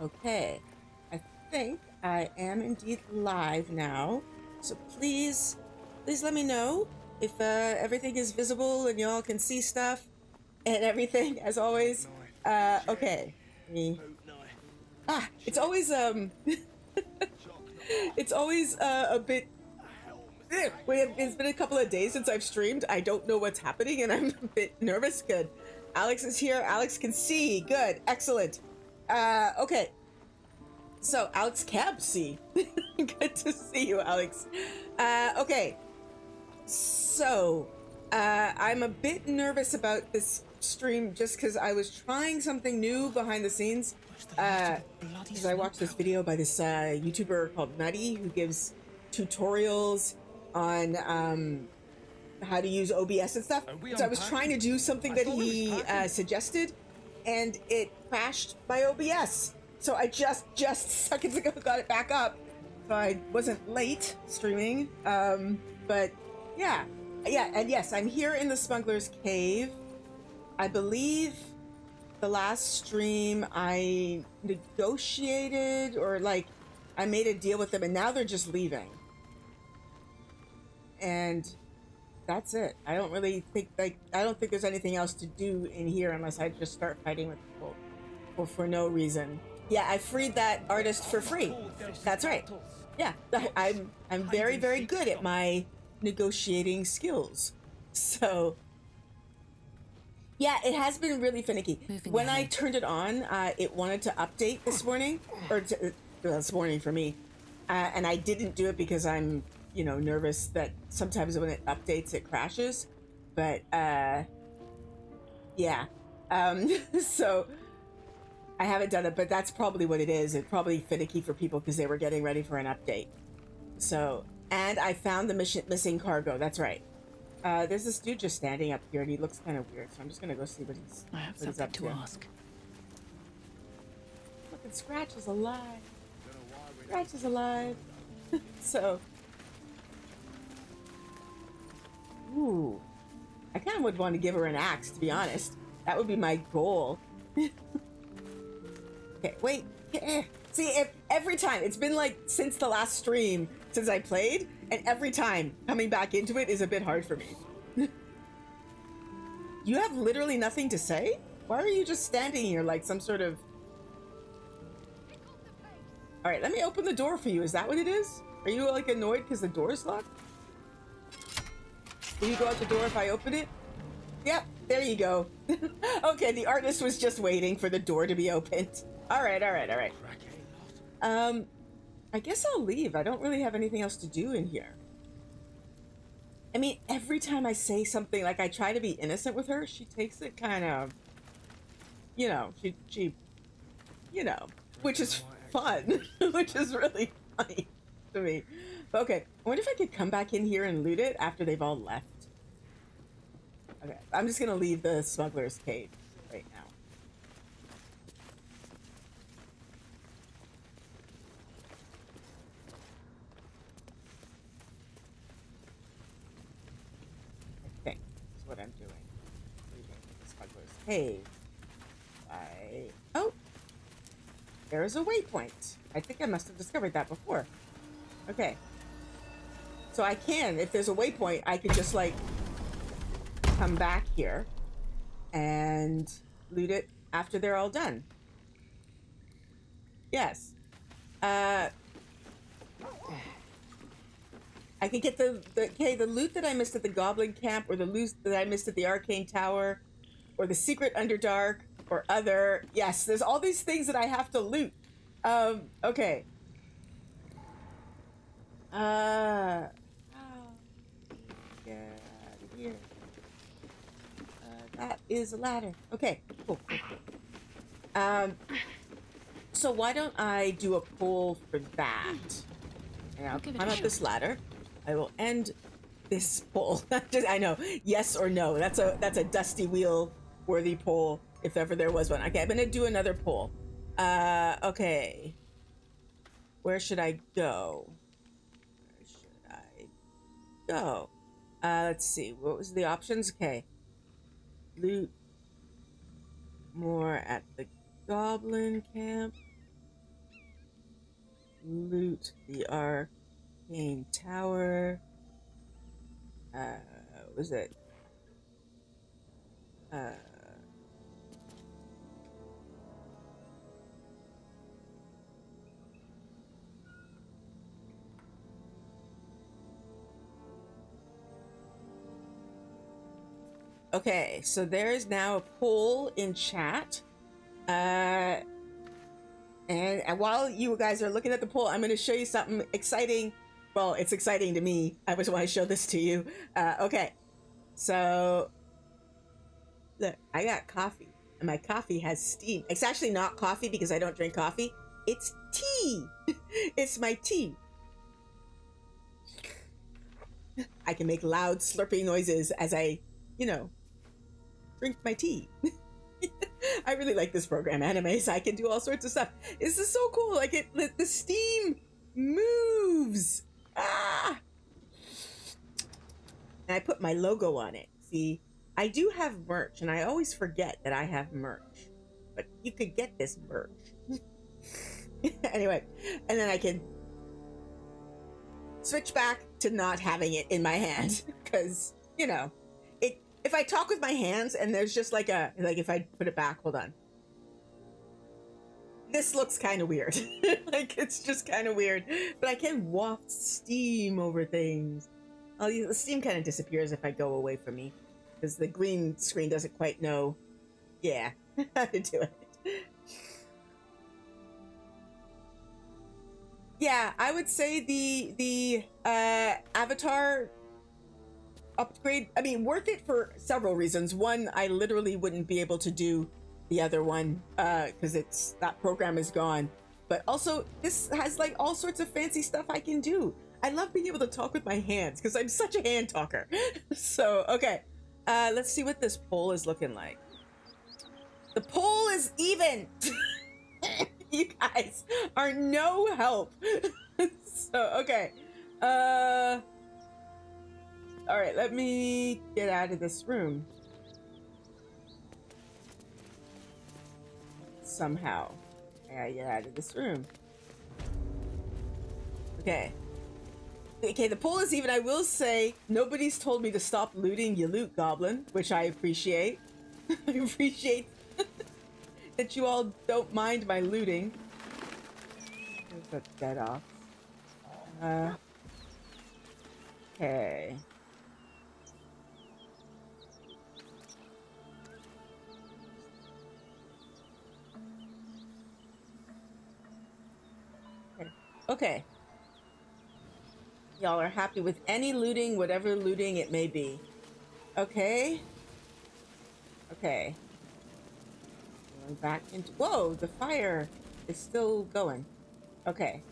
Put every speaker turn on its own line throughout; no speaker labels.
Okay, I think I am indeed live now. So please, please let me know if uh, everything is visible and y'all can see stuff and everything as always. Uh, okay. Me. Ah, it's always um, it's always uh, a bit. Eh, it's been a couple of days since I've streamed. I don't know what's happening, and I'm a bit nervous. Good. Alex is here. Alex can see. Good. Excellent. Uh, okay. So Alex can. Good to see you, Alex. Uh, okay. So, uh, I'm a bit nervous about this stream just because I was trying something new behind the scenes. Because I watched this video by this uh, YouTuber called Nutty who gives tutorials on um, how to use OBS and stuff. So I was trying to do something that
thought it was
he uh, suggested, and it crashed my OBS. So I just just seconds ago got it back up. So I wasn't late streaming. Um, but yeah, yeah, and yes, I'm here in the Smuggler's Cave. I believe the last stream I negotiated or like I made a deal with them, and now they're just leaving. And that's it. I don't really think like I don't think there's anything else to do in here unless I just start fighting with people, or for no reason. Yeah, I freed that artist for free. That's right. Yeah, I- I'm I'm very very good at my negotiating skills. So yeah, it has been really finicky.
Moving
when I turned it on, uh, it wanted to update this morning, or to, uh, this morning for me, uh, and I didn't do it because I'm, you know, nervous that sometimes when it updates it crashes. But uh, yeah, um, so I haven't done it, but that's probably what it is. It's probably finicky for people because they were getting ready for an update. So, and I found the mission missing cargo. That's right. Uh, there's this dude just standing up here, and he looks kind of weird. So I'm just gonna go see what he's
I have something
up
to
to.
ask.
Fucking Scratch is alive. Scratch is alive. so, ooh, I kind of would want to give her an axe, to be honest. That would be my goal. okay, wait. See, if every time it's been like since the last stream since I played, and every time coming back into it is a bit hard for me. you have literally nothing to say. Why are you just standing here like some sort of all right, let me open the door for you. Is that what it is? Are you like annoyed because the door is locked? Will you go out the door if I open it? Yep, there you go. okay, the artist was just waiting for the door to be opened. All right, all right, all right. Um, I guess I'll leave. I don't really have anything else to do in here. I mean, every time I say something like I try to be innocent with her, she takes it kind of, you know, she she, you know, which is fun, which is really funny to me. But okay, I wonder if I could come back in here and loot it after they've all left. Okay, I'm just gonna leave the smuggler's cave right now. I think is what I'm doing. Leaving the smuggler's cave. I oh, there is a waypoint. I think I must have discovered that before. Okay. So I can, if there's a waypoint, I can just like come back here and loot it after they're all done. Yes. Uh I can get the, the okay, the loot that I missed at the Goblin Camp, or the loot that I missed at the Arcane Tower, or the Secret Underdark, or other. Yes, there's all these things that I have to loot. Um, okay. Uh. oh, Get out of here. Uh, that is a ladder. Okay, cool, cool, cool. Um, so why don't I do a pull for that? And I'll climb up this ladder. I will end this pull. I know, yes or no. That's a that's a dusty wheel worthy poll if ever there was one. Okay, I'm gonna do another poll. Uh, okay. Where should I go? Where should I go? Uh, let's see. What was the options? Okay. Loot more at the goblin camp loot the arcane tower. Uh, what was it? Uh, Okay, so there is now a poll in chat. Uh, and, and while you guys are looking at the poll, I'm going to show you something exciting. Well, it's exciting to me. I just want to show this to you. Uh, okay, so look, I got coffee, and my coffee has steam. It's actually not coffee because I don't drink coffee. It's tea. it's my tea. I can make loud slurping noises as I, you know, drink my tea. I really like this program, Animaze, so I can do all sorts of stuff. This is so cool. Like it, the, the steam moves. Ah! And I put my logo on it. See, I do have merch, and I always forget that I have merch. But you could get this merch. anyway, and then I can switch back to not having it in my hand because you know if I talk with my hands and there's just like a like if I put it back, hold on. This looks kind of weird. like it's just kind of weird, but I can waft steam over things. I'll use, the steam kind of disappears if I go away from me because the green screen doesn't quite know. Yeah, how to do it. yeah, I would say the the uh, Avatar upgrade. I mean, worth it for several reasons. One, I literally wouldn't be able to do the other one because uh, it's that program is gone. But also, this has like all sorts of fancy stuff I can do. I love being able to talk with my hands because I'm such a hand talker. so, okay, uh, let's see what this poll is looking like. The poll is even. you guys are no help. so, okay. Uh. All right, let me get out of this room. Somehow. I gotta get out of this room. Okay. Okay, the poll is even. I will say, nobody's told me to stop looting you loot, Goblin, which I appreciate. I appreciate that you all don't mind my looting. Let's off. Uh, okay. Okay. Y'all are happy with any looting, whatever looting it may be. Okay. Okay. Going back into... Whoa, the fire is still going. Okay.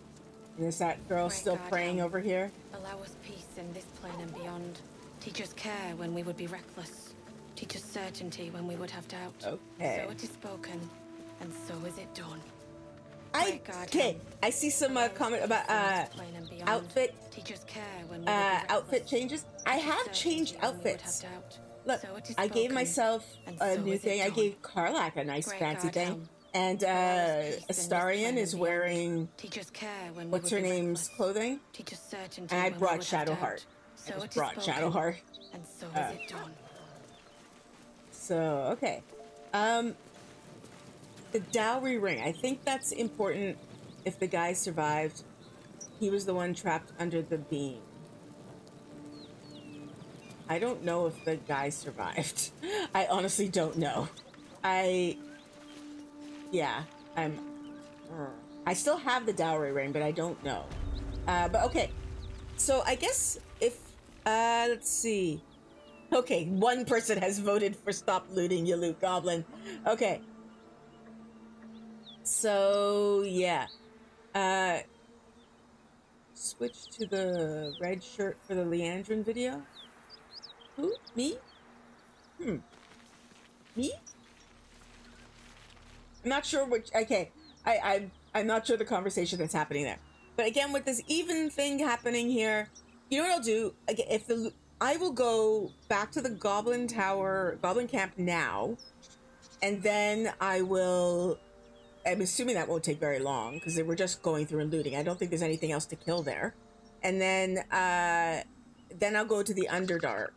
And is that girl Great still God, praying over here?
Allow us peace in this plane and beyond. Teach us care when we would be reckless. Teach us certainty when we would have doubt.
Okay.
So it is spoken, and so is it done.
I okay. I see some uh, comment about uh, outfit uh, outfit changes. I have changed outfits. Look, I gave myself a new thing. I gave Karlach a nice fancy thing. And uh, Astarion is wearing what's her name's clothing. And I brought Shadowheart. I just brought Shadowheart. And so uh, is it done. So okay. Um, the dowry ring. I think that's important if the guy survived. He was the one trapped under the beam. I don't know if the guy survived. I honestly don't know. I... Yeah, I'm... I still have the dowry ring, but I don't know. Uh, but okay. So I guess if... Uh, let's see. Okay, one person has voted for stop looting, you loot goblin. Okay, so yeah. Uh switch to the red shirt for the Leandrin video. Who? Me? Hmm. Me? I'm not sure which okay. I, I I'm not sure the conversation that's happening there. But again, with this even thing happening here, you know what I'll do? Again, if the I will go back to the Goblin Tower, Goblin Camp now, and then I will I'm assuming that won't take very long because we're just going through and looting. I don't think there's anything else to kill there. And then, uh, then I'll go to the Underdark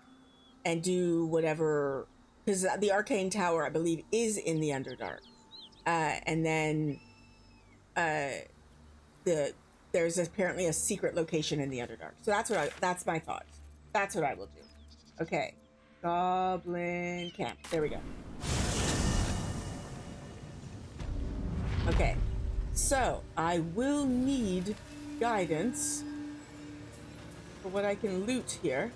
and do whatever because the Arcane Tower, I believe, is in the Underdark. Uh, and then, uh, the there's apparently a secret location in the Underdark. So that's what I that's my thoughts. That's what I will do. Okay. Goblin camp. There we go. Okay. So, I will need guidance for what I can loot here.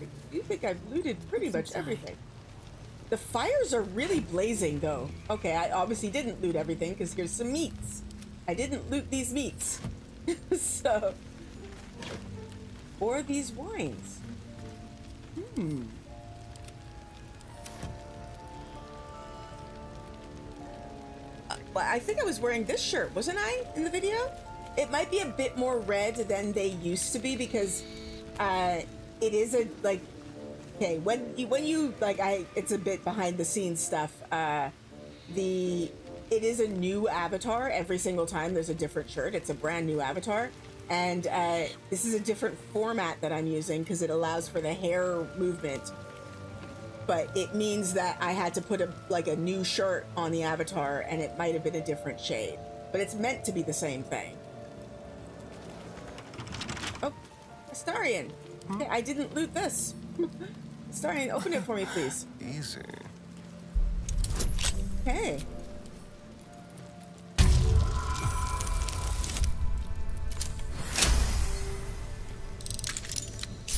I do think I've looted pretty much everything. The fires are really blazing, though. Okay, I obviously didn't loot everything because here's some meats. I didn't loot these meats. so, or these wines. Hmm. I think I was wearing this shirt, wasn't I, in the video? It might be a bit more red than they used to be because uh, it is a like. Okay, when you when you like, I it's a bit behind the scenes stuff. Uh, the it is a new avatar every single time. There's a different shirt. It's a brand new avatar, and uh, this is a different format that I'm using because it allows for the hair movement. But it means that I had to put a like a new shirt on the avatar, and it might have been a different shade. But it's meant to be the same thing. Oh, Astarion. Hey, I didn't loot this. Astarion, open it for me, please.
Easy.
Okay.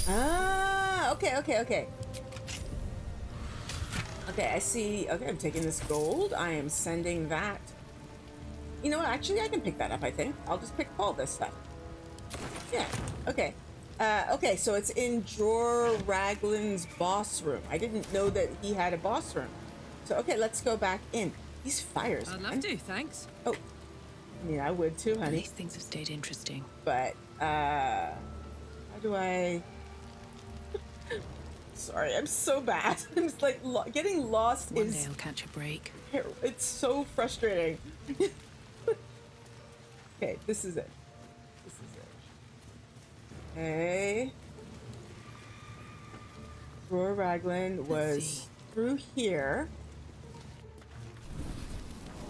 Ah, okay, okay, okay. Okay, I see. Okay, I'm taking this gold. I am sending that. You know what? Actually, I can pick that up, I think. I'll just pick all this stuff. Yeah, okay. Uh, okay, so it's in Dror Ragzlin's boss room. I didn't know that he had a boss room. So, okay, let's go back in. These fires,
I'd
man.
love to, thanks.
Oh, I mean, I would too, honey.
These things have stayed interesting.
But, uh, how do I... Sorry, I'm so bad. I'm just like lo getting lost
One
is
day I'll catch a break.
it's so frustrating. okay, this is it. This is it. Okay. Dror Ragzlin was through here.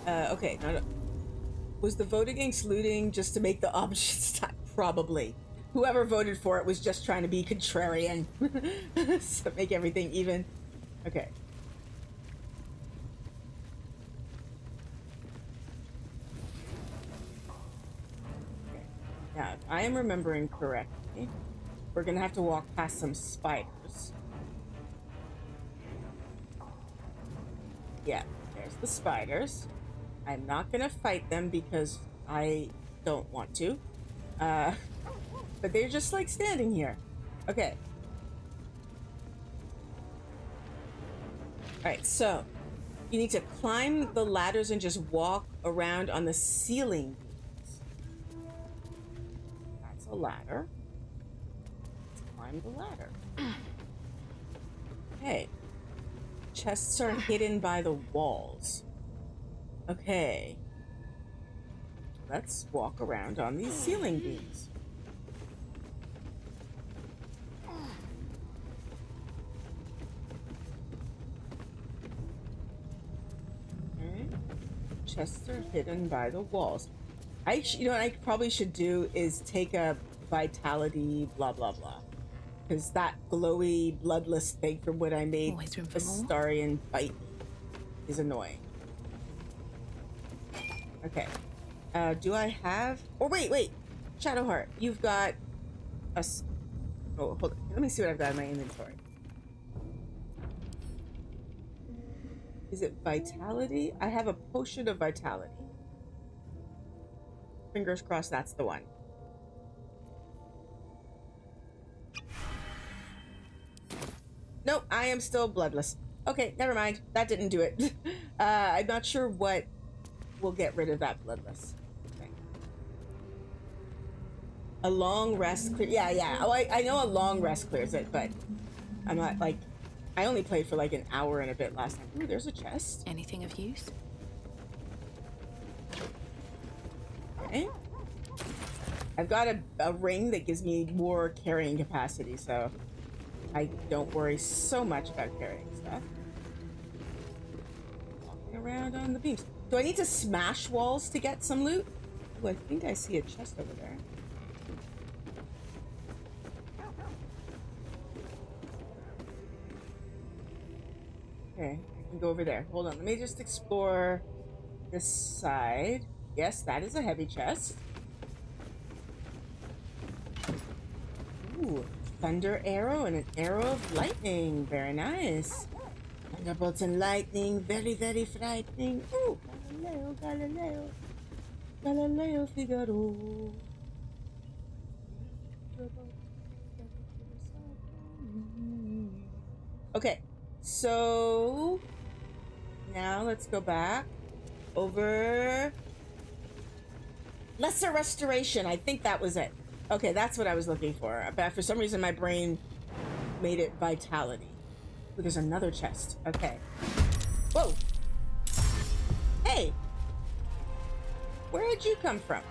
Uh, okay, now, was the vote against looting just to make the options time? Probably. Whoever voted for it was just trying to be contrarian. so make everything even. Okay. If I am remembering correctly, we're gonna have to walk past some spiders. Yeah, there's the spiders. I'm not gonna fight them because I don't want to. Uh, but they're just like standing here. Okay. Alright, so you need to climb the ladders and just walk around on the ceiling. That's a ladder. Let's climb the ladder. Okay. Chests are hidden by the walls. Okay. Let's walk around on these ceiling beams. Chests are hidden by the walls. I, sh- you know, what I probably should do is take a vitality, blah blah blah, because that glowy, bloodless thing from what I made,
Always room for more.
Astarion bite is annoying. Okay. Uh, do I have? Or wait, wait, Shadowheart, you've got a. Oh, hold on. Let me see what I've got in my inventory. Is it vitality? I have a potion of vitality. Fingers crossed that's the one. Nope, I am still bloodless. Okay, never mind. That didn't do it. uh, I'm not sure what will get rid of that bloodless. Okay. A long rest clear. Yeah, yeah. Oh, I, I know a long rest clears it, but I'm not like. I only played for like an hour and a bit last time. Ooh, there's a chest.
Anything of use?
fine. I've got a, a ring that gives me more carrying capacity, so I don't worry so much about carrying stuff. Walking around on the beams. Do I need to smash walls to get some loot? Oh, I think I see a chest over there. Okay, I can go over there. Hold on, let me just explore this side. Yes, that is a heavy chest. Ooh, thunder arrow and an arrow of lightning. Very nice. Thunderbolts and lightning, very, very frightening. Ooh, Galileo, Galileo. Galileo Figaro. Okay, so now let's go back over lesser restoration. I think that was it. Okay, that's what I was looking for. But for some reason, my brain made it vitality. Ooh, there's another chest. Okay. Whoa. Hey. Where did you come from?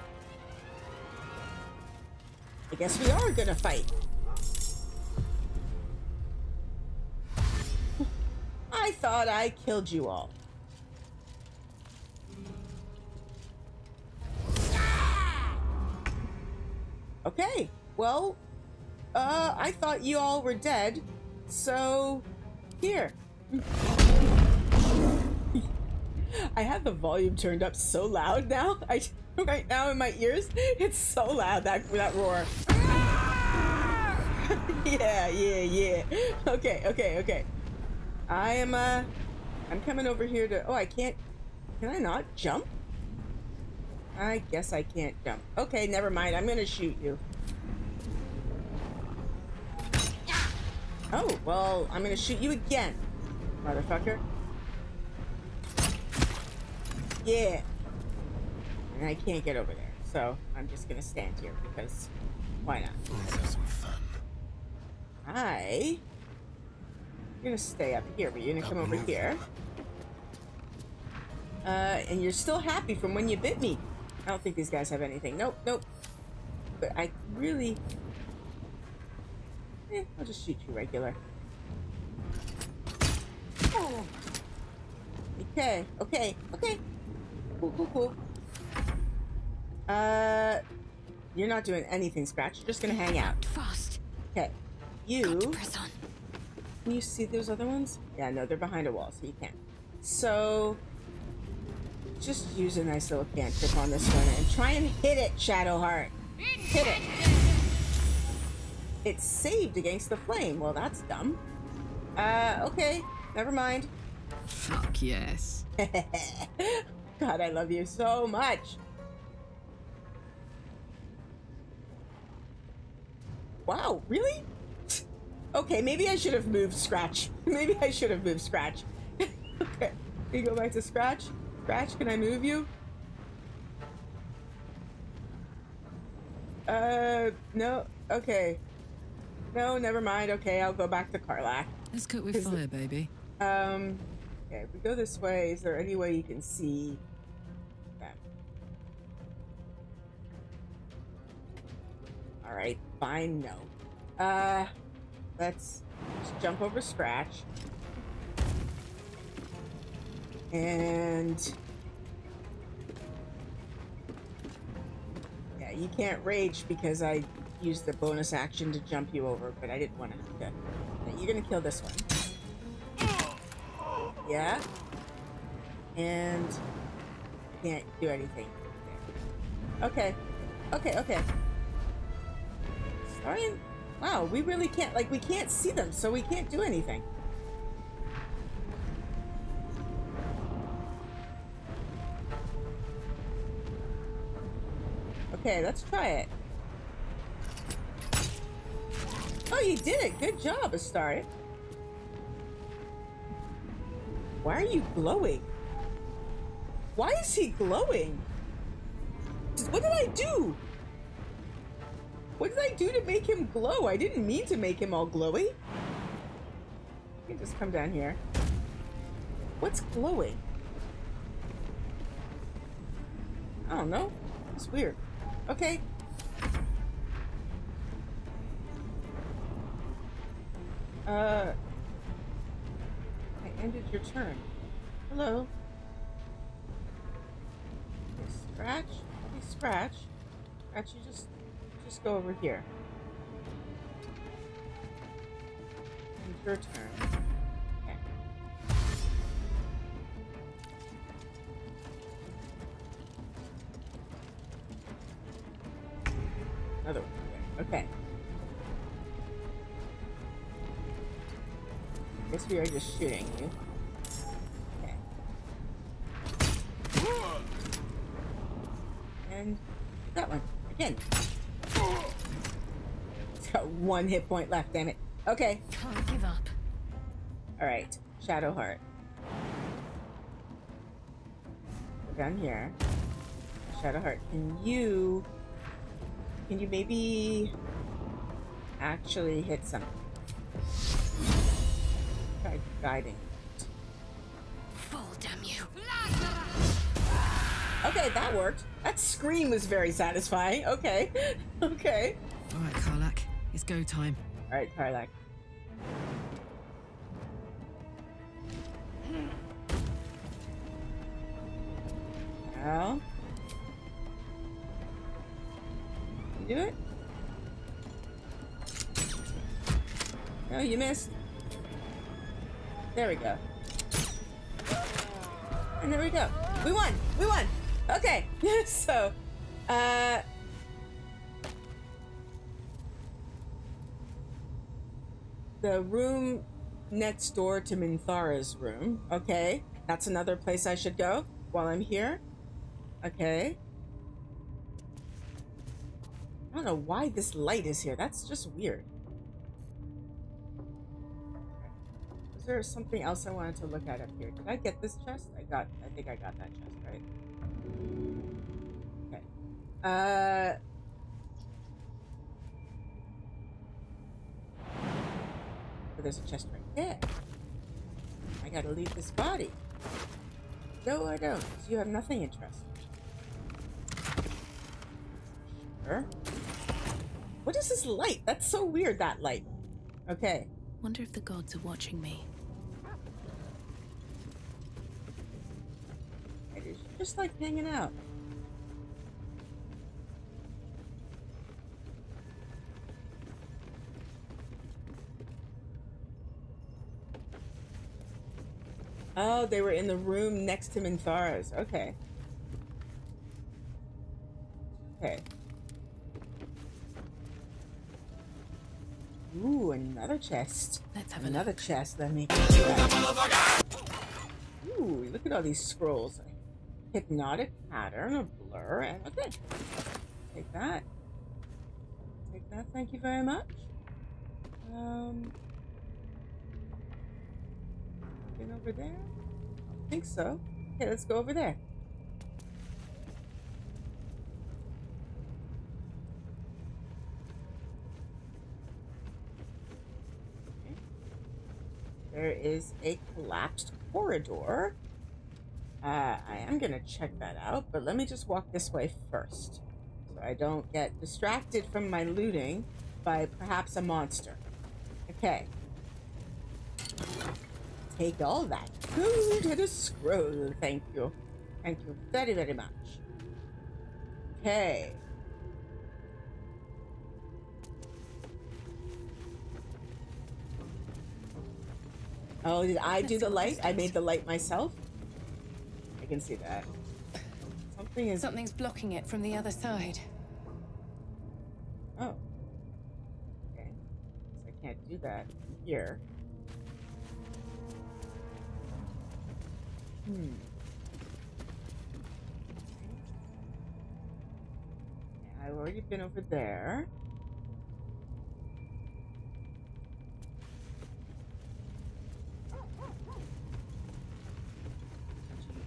I guess we are gonna fight. Thought I killed you all. Okay, well, uh, I thought you all were dead, so here. I have the volume turned up so loud now. I right now in my ears, it's so loud that that roar. yeah, yeah, yeah. Okay, okay, okay. I am uh I'm coming over here to Oh, I can't Can I not jump? I guess I can't jump. Okay, never mind. I'm gonna shoot you. Oh, well, I'm gonna shoot you again, motherfucker. Yeah. And I can't get over there, so I'm just gonna stand here because why not?
Let's have some fun.
I. You're gonna stay up here, but you're gonna come over here. Uh, and you're still happy from when you bit me. I don't think these guys have anything. Nope, nope. But I really... Eh, I'll just shoot you regular. Oh. Okay, okay, okay. Cool, cool, cool. Uh, you're not doing anything, Scratch. You're just gonna hang out.
Fast.
Okay. You...
Press on.
Can you see those other ones? Yeah, no, they're behind a wall, so you can't. So, just use a nice little cantrip on this one and try and hit it, Shadowheart. Hit it. It's saved against the flame. Well, that's dumb. Uh, okay. Never mind.
Fuck yes.
God, I love you so much. Wow, really? Okay, maybe I should have moved Scratch. Maybe I should have moved Scratch. okay, can you go back to Scratch? Scratch, can I move you? Uh, no. Okay. No, never mind. Okay, I'll go back to Karlach.
Let's cook with fire, baby.
Um, okay, if we go this way, is there any way you can see them? Alright, fine, no. Uh, let's jump over Scratch. And... Yeah, you can't rage because I used the bonus action to jump you over, but I didn't want to to. You're gonna kill this one. Yeah. And can't do anything. Okay. Okay, okay. Sorry. Wow, we really can't like we can't see them, so we can't do anything. Okay, let's try it. Oh, you did it. Good job, Astari. Why are you glowing? Why is he glowing? What did I do? What did I do to make him glow? I didn't mean to make him all glowy. You can just come down here. What's glowing? I don't know. It's weird. Okay. Uh, I ended your turn. Hello. Scratch. Scratch. Scratch. You just, just go over here. And your turn. Okay. Another one. Okay. Guess we are just shooting you. Okay. And that one. Again. It's got one hit point left, damn it. Okay.
Can't give up.
Alright. Shadowheart. We're down here. Shadowheart, can you... Can you maybe... actually hit something? Try guiding.
Fall, damn you.
Okay, that worked. That scream was very satisfying. Okay. okay.
All right, Karlach. It's go time.
Alright, Karlach. Now. Do it? No, you missed. There we go. And there we go. We won! We won! Okay, so, uh, the room next door to Minthara's room. Okay, that's another place I should go while I'm here. Okay. I don't know why this light is here. That's just weird. Is there something else I wanted to look at up here? Did I get this chest? I got. I think I got that chest, right? Okay. Uh. There's a chest right there. I gotta leave this body. No, I don't. You have nothing interesting. Sure. What is this light? That's so weird, that light. Okay.
Wonder if the gods are watching me.
It is just like hanging out. Oh, they were in the room next to Minthara's. Okay. Okay. Ooh, another chest.
Let's have
Another chest. Let me. Ooh, look at all these scrolls. Hypnotic pattern, a blur, and okay. Take that. Take that. Thank you very much. Um. Over there? I think so. Okay, let's go over there. There is a collapsed corridor. Uh, I am gonna check that out, but let me just walk this way first. So I don't get distracted from my looting by perhaps a monster. Okay. Take all that. Go to the scroll. Thank you. Thank you very, very much. Okay. Oh, did I do the light? I made the light myself? I can see that. Something is.
Something's blocking it from the other side.
Oh. Okay. Guess I can't do that here. Hmm. I've already been over there.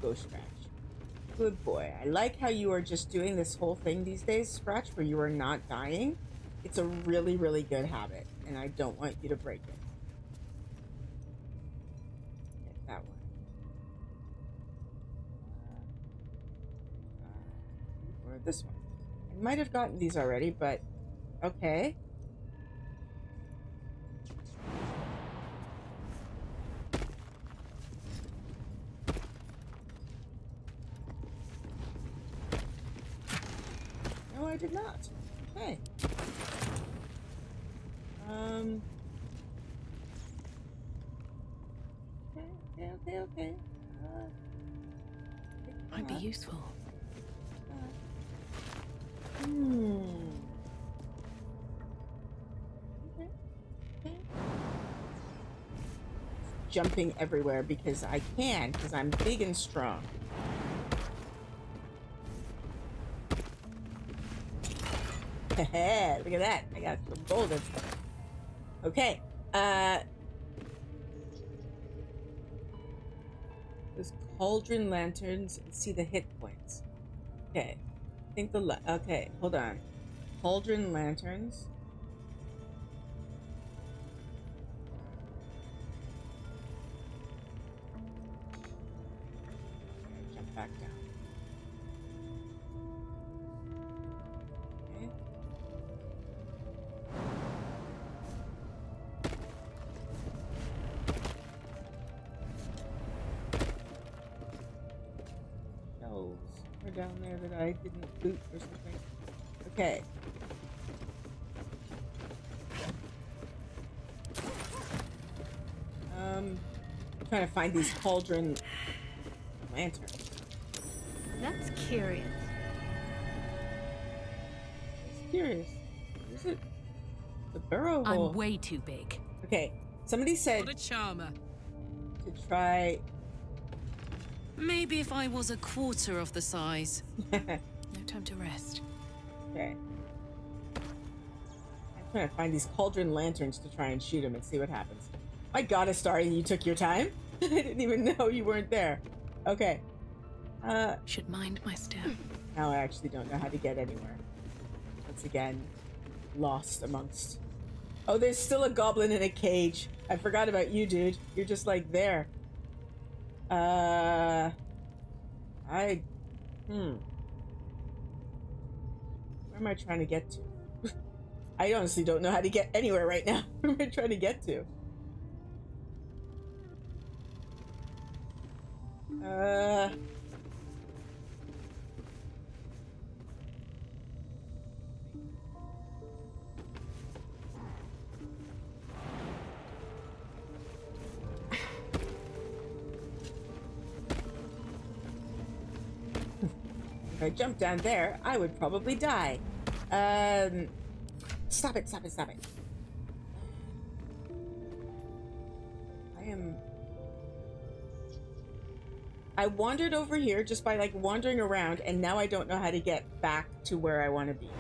Go Scratch. Good boy. I like how you are just doing this whole thing these days, Scratch, where you are not dying. It's a really, really good habit, and I don't want you to break it. This one. I might have gotten these already, but okay. No, I did not. Okay. Um. Okay, okay, okay, okay. Uh,
Might be useful.
Hmm. Jumping everywhere because I can, because I'm big and strong. Look at that. I got some stuff. Okay. Uh Those cauldron lanterns and see the hit points. Okay. Think the la- okay, hold on. Cauldron lanterns. Jump back down. Down there that I didn't loot or something. Okay. Um, I'm trying to find these cauldron lanterns.
That's curious.
Just curious. Is it the burrow hole?
I'm way too big.
okay. Somebody said
What a charmer.
to try.
Maybe if I was a quarter of the size. No time to rest. Okay.
I'm trying to find these cauldron lanterns to try and shoot them and see what happens. My god, Astari, you took your time? I didn't even know you weren't there. Okay. Uh,
Should mind my step.
now I actually don't know how to get anywhere. Once again, lost amongst. Oh, there's still a goblin in a cage. I forgot about you, dude. You're just like there. Uh. I. Hmm. Where am I trying to get to? I honestly don't know how to get anywhere right now. Where am I trying to get to? Uh. I jumped down there, I would probably die. Um, stop it, stop it, stop it. I am. I wandered over here just by like wandering around, and now I don't know how to get back to where I want to be.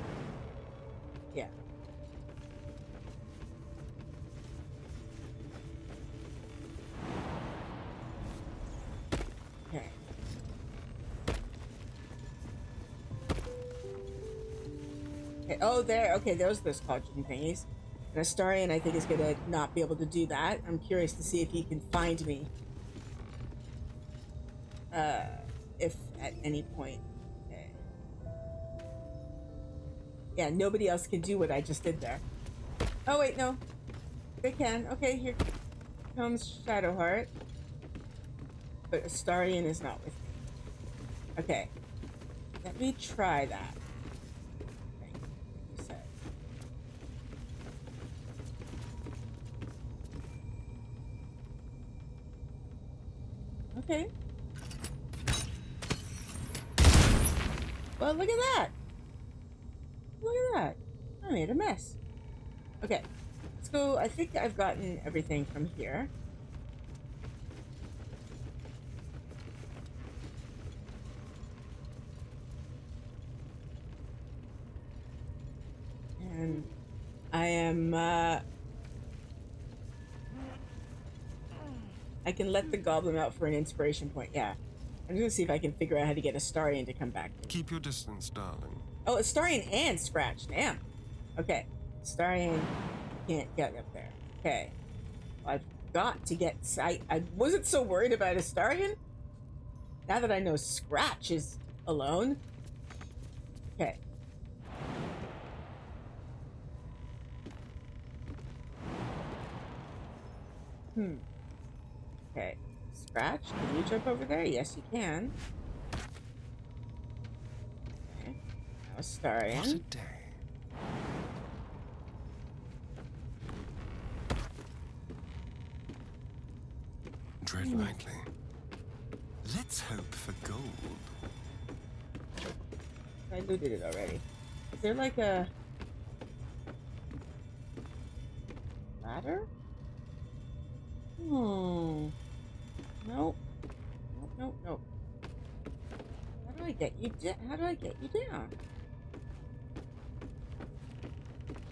Okay, oh, there. Okay, those those cauldron thingies. And Astarion, I think, is gonna not be able to do that. I'm curious to see if he can find me. Uh, if at any point. Okay. Yeah, nobody else can do what I just did there. Oh wait, no, they can. Okay, here comes Shadowheart, but Astarion is not with me. Okay, let me try that. Okay, you said. Okay. Well, look at that. Look at that. I made a mess. Okay. Let's go. I think I've gotten everything from here. And I am, uh... I can let the goblin out for an inspiration point. Yeah. I'm just gonna see if I can figure out how to get Astarion to come back.
Keep your distance, darling.
Oh, Astarion and Scratch. Damn. Okay. Starion can't get up there. Okay. Well, I've got to get... I, I wasn't so worried about Astarion. Now that I know Scratch is alone. Okay. Hmm. Okay. Scratch, can you jump over there? Yes, you can. Okay. Now
What a day. Tread lightly. Let's hope for gold.
I looted it already. Is there like a ladder? Hmm. Nope. Nope, nope, nope. How do I get you down? How do I get you down?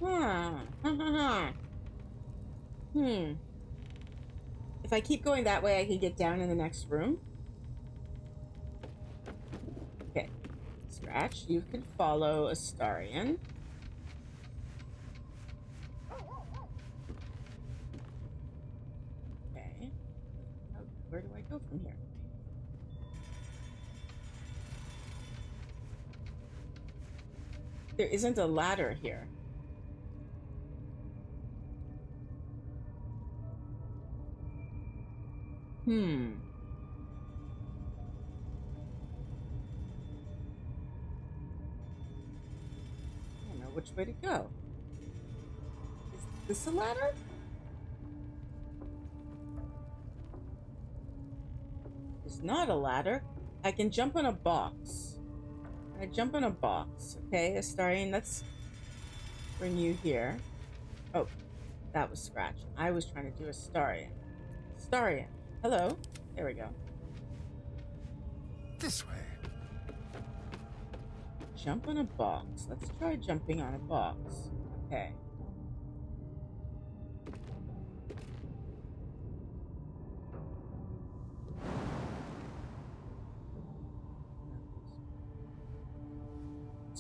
Huh. Ha, ha, ha. hmm. If I keep going that way, I can get down in the next room. Okay. Scratch, you can follow Astarion. Okay. How, where do I go from here? There isn't a ladder here. Hmm. I don't know which way to go. Is this a ladder? Not a ladder. I can jump on a box. I jump on a box. Okay, Astarion, let's bring you here. Oh, that was Scratch. I was trying to do Astarion. Astarion, hello. There we go.
This way.
Jump on a box. Let's try jumping on a box. Okay.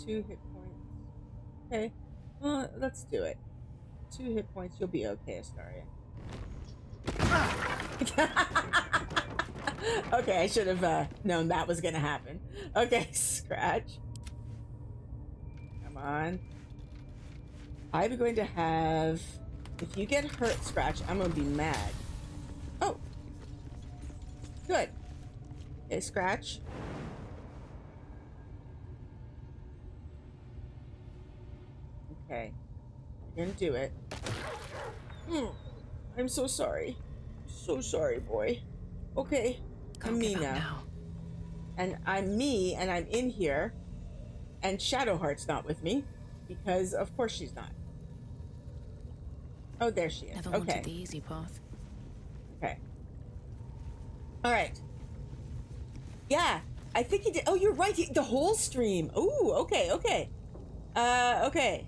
Two hit points. Okay. Well, let's do it. Two hit points. You'll be okay, Astarion. okay, I should have uh, known that was gonna happen. Okay, scratch. Come on. I'm going to have. If you get hurt, scratch, I'm gonna be mad. Oh. Good. Okay, scratch. Okay. Gonna do it. Hmm. I'm so sorry. So sorry, boy. Okay. I'm me now.
now.
And I'm me, and I'm in here. And Shadowheart's not with me. Because, of course, she's not. Oh, there she is.
Never
okay.
wanted the easy path.
Okay. All right. Yeah, I think he did. Oh, you're right. He, the whole stream. Ooh, okay, okay. Uh, okay.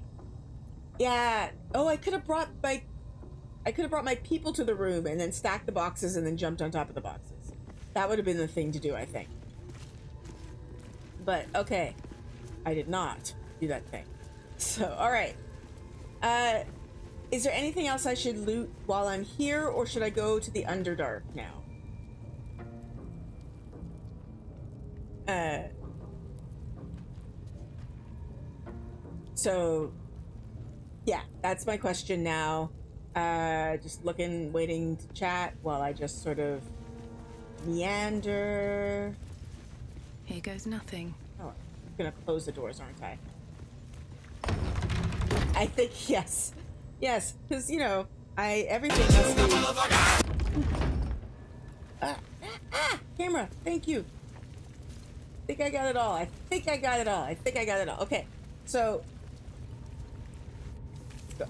Yeah. Oh, I could have brought my, I could have brought my people to the room and then stacked the boxes and then jumped on top of the boxes. That would have been the thing to do, I think. But okay, I did not do that thing. So, all right. Uh, is there anything else I should loot while I'm here, or should I go to the Underdark now? Uh. So, yeah, that's my question now. Uh, just looking, waiting to chat while I just sort of meander.
Here goes nothing.
Oh, I'm gonna close the doors, aren't I? I think yes, yes, because you know, I everything has to. Ah, ah, camera, thank you. I think I got it all. I think I got it all. I think I got it all. Okay, so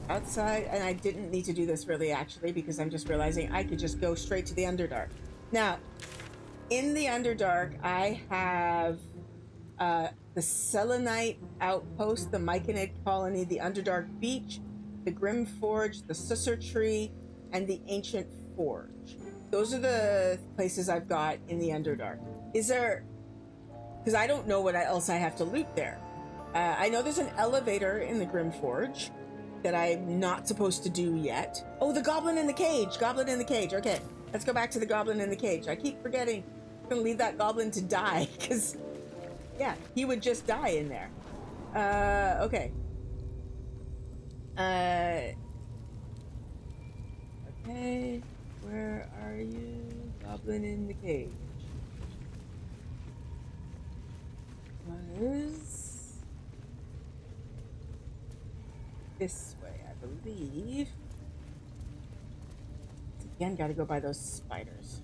outside, and I didn't need to do this really actually because I'm just realizing I could just go straight to the Underdark. Now, in the Underdark, I have uh, the Selenite Outpost, the Myconid Colony, the Underdark Beach, the Grymforge, the Sussur Tree, and the Ancient Forge. Those are the places I've got in the Underdark. Is there. Because I don't know what else I have to loot there. Uh, I know there's an elevator in the Grymforge that I'm not supposed to do yet. Oh, the Goblin in the Cage! Goblin in the Cage. Okay, let's go back to the Goblin in the Cage. I keep forgetting. I'm gonna leave that Goblin to die because yeah, he would just die in there. Uh, okay. Uh, okay. Where are you? Goblin in the cage. Was this way, I believe. Again, gotta go by those spiders.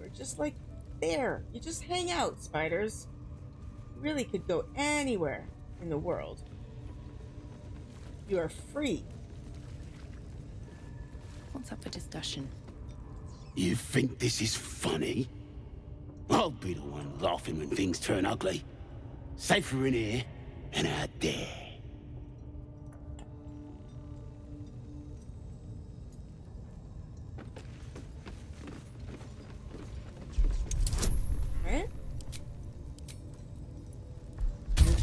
We're just like there. You just hang out, spiders. You really could go anywhere in the world. You are free.
What's up for discussion?
You think this is funny? I'll be the one laughing when things turn ugly. Safer in here and out there.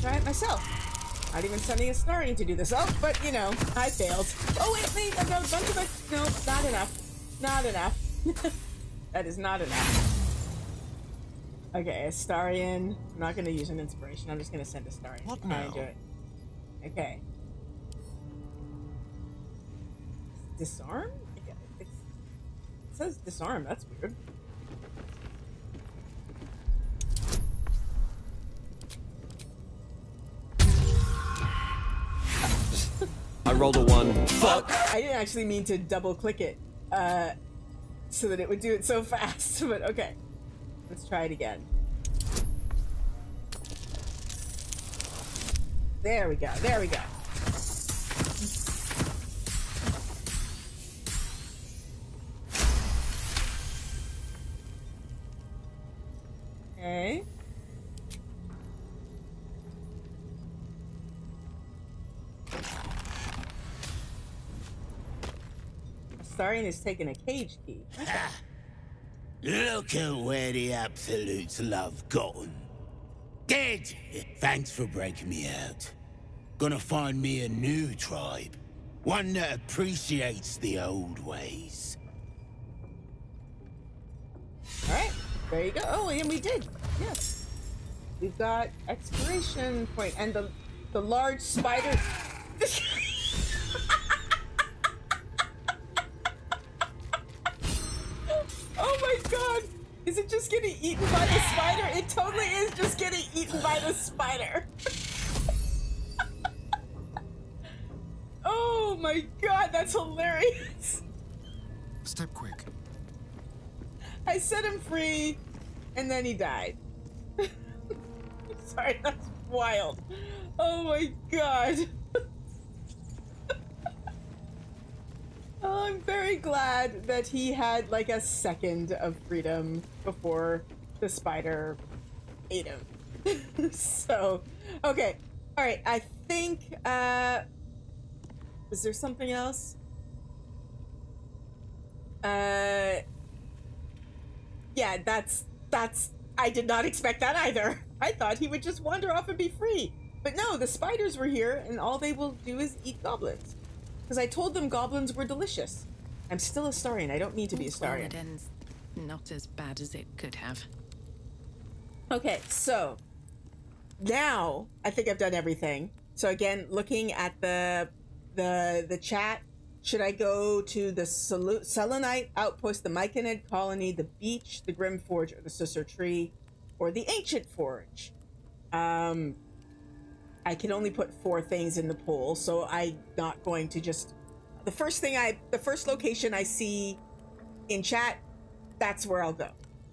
Try it myself. Not even sending Astarion to do this. Oh, but you know, I failed. Oh wait, wait, I've got a bunch of it. No, not enough. Not enough. that is not enough. Okay, Astarion. I'm not gonna use an inspiration. I'm just gonna send Astarion
What
to try and
now?
do it. Okay. Disarm? It says disarm. That's weird.
I rolled a one. Fuck!
I didn't actually mean to double click it uh, so that it would do it so fast, but okay. Let's try it again. There we go. There we go. Okay. Is taking a cage key.
Look at where the absolutes love gotten. Dead! Thanks for breaking me out. Gonna find me a new tribe. One that appreciates the old ways.
Alright, there you go. Oh, and we did. Yes. We've got expiration point and the the large spider. just getting eaten by the spider? It totally is just getting eaten by the spider. oh my god, that's hilarious.
Step quick.
I set him free, and then he died. Sorry, that's wild. Oh my god. Oh, I'm very glad that he had like a second of freedom before the spider ate him. so, okay. All right, I think uh is there something else? Uh yeah, that's that's I did not expect that either. I thought he would just wander off and be free. But no, the spiders were here and all they will do is eat goblins. Because I told them goblins were delicious. I'm still Astarion. I don't need to be a
Well,
Starian.
it ends not as bad as it could have.
Okay, so now I think I've done everything. So again, looking at the the the chat, should I go to the Selenite outpost, the Myconid colony, the beach, the Grymforge, or the Sussur Tree, or the Ancient Forge? Um, I can only put four things in the poll, so I'm not going to just. The first thing I, the first location I see in chat, that's where I'll go.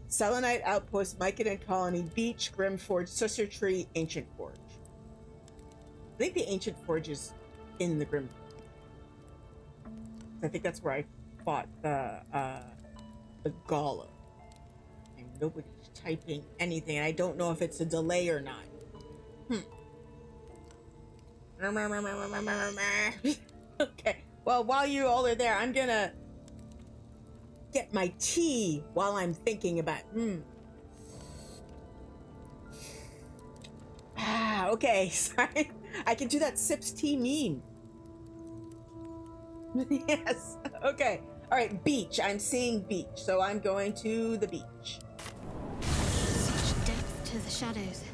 Selenite Outpost, Myconid Colony, Beach, Grim Forge, Sussur Tree, Ancient Forge. I think the Ancient Forge is in the Grim. I think that's where I fought the uh, the Golem. And nobody's typing anything, I don't know if it's a delay or not. Hmm. okay. Well, while you all are there, I'm gonna get my tea while I'm thinking about. Hmm. Ah, okay. Sorry. I can do that sips tea meme. yes. Okay. All right. Beach. I'm seeing beach, so I'm going to the beach.
Such depth to the shadows.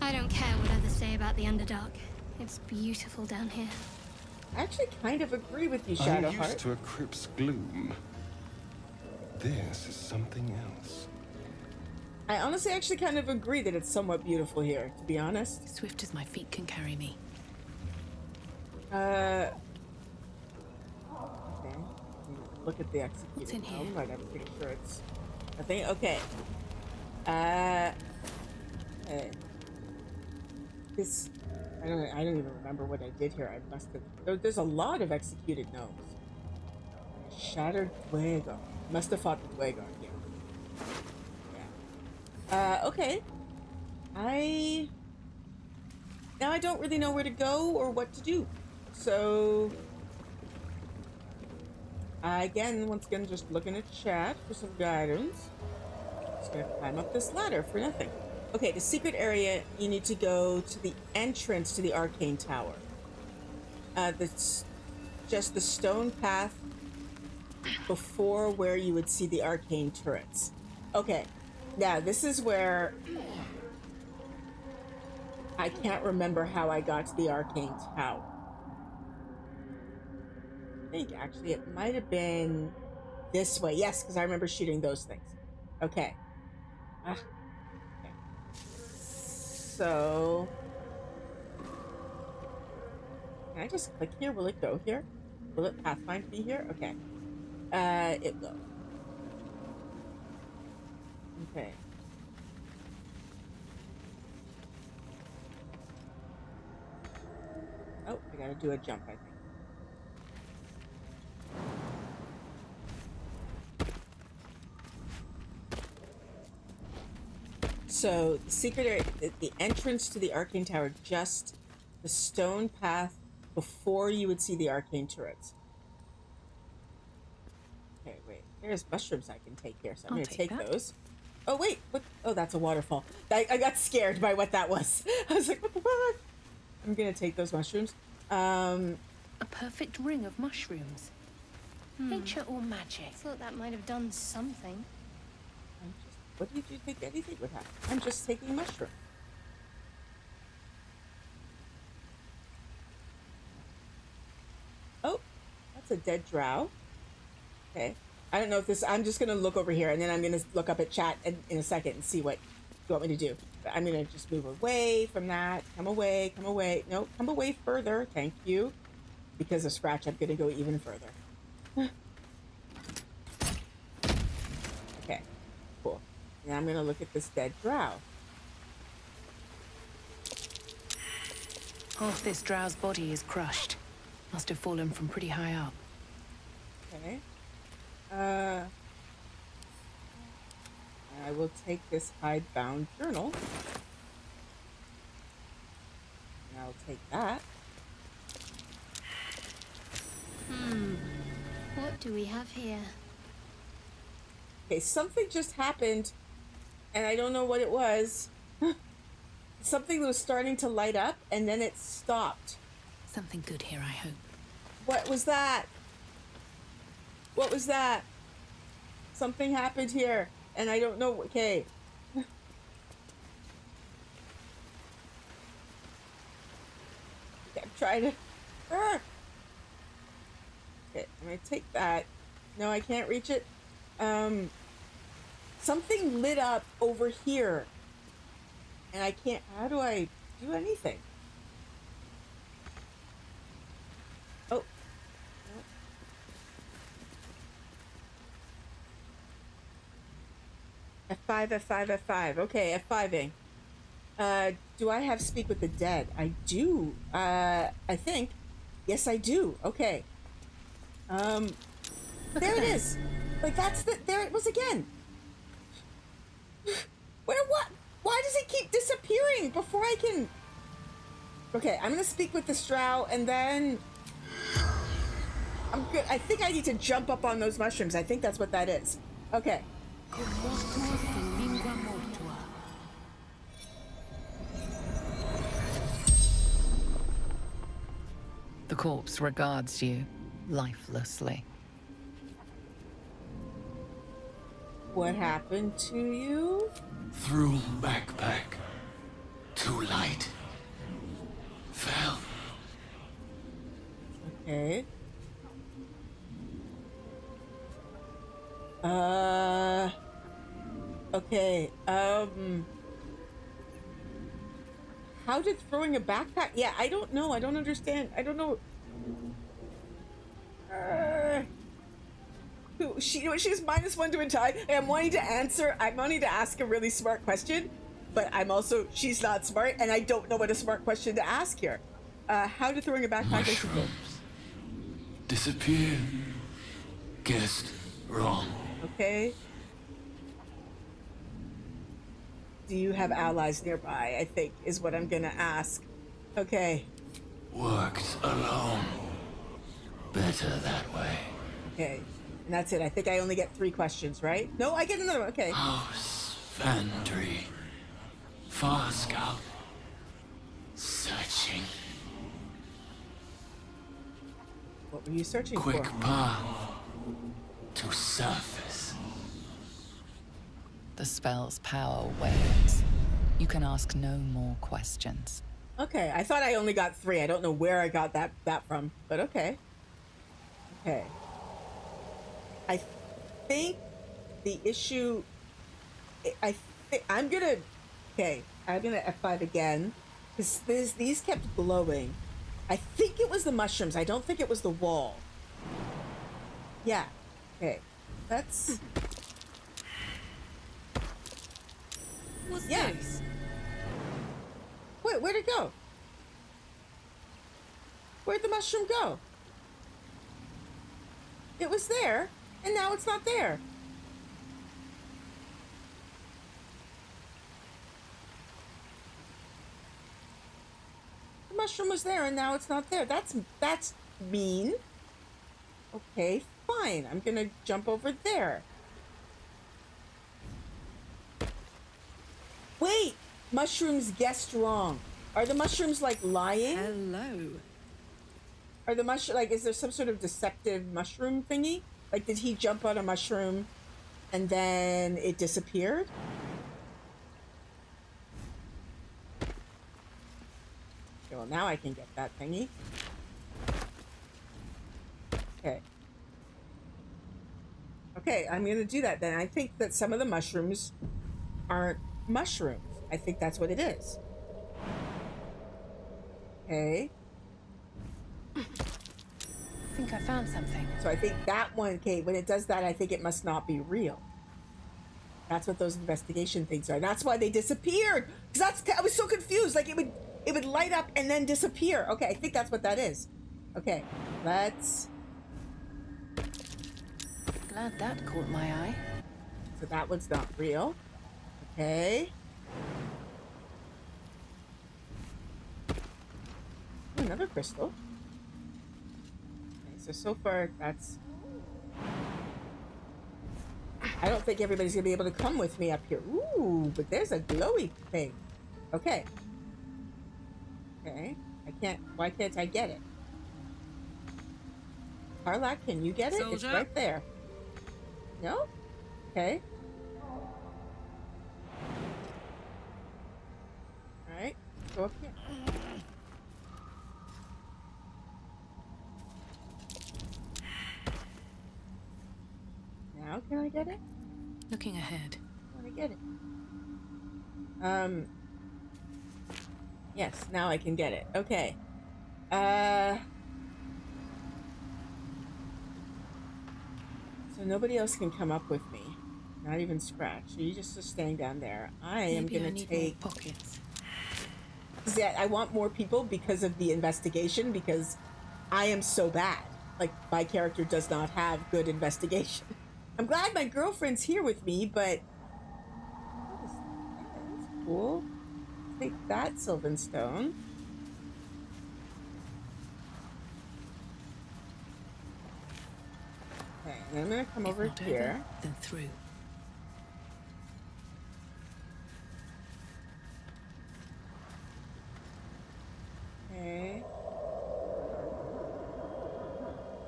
I don't care what others say about the Underdark. It's beautiful down here.
I actually kind of agree with you, Shadowheart.
I'm
Shadowheart.
used to a crypt's gloom.
this is something else.
I honestly actually kind of agree that it's somewhat beautiful here, to be honest.
Swift as my feet can carry me.
Uh. Okay. Look at the executed
What's in here?
home, but I'm pretty sure it's a thing. Okay. Uh. Okay. This. I don't. I don't even remember what I did here. I must have. There, there's a lot of executed gnomes. Shattered Dwago. Must have fought the Dwago here. Yeah. Uh. Okay. I. Now I don't really know where to go or what to do. So, I again, once again, just looking at chat for some guidance. Just gonna climb up this ladder for nothing. Okay, the secret area, you need to go to the entrance to the arcane tower. Uh, that's just the stone path before where you would see the arcane turrets. Okay, now this is where I can't remember how I got to the arcane tower. I think actually it might have been this way. Yes, because I remember shooting those things. Okay. Ah. So. Can I just click here? Will it go here? Will it pathfind me here? Okay. Uh, it will. Okay. Oh, I gotta do a jump, I think. So, the secret area, the, the entrance to the arcane tower, just the stone path before you would see the arcane turrets. Okay, wait. There's mushrooms I can take here, so I'm
I'll
gonna
take
take those. Oh wait, what? Oh, that's a waterfall. I, I got scared by what that was. I was like, what the fuck? I'm gonna take those mushrooms. Um,
A perfect ring of mushrooms. Nature or magic?
I thought that might have done something.
What did you think anything would happen? I'm just taking mushroom. Oh, that's a dead drow. Okay. I don't know if this, I'm just going to look over here and then I'm going to look up at chat in, in a second and see what you want me to do. But I'm going to just move away from that. Come away, come away. No, come away further. Thank you. Because of Scratch, I'm going to go even further. okay, cool. Now I'm going to look at this dead drow.
Half this drow's body is crushed. Must have fallen from pretty high up.
Okay. Uh, I will take this hidebound journal. And I'll take that. Hmm.
What do we have here?
Okay, something just happened, and I don't know what it was. something was starting to light up, and then it stopped.
Something good here, I hope.
What was that? What was that? Something happened here, and I don't know. Okay. I'm trying to. Ah! Okay, I'm gonna take that. No, I can't reach it. Um, something lit up over here, and I can't. How do I do anything? Oh, F5, F5, F5. Okay, F5ing. Uh, do I have speak with the dead? I do. Uh, I think. Yes, I do. Okay. Um, there it is. Like that's the. There it was again. Where what? Why does it keep disappearing before I can? Okay, I'm gonna speak with the Strow and then. I'm good. I think I need to jump up on those mushrooms. I think that's what that is. Okay.
The corpse regards you lifelessly.
What happened to you?
Threw backpack. Too light. Fell.
Okay. Uh. Okay. Um. How did throwing a backpack? Yeah, I don't know. I don't understand. I don't know. Uh, who she? She's minus one to a tie. I'm wanting to answer. I'm wanting to ask a really smart question, but I'm also she's not smart, and I don't know what a smart question to ask here. Uh, how did throwing a backpack? feel?
Disappear. Guessed wrong.
Okay. Do you have allies nearby? I think is what I'm gonna ask. Okay.
Worked alone. Better that way.
Okay. And that's it. I think I only get three questions, right? No, I get another one. Okay.
Oh, House Vandry. Far Scout. Searching.
What were you searching
Quick
for?
Quick path to surface.
The spell's power wanes. You can ask no more questions.
Okay. I thought I only got three. I don't know where I got that that from, but okay. Okay. I think the issue. I think I'm gonna. Okay, I'm gonna F5 again because these these kept glowing. I think it was the mushrooms. I don't think it was the wall. Yeah. Okay. That's.
What's
Yeah.
this?
Wait, where'd it go? Where'd the mushroom go? It was there, and now it's not there. The mushroom was there, and now it's not there. That's that's mean. Okay, fine. I'm gonna jump over there. Wait! Mushrooms guessed wrong. Are the mushrooms like lying?
Hello.
Are the mushroom like is there some sort of deceptive mushroom thingy? Like did he jump on a mushroom and then it disappeared? Okay, well now I can get that thingy. Okay. Okay, I'm gonna do that then. I think that some of the mushrooms aren't mushrooms. I think that's what it is. Okay.
I think I found something.
So I think that one, Kate, when it does that, I think it must not be real. That's what those investigation things are. That's why they disappeared. Because that's I was so confused. Like it would it would light up and then disappear. Okay, I think that's what that is. Okay, let's.
Glad that caught my eye.
So that one's not real. Okay. Another crystal. So so far that's. I don't think everybody's gonna be able to come with me up here. Ooh, but there's a glowy thing. Okay. Okay. I can't. Why can't I get it? Karlach, can you get it? It's right there. No? Okay. Alright, go up here. Now can I get it?
Looking ahead.
I get it. Um. Yes, now I can get it. Okay. Uh. So nobody else can come up with me. Not even Scratch. So you just are staying down there. I am
Maybe I
gonna
need
take.
pockets.
Yeah, I want more people because of the investigation. Because I am so bad. Like my character does not have good investigation. I'm glad my girlfriend's here with me, but that? That's cool. Take that Sylvan Stone. Okay, and I'm gonna come
If
over here.
over, then through.
Okay.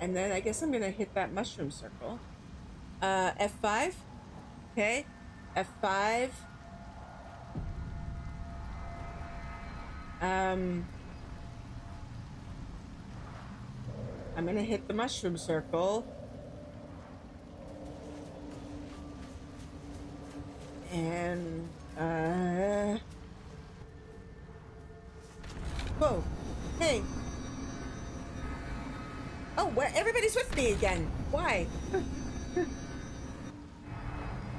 And then I guess I'm gonna hit that mushroom circle. Uh, F5. Okay. F5. Um. I'm gonna hit the mushroom circle. And, uh... Whoa. Hey. Oh, where everybody's with me again. Why?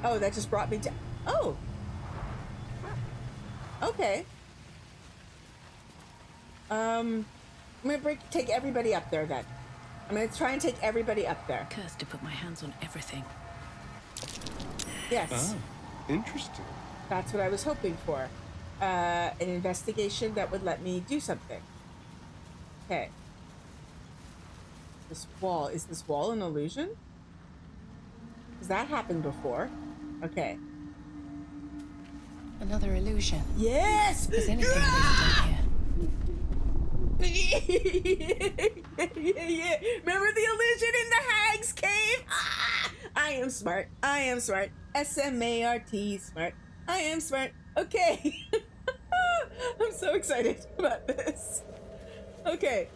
oh, that just brought me down. Oh. Okay. Um, I'm gonna break, take everybody up there then. I'm gonna try and take everybody up there.
Cursed to put my hands on everything.
Yes.
Ah, interesting.
That's what I was hoping for. Uh, an investigation that would let me do something. Okay. This wall. Is this wall an illusion? Has that happened before? Okay.
Another illusion.
Yes!
Is anything visible here?
yeah, yeah. Remember the illusion in the Hag's Cave? Ah, I am smart. I am smart. S M A R T, smart. I am smart. Okay. I'm so excited about this. Okay.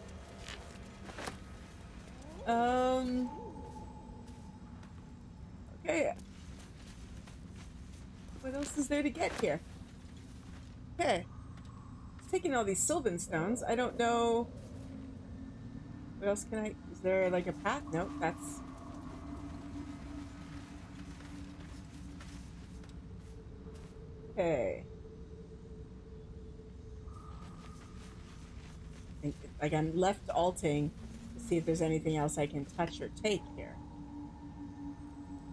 Um. Okay. What else is there to get here? Okay. It's Taking all these Sylvan stones. I don't know. What else can I? Is there like a path? No, that's. Okay. Like I'm left alting to see if there's anything else I can touch or take here.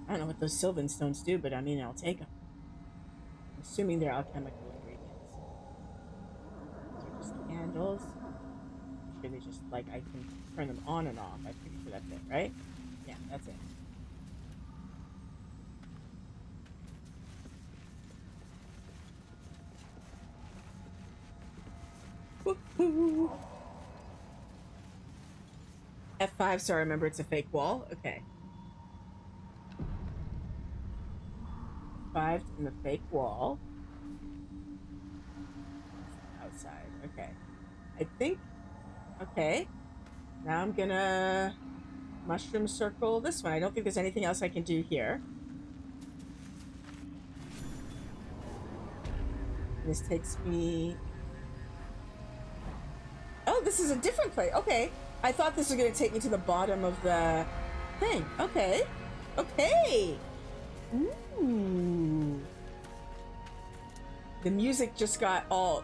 I don't know what those Sylvan stones do, but I mean, I'll take them. Assuming they're alchemical ingredients. These are just candles. I'm they just, like, I can turn them on and off. I'm pretty sure that's it, right? Yeah, that's it. Woohoo! F5, so I remember it's a fake wall. Okay. Five in the fake wall. Outside. Okay. I think. Okay. Now I'm gonna mushroom circle this one. I don't think there's anything else I can do here. This takes me. Oh, this is a different place. Okay. I thought this was gonna take me to the bottom of the thing. Okay. Okay. Ooh. The music just got all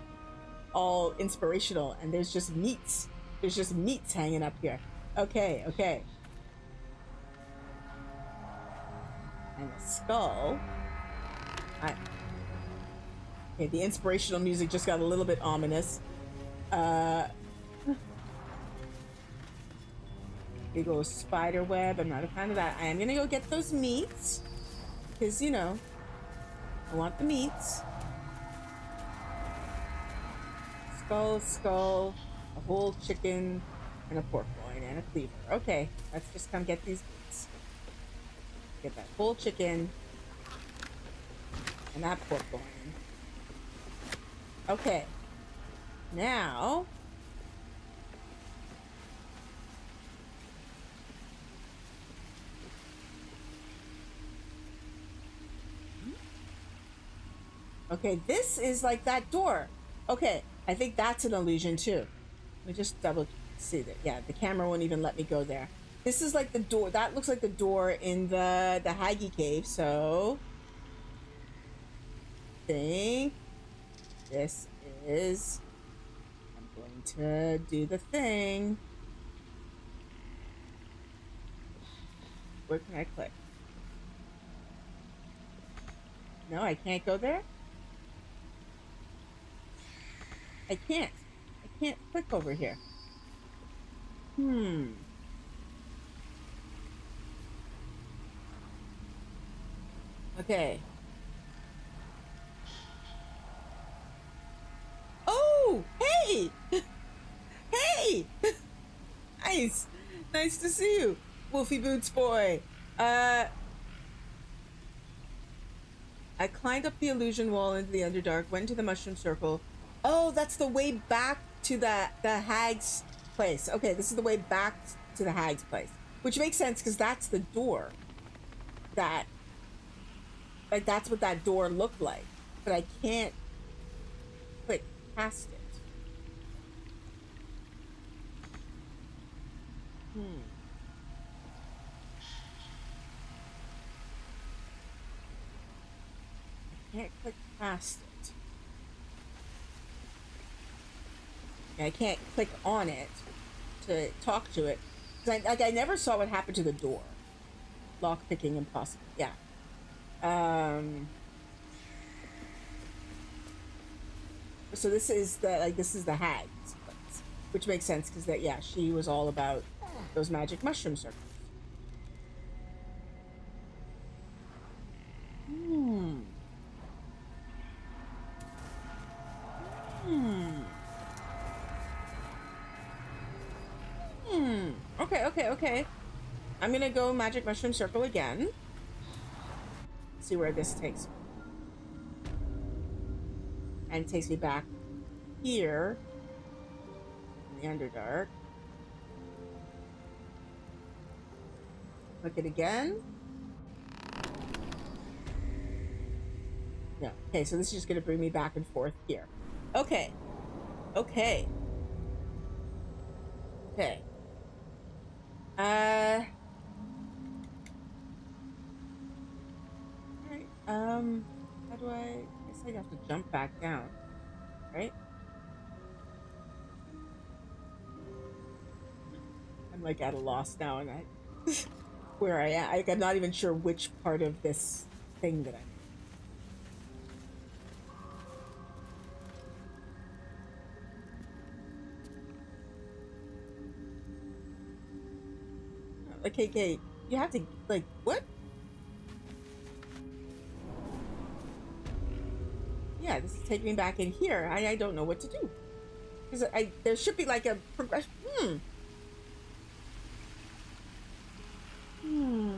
all inspirational and there's just meats. There's just meats hanging up here. Okay, okay. And a skull. I Okay, the inspirational music just got a little bit ominous. Uh Big old spider web. I'm not a fan of that. I am gonna go get those meats. Because, you know, I want the meats. Skull, skull, a whole chicken, and a pork loin, and a cleaver. Okay, let's just come get these meats. Get that whole chicken, and that pork loin. Okay. Now, Okay, this is like that door. Okay, I think that's an illusion too. Let me just double see that. Yeah, the camera won't even let me go there. This is like the door. That looks like the door in the the Haggy cave. So, I think this is. I'm going to do the thing. Where can I click? No, I can't go there. I can't. I can't click over here. Hmm. Okay. Oh, hey! hey! nice. Nice to see you, Wolfie Boots boy. Uh, I climbed up the illusion wall into the Underdark, went to the Mushroom Circle. Oh, that's the way back to the the hag's place. Okay, this is the way back to the hag's place, which makes sense because that's the door that Like that's what that door looked like. But I can't click past it. Hmm. I can't click past it. I can't click on it to talk to it. I, like I never saw what happened to the door. Lock picking impossible. Yeah. Um. So this is the like this is the place, which makes sense because that yeah she was all about those magic mushroom circles. Hmm. Hmm. Hmm. Okay, okay, okay. I'm gonna go magic mushroom circle again. See where this takes me. And takes me back here in the Underdark. Click it again. No. Okay, so this is just gonna bring me back and forth here. Okay. Okay. Okay. Uh. Alright, um, how do I, I guess I have to jump back down, right? I'm like at a loss now and I, where I am, I'm not even sure which part of this thing that I'm Okay, you have to, like, what? Yeah, this is taking me back in here. I, I don't know what to do. Because I, there should be like a progression. Hmm. Hmm.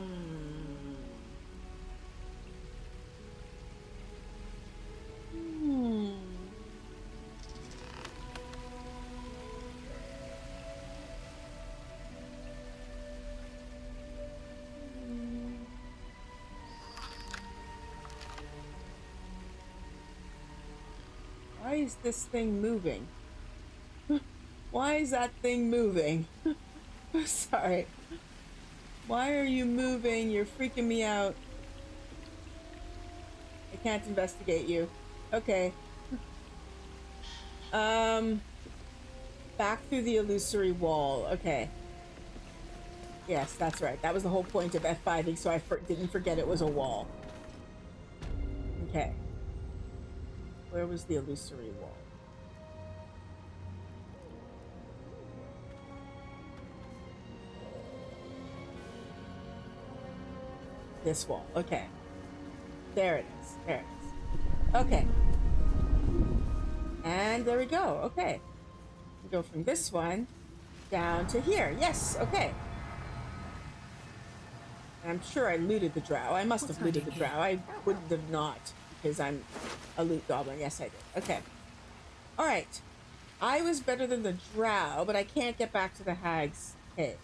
Why is this thing moving? Why is that thing moving? Sorry. Why are you moving? You're freaking me out. I can't investigate you. Okay. Um, back through the illusory wall. Okay. Yes, that's right. That was the whole point of F5ing, so I for didn't forget it was a wall. Okay. Where was the illusory wall? This wall. Okay. There it is. There it is. Okay. And there we go. Okay. We go from this one down to here. Yes. Okay. I'm sure I looted the drow. I must have looted the drow. I wouldn't have not because I'm a loot goblin. Yes, I did. Okay. All right. I was better than the drow, but I can't get back to the hag's cave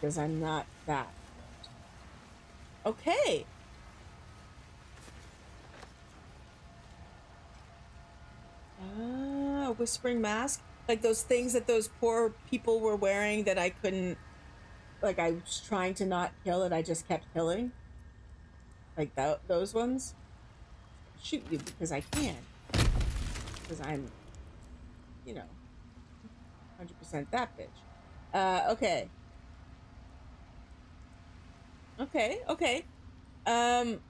because I'm not that. Okay. Ah, whispering mask, like those things that those poor people were wearing that I couldn't. Like I was trying to not kill it, I just kept killing. Like that, those ones. Shoot you because I can. Because I'm, you know, hundred percent that bitch. Uh, okay. Okay, okay. Um.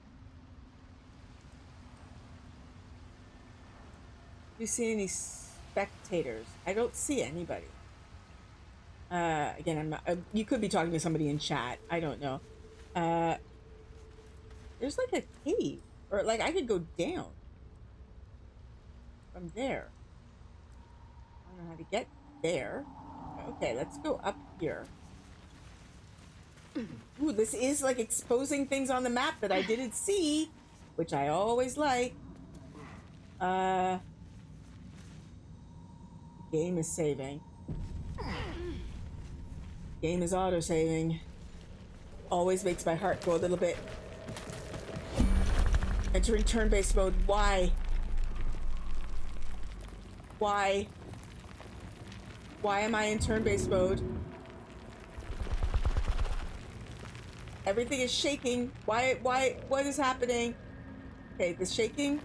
You see any spectators? I don't see anybody. Uh, again, I'm not. Uh, you could be talking to somebody in chat. I don't know. Uh, there's like a cave, or like I could go down from there. I don't know how to get there. Okay, let's go up here. Ooh, this is like exposing things on the map that I didn't see, which I always like. Uh, game is saving. Game is auto saving. Always makes my heart go a little bit. Entering turn-based mode. Why? Why? Why am I in turn-based mode? Everything is shaking. Why, why, what is happening? Okay, the shaking.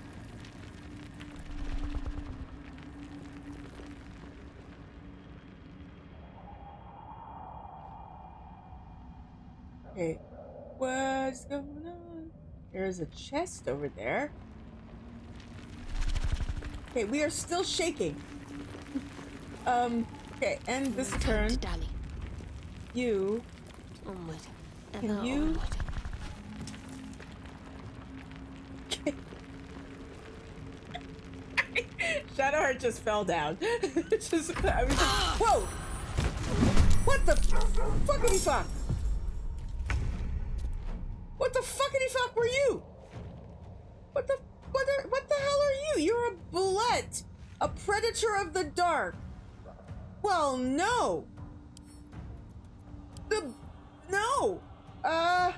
Okay, what's going on? There's a chest over there. Okay, we are still shaking. um, okay, end this turn, you, can you, Shadowheart just fell down. just, I was just, whoa! What the fuckity fuck? What the fuckity fuck were you? What the what are, what the hell are you? You're a bulette, a predator of the dark. Well, no. The no. Uh.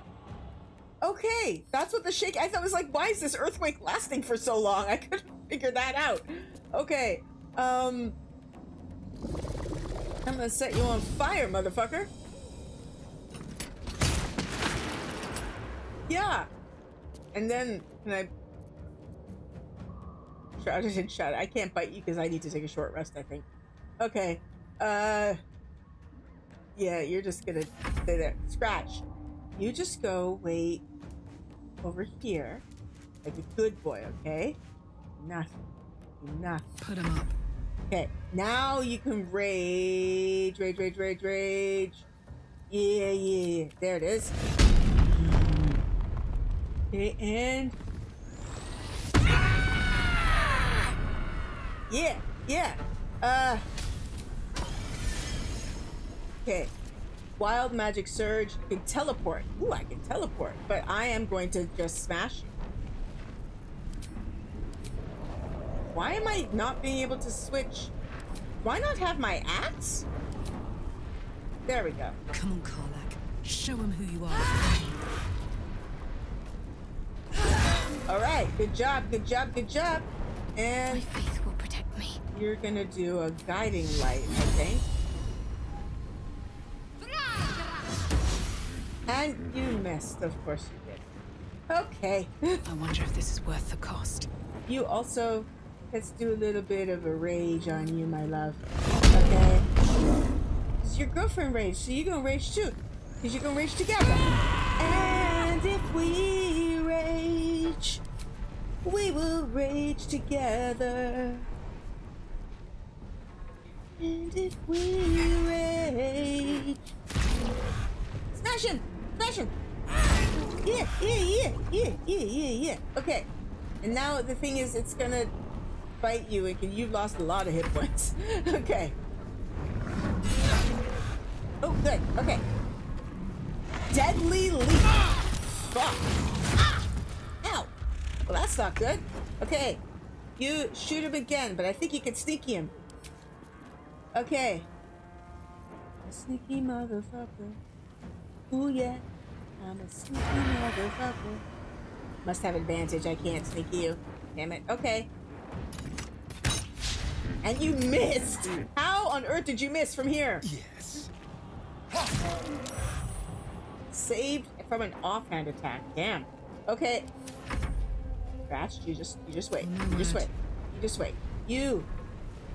Okay, that's what the shake. I thought was like, why is this earthquake lasting for so long? I couldn't figure that out. Okay. Um. I'm gonna set you on fire, motherfucker. Yeah. And then can I Shot it shot. I can't bite you because I need to take a short rest, I think. Okay. Uh Yeah, you're just gonna stay there. Scratch. You just go wait over here. Like a good boy, okay? Nothing. Nothing.
Put him up.
Okay, now you can rage, rage, rage, rage, rage. Yeah, Yeah, yeah, there it is. Okay, and yeah, yeah. Uh. Okay. Wild magic surge. Can teleport. Ooh, I can teleport, but I am going to just smash. Why am I not being able to switch? Why not have my axe? There we go.
Come on, Karlach. Show him who you are.
All right, good job, good job, good job. And
My faith will protect me.
you're gonna do a guiding light, I think. And you missed, of course you did. Okay.
I wonder if this is worth the cost.
You also, let's do a little bit of a rage on you, my love. Okay? It's your girlfriend rage, so you're gonna rage too. Because you're gonna rage together. And if we rage, we will rage together. And if we rage. Smash him! Smash him! Yeah, yeah, yeah, yeah, yeah, yeah, yeah. Okay. And now the thing is, it's gonna bite you, and you've lost a lot of hit points. okay. Oh, good. Okay. Deadly leap. Fuck. Well, that's not good. Okay. You shoot him again, but I think you can sneaky him. Okay. A sneaky motherfucker. Ooh, yeah. I'm a sneaky motherfucker. Must have advantage. I can't sneak you. Damn it. Okay. And you missed! How on earth did you miss from here?
Yes.
Saved from an offhand attack. Damn. Okay. Scratch, you just you just wait. You just wait. You just wait. You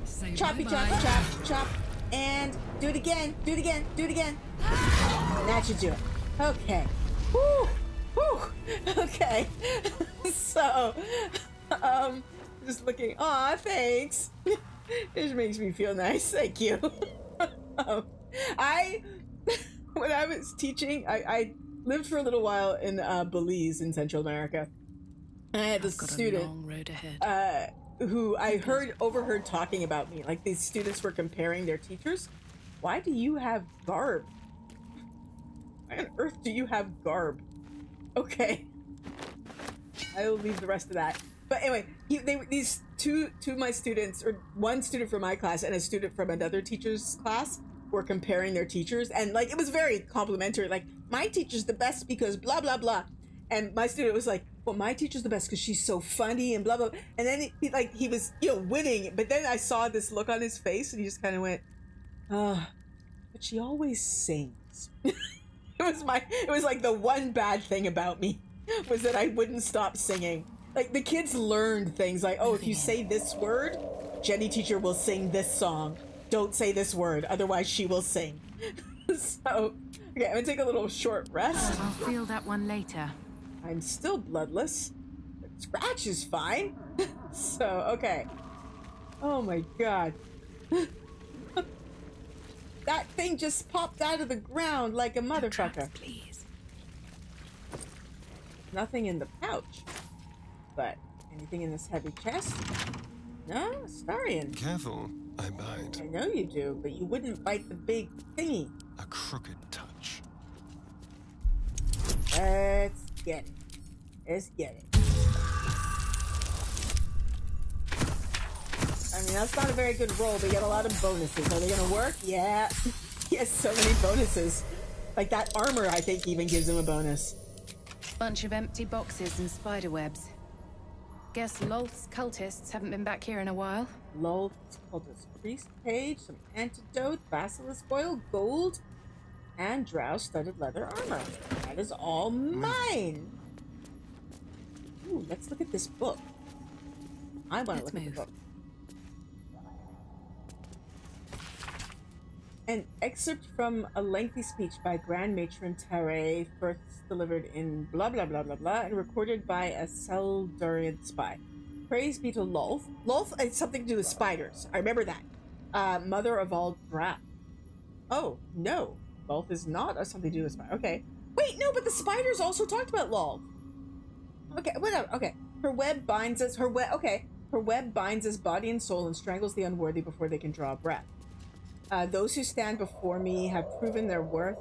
Say
choppy chop chop chop and do it again. Do it again. Do it again. That should do it. Okay. Whew. Whew. Okay. so um just looking aw thanks. this makes me feel nice. Thank you. um, I when I was teaching, I, I lived for a little while in uh, Belize in Central America. And I had this student
a long road ahead.
uh, who I heard overheard talking about me. Like these students were comparing their teachers. Why do you have garb? Why on earth do you have garb? Okay, I will leave the rest of that. But anyway, he, they these two two of my students, or one student from my class and a student from another teacher's class, were comparing their teachers, and like it was very complimentary. Like my teacher's the best because blah blah blah, and my student was like, well, my teacher's the best because she's so funny and blah blah. blah. And then he like he was you know winning, but then I saw this look on his face, and he just kind of went, "Ah, but she always sings." it was my it was like the one bad thing about me was that I wouldn't stop singing. Like the kids learned things like, "Oh, if you say this word, Jenny teacher will sing this song. Don't say this word, otherwise she will sing." so, okay, I'm gonna take a little short rest.
I'll feel that one later.
I'm still bloodless. But Scratch is fine. so, okay. Oh my god. that thing just popped out of the ground like a motherfucker.
Please.
Nothing in the pouch. But anything in this heavy chest? No, Astarion.
Careful, I bite.
I know you do, but you wouldn't bite the big thingy.
A crooked touch.
Let's get it. Let's get it. I mean, that's not a very good roll, but you get a lot of bonuses. Are they gonna work? Yeah. he has so many bonuses. Like that armor, I think, even gives him a bonus.
Bunch of empty boxes and spider webs. Guess Lolth's cultists haven't been back here in a while.
Lolth's cultist priest page, some antidote, basilisk oil, gold, and drow studded leather armor. That is all mm. mine. Ooh, let's look at this book. I want to look at the book. An excerpt from a lengthy speech by Grand Matron Terre, first delivered in blah blah blah blah blah, and recorded by a Seldarian spy. Praise be to Lolth. Lolth has something to do with spiders. I remember that. Uh, mother of all Drow. Oh, no. Lolth is not a something to do with spiders. Okay. Wait, no, but the spiders also talked about Lolth. Okay, whatever. Okay. Her web binds us. Her web. Okay. Her web binds us body and soul and strangles the unworthy before they can draw a breath. Uh, those who stand before me have proven their worth.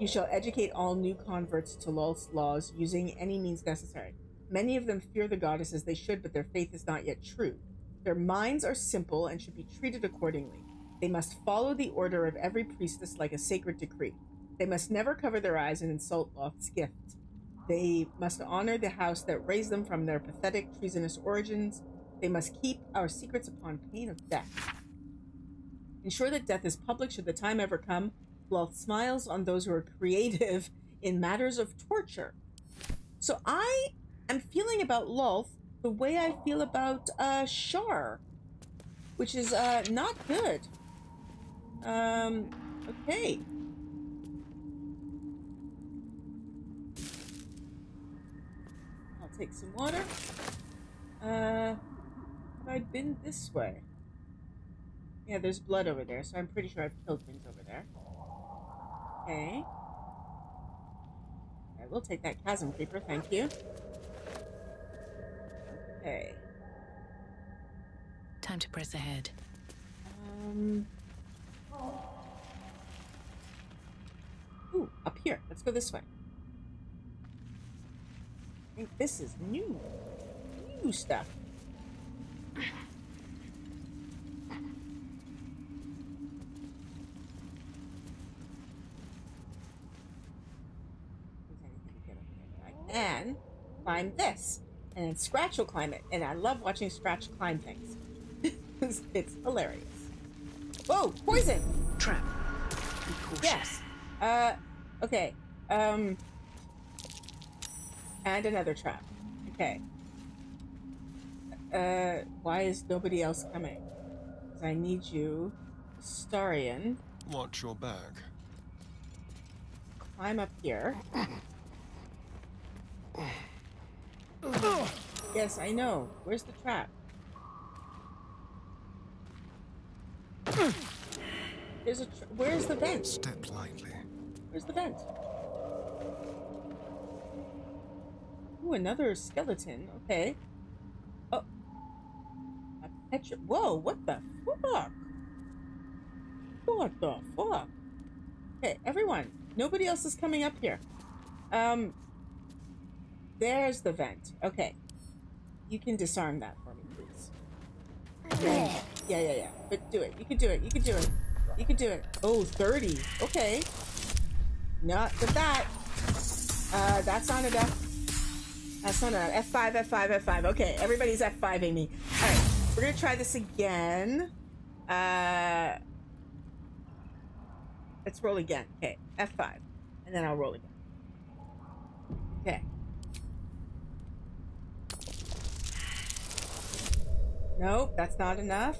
You shall educate all new converts to Lolth's laws using any means necessary. Many of them fear the goddess as they should, but their faith is not yet true. Their minds are simple and should be treated accordingly. They must follow the order of every priestess like a sacred decree. They must never cover their eyes and insult Lolth's gift. They must honor the house that raised them from their pathetic, treasonous origins. They must keep our secrets upon pain of death. Ensure that death is public should the time ever come. Lolth smiles on those who are creative in matters of torture. So I am feeling about Lolth the way I feel about uh, Shar, which is uh, not good. Um, okay. Take some water. Uh, have I been this way? Yeah, there's blood over there, so I'm pretty sure I've killed things over there. Okay. I will take that chasm creeper, thank you. Okay.
Time to press ahead.
Um. Ooh, up here. Let's go this way. Think this is new. New stuff. and climb this. And then Scratch will climb it. And I love watching Scratch climb things. it's, it's hilarious. Whoa, poison!
Trap. Be cautious.
Yes. Uh, okay. Um, and another trap. Okay. Uh, why is nobody else coming? Because I need you, Astarion.
Watch your back.
Climb up here. Yes, I know. Where's the trap? There's a. Tra Where's the vent?
Step lightly.
Where's the vent? Ooh, another skeleton. Okay. Oh. A petra. Whoa! What the fuck? What the fuck? Okay, everyone. Nobody else is coming up here. Um. There's the vent. Okay. You can disarm that for me, please. Yeah, yeah, yeah, yeah. But do it. You can do it. You can do it. You can do it. Oh, 30. Okay. Not with that. Uh, that's not enough. That's not an F5, F5, F5. Okay, everybody's F5ing me. All right, we're gonna try this again. Uh, let's roll again. Okay, F5, and then I'll roll again. Okay. Nope, that's not enough.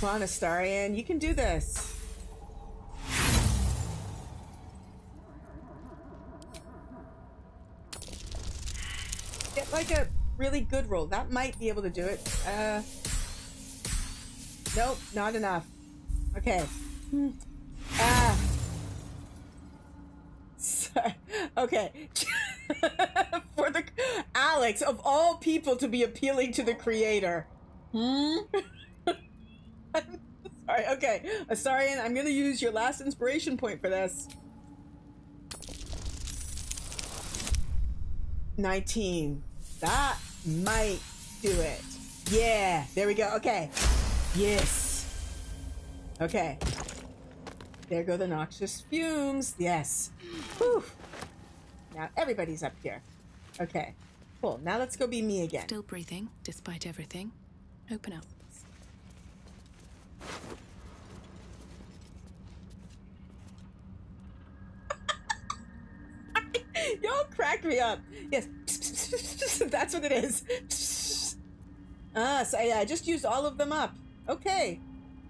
Come on, Astarion, you can do this. Like a really good roll. That might be able to do it. Uh, nope, not enough. Okay. Hmm. Ah. Sorry. Okay. For the Alex of all people to be appealing to the creator. Hmm. Sorry. Okay. Astarion, I'm gonna use your last inspiration point for this. 19. That might do it. Yeah, there we go. Okay. Yes. Okay. There go the noxious fumes. Yes. Whew. Now everybody's up here. Okay. Cool. Now let's go be me again.
Still breathing, despite everything. Open up.
Y'all cracked me up. Yes. That's what it is. ah, so yeah, I just used all of them up. Okay.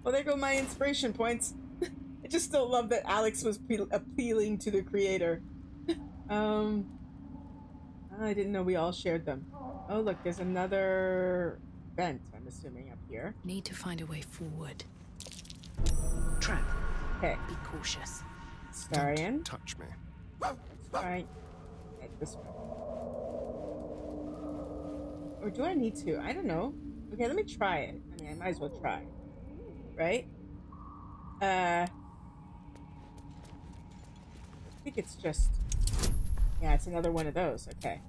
Well, there go my inspiration points. I just still love that Alex was appealing to the creator. um, I didn't know we all shared them. Oh, look, there's another vent, I'm assuming, up here.
Need to find a way forward. Trap.
Okay.
Be cautious.
Astarion.
Touch me.
Alright. Okay, this way. Or do I need to? I don't know. Okay, let me try it. I mean, I might as well try. Right? Uh... I think it's just... Yeah, it's another one of those. Okay.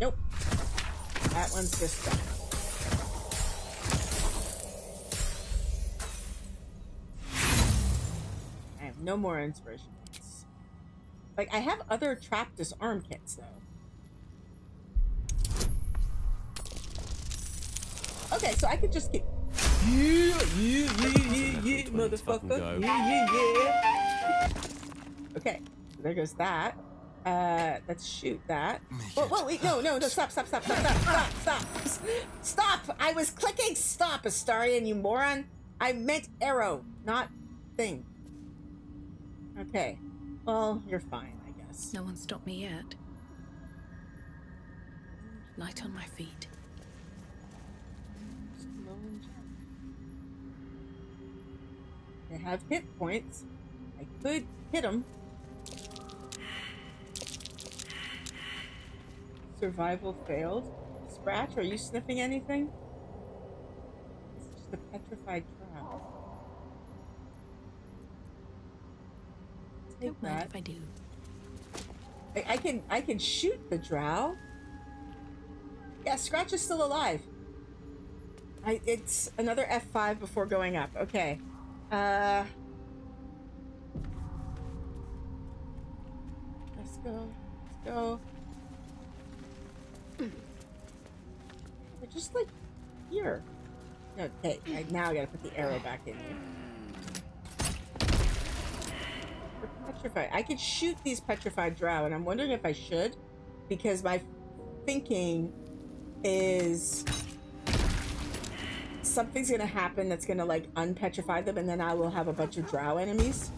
Nope. That one's just done. I have no more inspiration. Like, I have other trap disarm kits, though. Okay, so I could just get... Yeah, yeah, yeah, yeah, yeah, motherfucker. Yeah, yeah, yeah. Okay, so there goes that. Uh, let's shoot that. Whoa, whoa, wait, no, no, no, stop, stop, stop, stop, stop, stop, stop. Stop! I was clicking stop, Astarion, you moron. I meant arrow, not thing. Okay. Well, you're fine, I guess.
No one stopped me yet. Light on my feet.
They have hit points. I could hit them. Survival failed. Scratch, are you sniffing anything? Is just a petrified trap.
Don't mind
that.
if I do.
I, I can I can shoot the drow. Yeah, Scratch is still alive. I it's another F5 before going up. Okay. Uh Let's go. Let's go. They're just like here. Okay, I, now I gotta put the arrow back in you. Petrified. I could shoot these petrified drow, and I'm wondering if I should, because my thinking is something's gonna happen that's gonna like unpetrify them, and then I will have a bunch of drow enemies.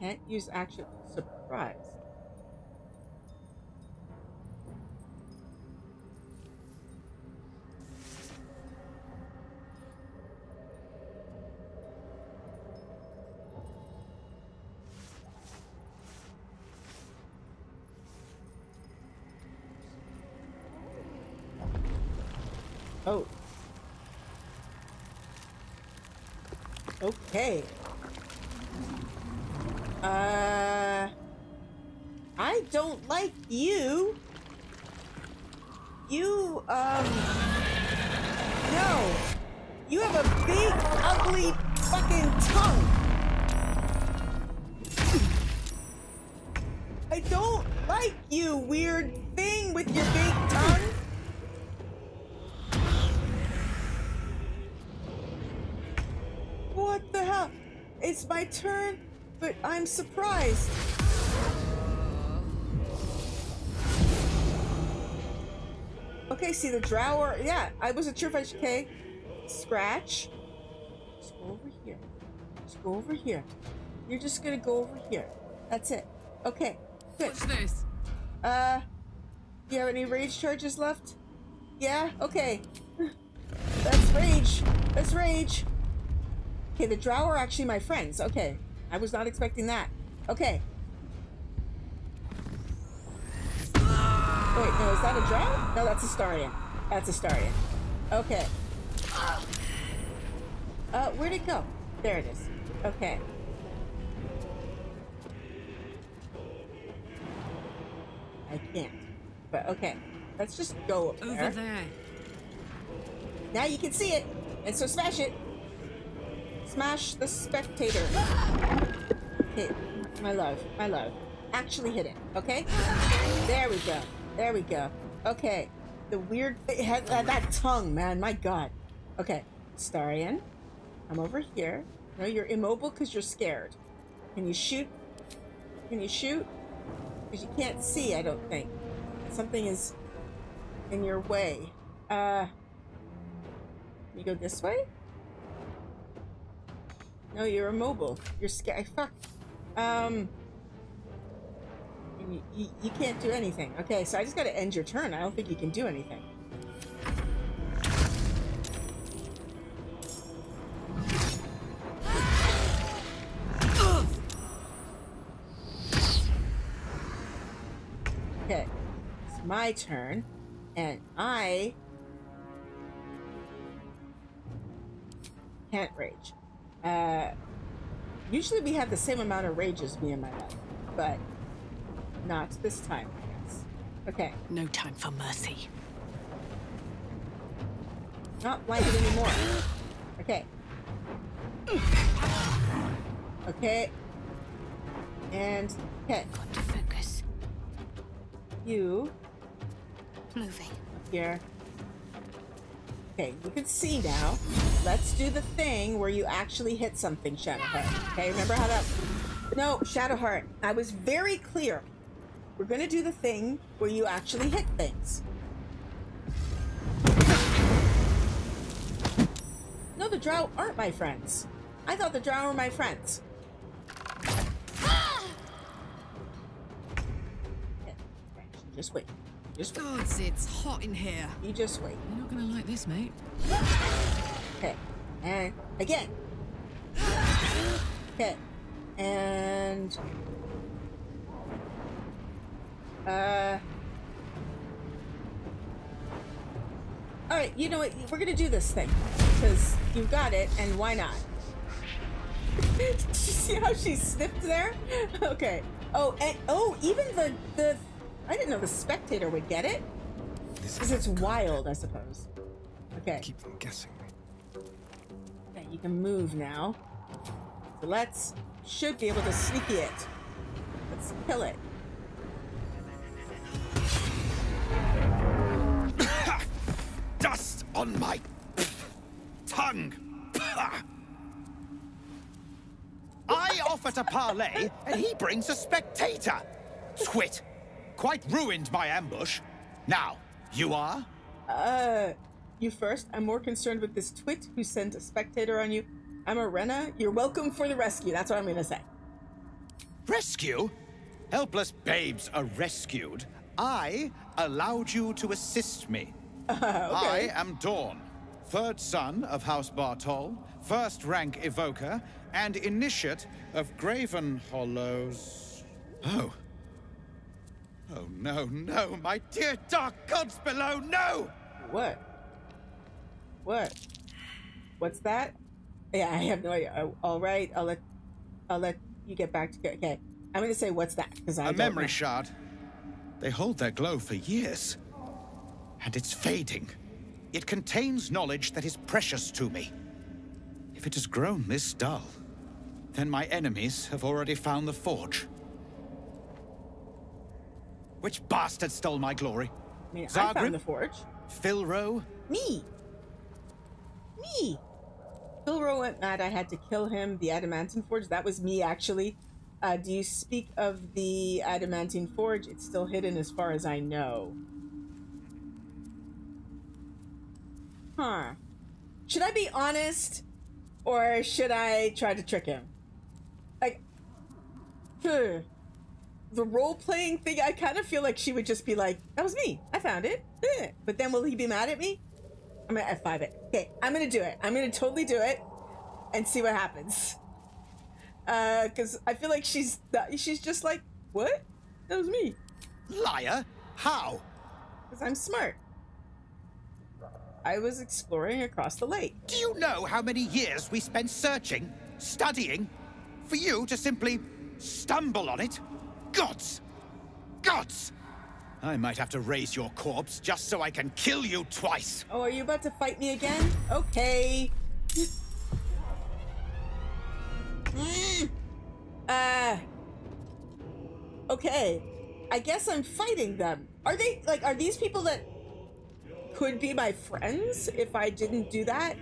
Can't use action surprise. Okay. See the drower. Yeah, I wasn't sure if I should. Okay, scratch. Just go over here. Just go over here. You're just gonna go over here. That's it. Okay, good.
What's this?
Uh, do you have any rage charges left? Yeah? Okay. That's rage. That's rage. Okay, the drow are actually my friends. Okay. I was not expecting that. Okay. Wait, no, is that a drow? No, that's Astarion. That's Astarion. Okay. Uh, where'd it go? There it is. Okay. I can't. But okay. Let's just go up there.
Over there.
Now you can see it. And so smash it. Smash the spectator. Okay, my love, my love. Actually hit it, okay? There we go. There we go. Okay. The weird had uh, that tongue, man. My god. Okay. Astarion. I'm over here. No, you're immobile because you're scared. Can you shoot? Can you shoot? Because you can't see, I don't think. Something is in your way. Uh, you go this way? No, you're immobile. You're scared. Fuck. Um, you, you, you can't do anything. Okay, so I just gotta end your turn. I don't think you can do anything. Okay, it's my turn, and I can't rage. Uh, usually we have the same amount of rage as me and my life, but not this time, I guess. Okay,
No time for mercy.
not like it anymore. Okay. Okay. And okay.
Got to focus.
You
Moving.
here. Okay, you can see now. Let's do the thing where you actually hit something, Shadowheart. Okay, remember how that... No, Shadowheart, I was very clear. We're gonna do the thing where you actually hit things. No, the Drow aren't my friends. I thought the Drow were my friends. Just wait. Just wait.
Gods, it's hot in here.
You just wait.
You're not gonna like this, mate.
Okay. And again. Okay. And uh All right, you know what? We're going to do this thing because you got it and why not? Did you see how she snipped there? Okay. Oh, and oh, even the the I didn't know the spectator would get it. Because it's wild, I suppose. Okay.
Keep them guessing.
Okay, you can move now. So let's should be able to sneaky it. Let's kill it.
Dust on my tongue. I offer to parley, and he brings a spectator. Twit. Quite ruined my ambush. Now, you are?
Uh, you first. I'm more concerned with this twit who sent a spectator on you. I'm a Rena. You're welcome for the rescue. That's what I'm gonna say.
Rescue? Helpless babes are rescued. I allowed you to assist me. Uh, I am Dhourn, third son of House Bartol, first rank evoker, and initiate of Graven Hollows. Oh. Oh, no, no, my dear dark gods below, no!
What? What? What's that? Yeah, I have no idea. Oh, all right, I'll let I'll let you get back to it. okay. I'm gonna say what's that because I
A
don't
memory
know.
shard. They hold their glow for years. And it's fading. It contains knowledge that is precious to me. If it has grown this dull, then my enemies have already found the forge. Which bastard stole my glory?
I mean, I found the forge.
Philro?
Me. Me. Philro went mad. I had to kill him. The adamantine forge. That was me, actually. Uh, do you speak of the adamantine forge? It's still hidden, as far as I know. Huh. Should I be honest, or should I try to trick him? Like, huh. the role playing thing. I kind of feel like she would just be like, "That was me. I found it." Eh. But then, will he be mad at me? I'm gonna F5 it. Okay, I'm gonna do it. I'm gonna totally do it and see what happens. Uh, cause I feel like she's she's just like, what? That was me.
Liar? How?
Cause I'm smart. I was exploring across the lake.
Do you know how many years we spent searching, studying, for you to simply stumble on it? Gods! Gods! I might have to raise your corpse just so I can kill you twice.
Oh, are you about to fight me again? Okay. Mm. Uh. Okay. I guess I'm fighting them. Are they like? Are these people that could be my friends if I didn't do that?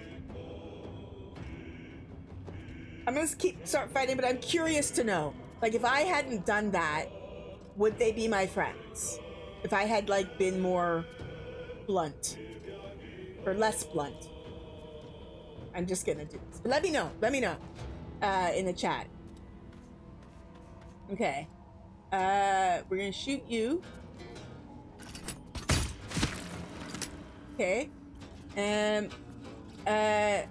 I'm gonna keep start fighting, but I'm curious to know. Like, if I hadn't done that, would they be my friends? If I had like been more blunt or less blunt. I'm just gonna do this. But let me know. Let me know uh, in the chat. Okay. Uh, we're gonna shoot you. Okay. Um. Uh.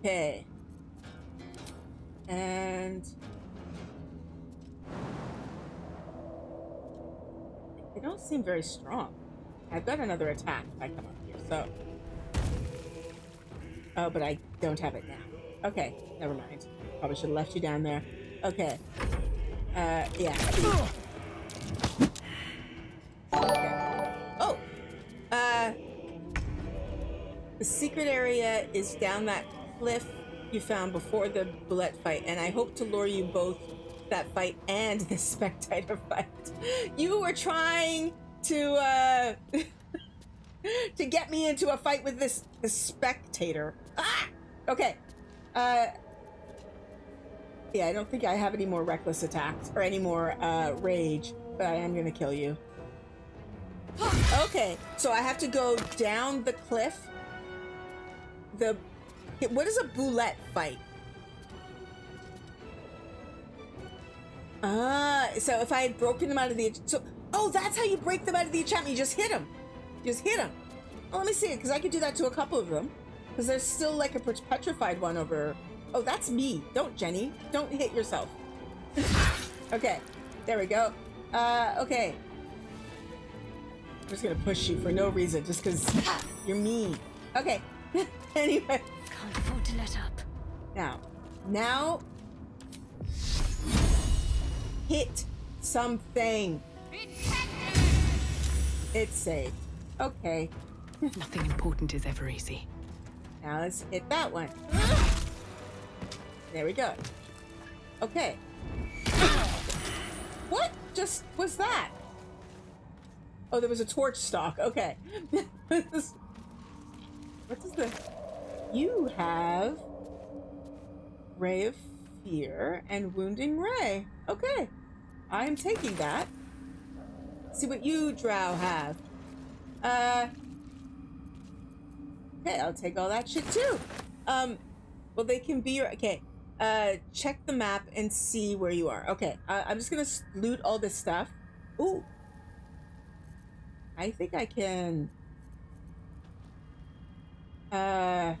Okay. And. They don't seem very strong. I've got another attack if I come up here, so. Oh, but I don't have it now. Okay, never mind. Probably should have left you down there. Okay. Uh, yeah. Okay. Oh! Uh. The secret area is down that cliff you found before the bulette fight, and I hope to lure you both that fight and the spectator fight. You were trying to uh to get me into a fight with this, spectator. Ah! Okay. Uh Yeah, I don't think I have any more reckless attacks or any more uh rage, but I am gonna kill you. Okay, so I have to go down the cliff. The what is a bulette fight? Ah, so if I had broken them out of the so oh, that's how you break them out of the enchantment. You just hit them. Just hit them. Oh, let me see it because I could do that to a couple of them. Because there's still like a petrified one over. Oh, that's me. Don't Jenny. Don't hit yourself. okay, there we go. Uh, okay. I'm just gonna push you for no reason, just because you're mean. Okay. anyway.
Can't afford to let up.
Now, now, hit something. It's saved. Okay.
Nothing important is ever easy.
Now let's hit that one. There we go. Okay. What just was that? Oh, there was a torch stock. Okay. what is the... You have Ray of Fear and Wounding Ray. Okay. I am taking that. See what you, Drow, have. Uh... Okay, I'll take all that shit too. Um, well, they can be your... Okay, uh, check the map and see where you are. Okay, uh, I'm just gonna loot all this stuff. Ooh. I think I can... Uh...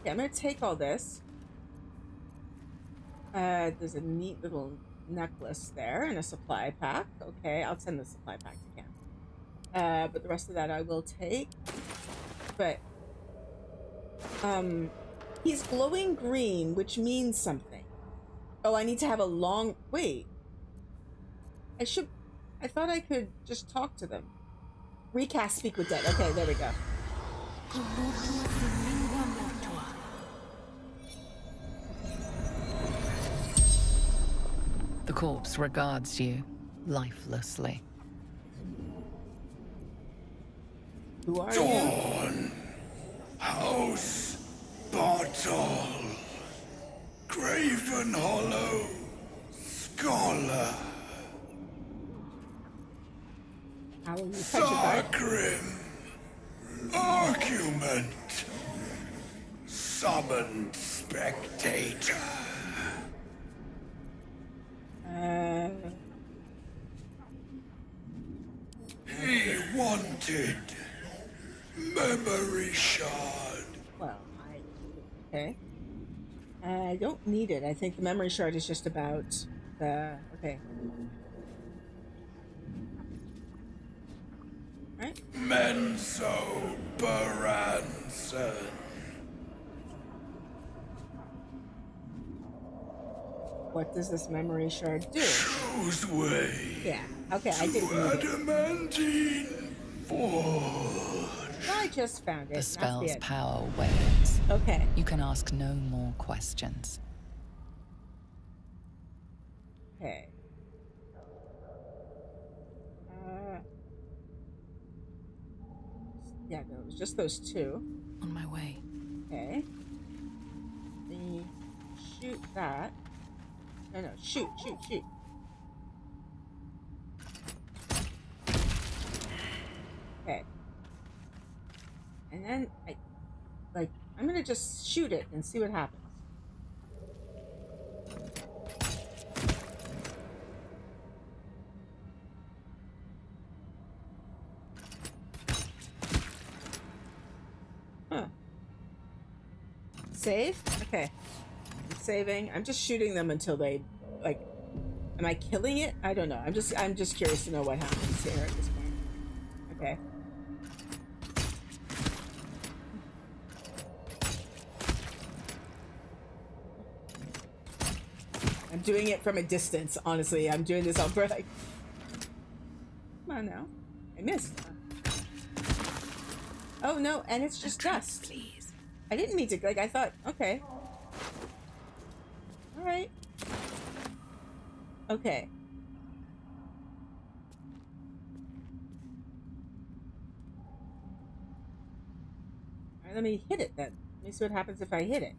Okay, I'm gonna take all this. Uh, there's a neat little necklace there and a supply pack. Okay, I'll send the supply pack to Cam. Uh, but the rest of that I will take. But, um, he's glowing green, which means something. Oh, I need to have a long, wait. I should... I thought I could just talk to them. Recast Speak with Dead. Okay, there we go.
The corpse regards you lifelessly.
Who are
Dhourn, you? House Bartol, Graven Hollow, Scholar. Sargrim. Argument. Summoned spectator.
Uh,
He wanted memory shard.
well, I okay. I don't need it. I think the memory shard is just about the okay. Right?
Menso Baranson.
What does this memory shard do?
Whose way?
Yeah. Okay, I didn't need it.
Adamantine Forge.
I just found it.
The
That's
spell's
it.
power wanes.
Okay.
You can ask no more questions.
Okay. Uh, yeah, no, it was just those two.
On my way.
Okay. You shoot that. No, no, shoot, shoot, shoot. Okay. And then I, like, I'm gonna just shoot it and see what happens. Huh. Save? Okay. I'm saving. I'm just shooting them until they like am I killing it? I don't know. I'm just I'm just curious to know what happens here at this point. Okay. I'm doing it from a distance, honestly. I'm doing this on for like Come on now. I missed. Oh no, and it's just dust.
Please.
I didn't mean to like I thought okay. Alright. Okay. Alright, let me hit it then. Let me see what happens if I hit it.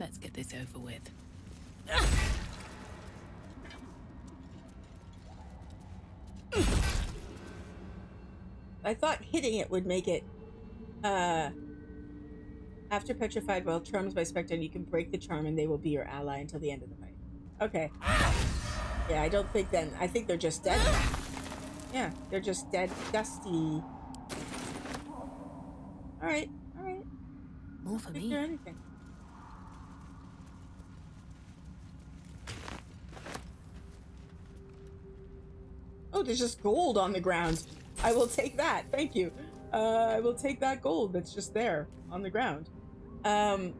Let's get this over with.
I thought hitting it would make it uh after petrified while charmed by spectre and you can break the charm and they will be your ally until the end of the fight. Okay. Yeah, I don't think then I think they're just dead. Yeah, they're just dead dusty. Alright, alright.
More for me.
anything. Oh, there's just gold on the ground. I will take that. Thank you. Uh, I will take that gold that's just there on the ground. Um,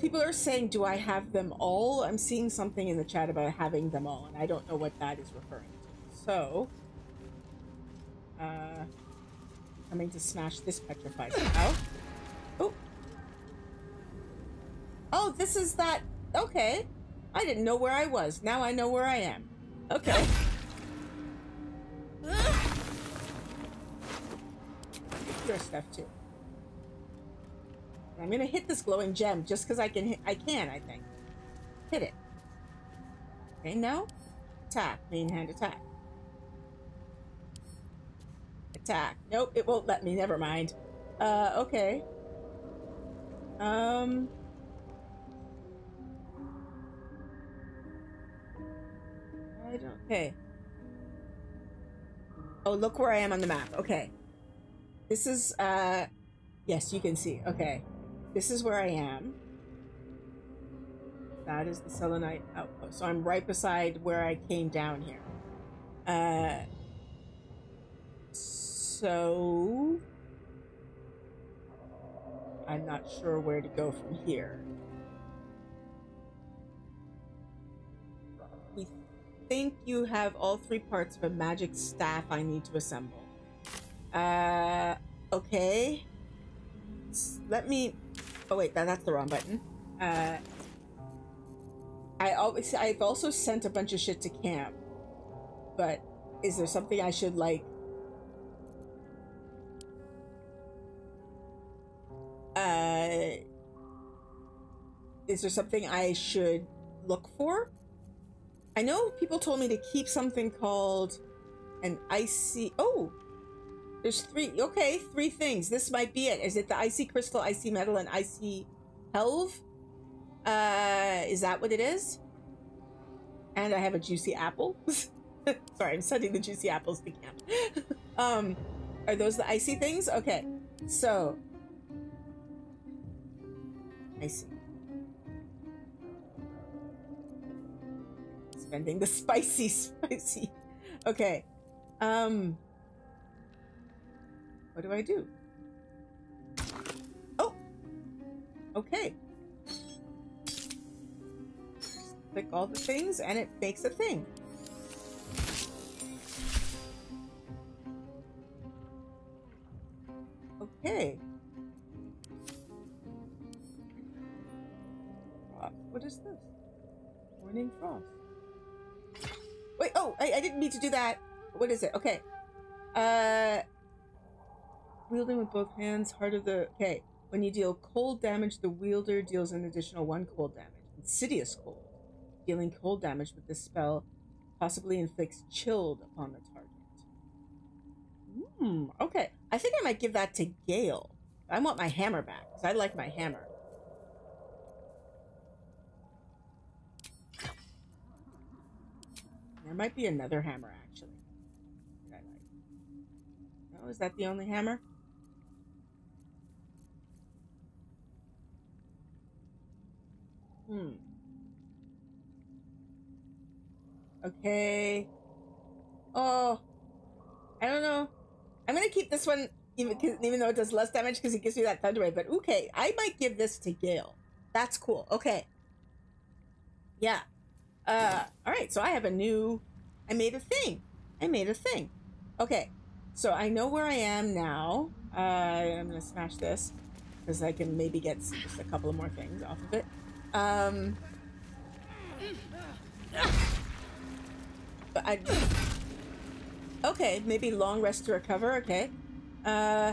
people are saying, do I have them all? I'm seeing something in the chat about having them all, and I don't know what that is referring to. So, uh, coming to smash this petrified out. Oh. Oh, this is that. Okay. I didn't know where I was. Now I know where I am. Okay. Your stuff too. I'm gonna hit this glowing gem just because I can. Hit, I can. I think. Hit it. Okay. No. Attack. Main hand attack. Attack. Nope. It won't let me. Never mind. Uh. Okay. Um. I don't. Okay. Oh, look where I am on the map. Okay. This is, uh, yes, you can see. Okay. This is where I am. That is the Selûnite outpost. So I'm right beside where I came down here. Uh, so I'm not sure where to go from here. We think you have all three parts of a magic staff I need to assemble. Uh, okay. Let me. Oh wait, that, that's the wrong button. Uh, I always I've also sent a bunch of shit to camp. But is there something I should like uh is there something I should look for? I know people told me to keep something called an icy oh there's three okay three things. This might be it. Is it the icy crystal icy metal and icy helve? Uh is that what it is? And i have a juicy apple. Sorry i'm sending the juicy apples to camp. Um are those the icy things? Okay so icy. Spending the spicy spicy. Okay um what do I do? Oh! Okay. Click all the things and it makes a thing. Okay. What is this? Morning frost. Wait, oh, I, I didn't mean to do that. What is it? Okay. Uh, wielding with both hands, heart of the. Okay. When you deal cold damage, the wielder deals an additional one cold damage. Insidious cold. Dealing cold damage with this spell possibly inflicts chilled upon the target. Hmm. Okay. I think I might give that to Gale. I want my hammer back because I like my hammer. There might be another hammer actually. That I like. Oh, is that the only hammer? Hmm. Okay. Oh. I don't know. I'm gonna keep this one even even though it does less damage because it gives me that thunder wave. But okay, I might give this to Gale. That's cool. Okay. Yeah. Uh. All right. So I have a new. I made a thing. I made a thing. Okay. So I know where I am now. Uh, I'm gonna smash this because I can maybe get just a couple of more things off of it. Um. But I. Okay, maybe long rest to recover. Okay. Uh.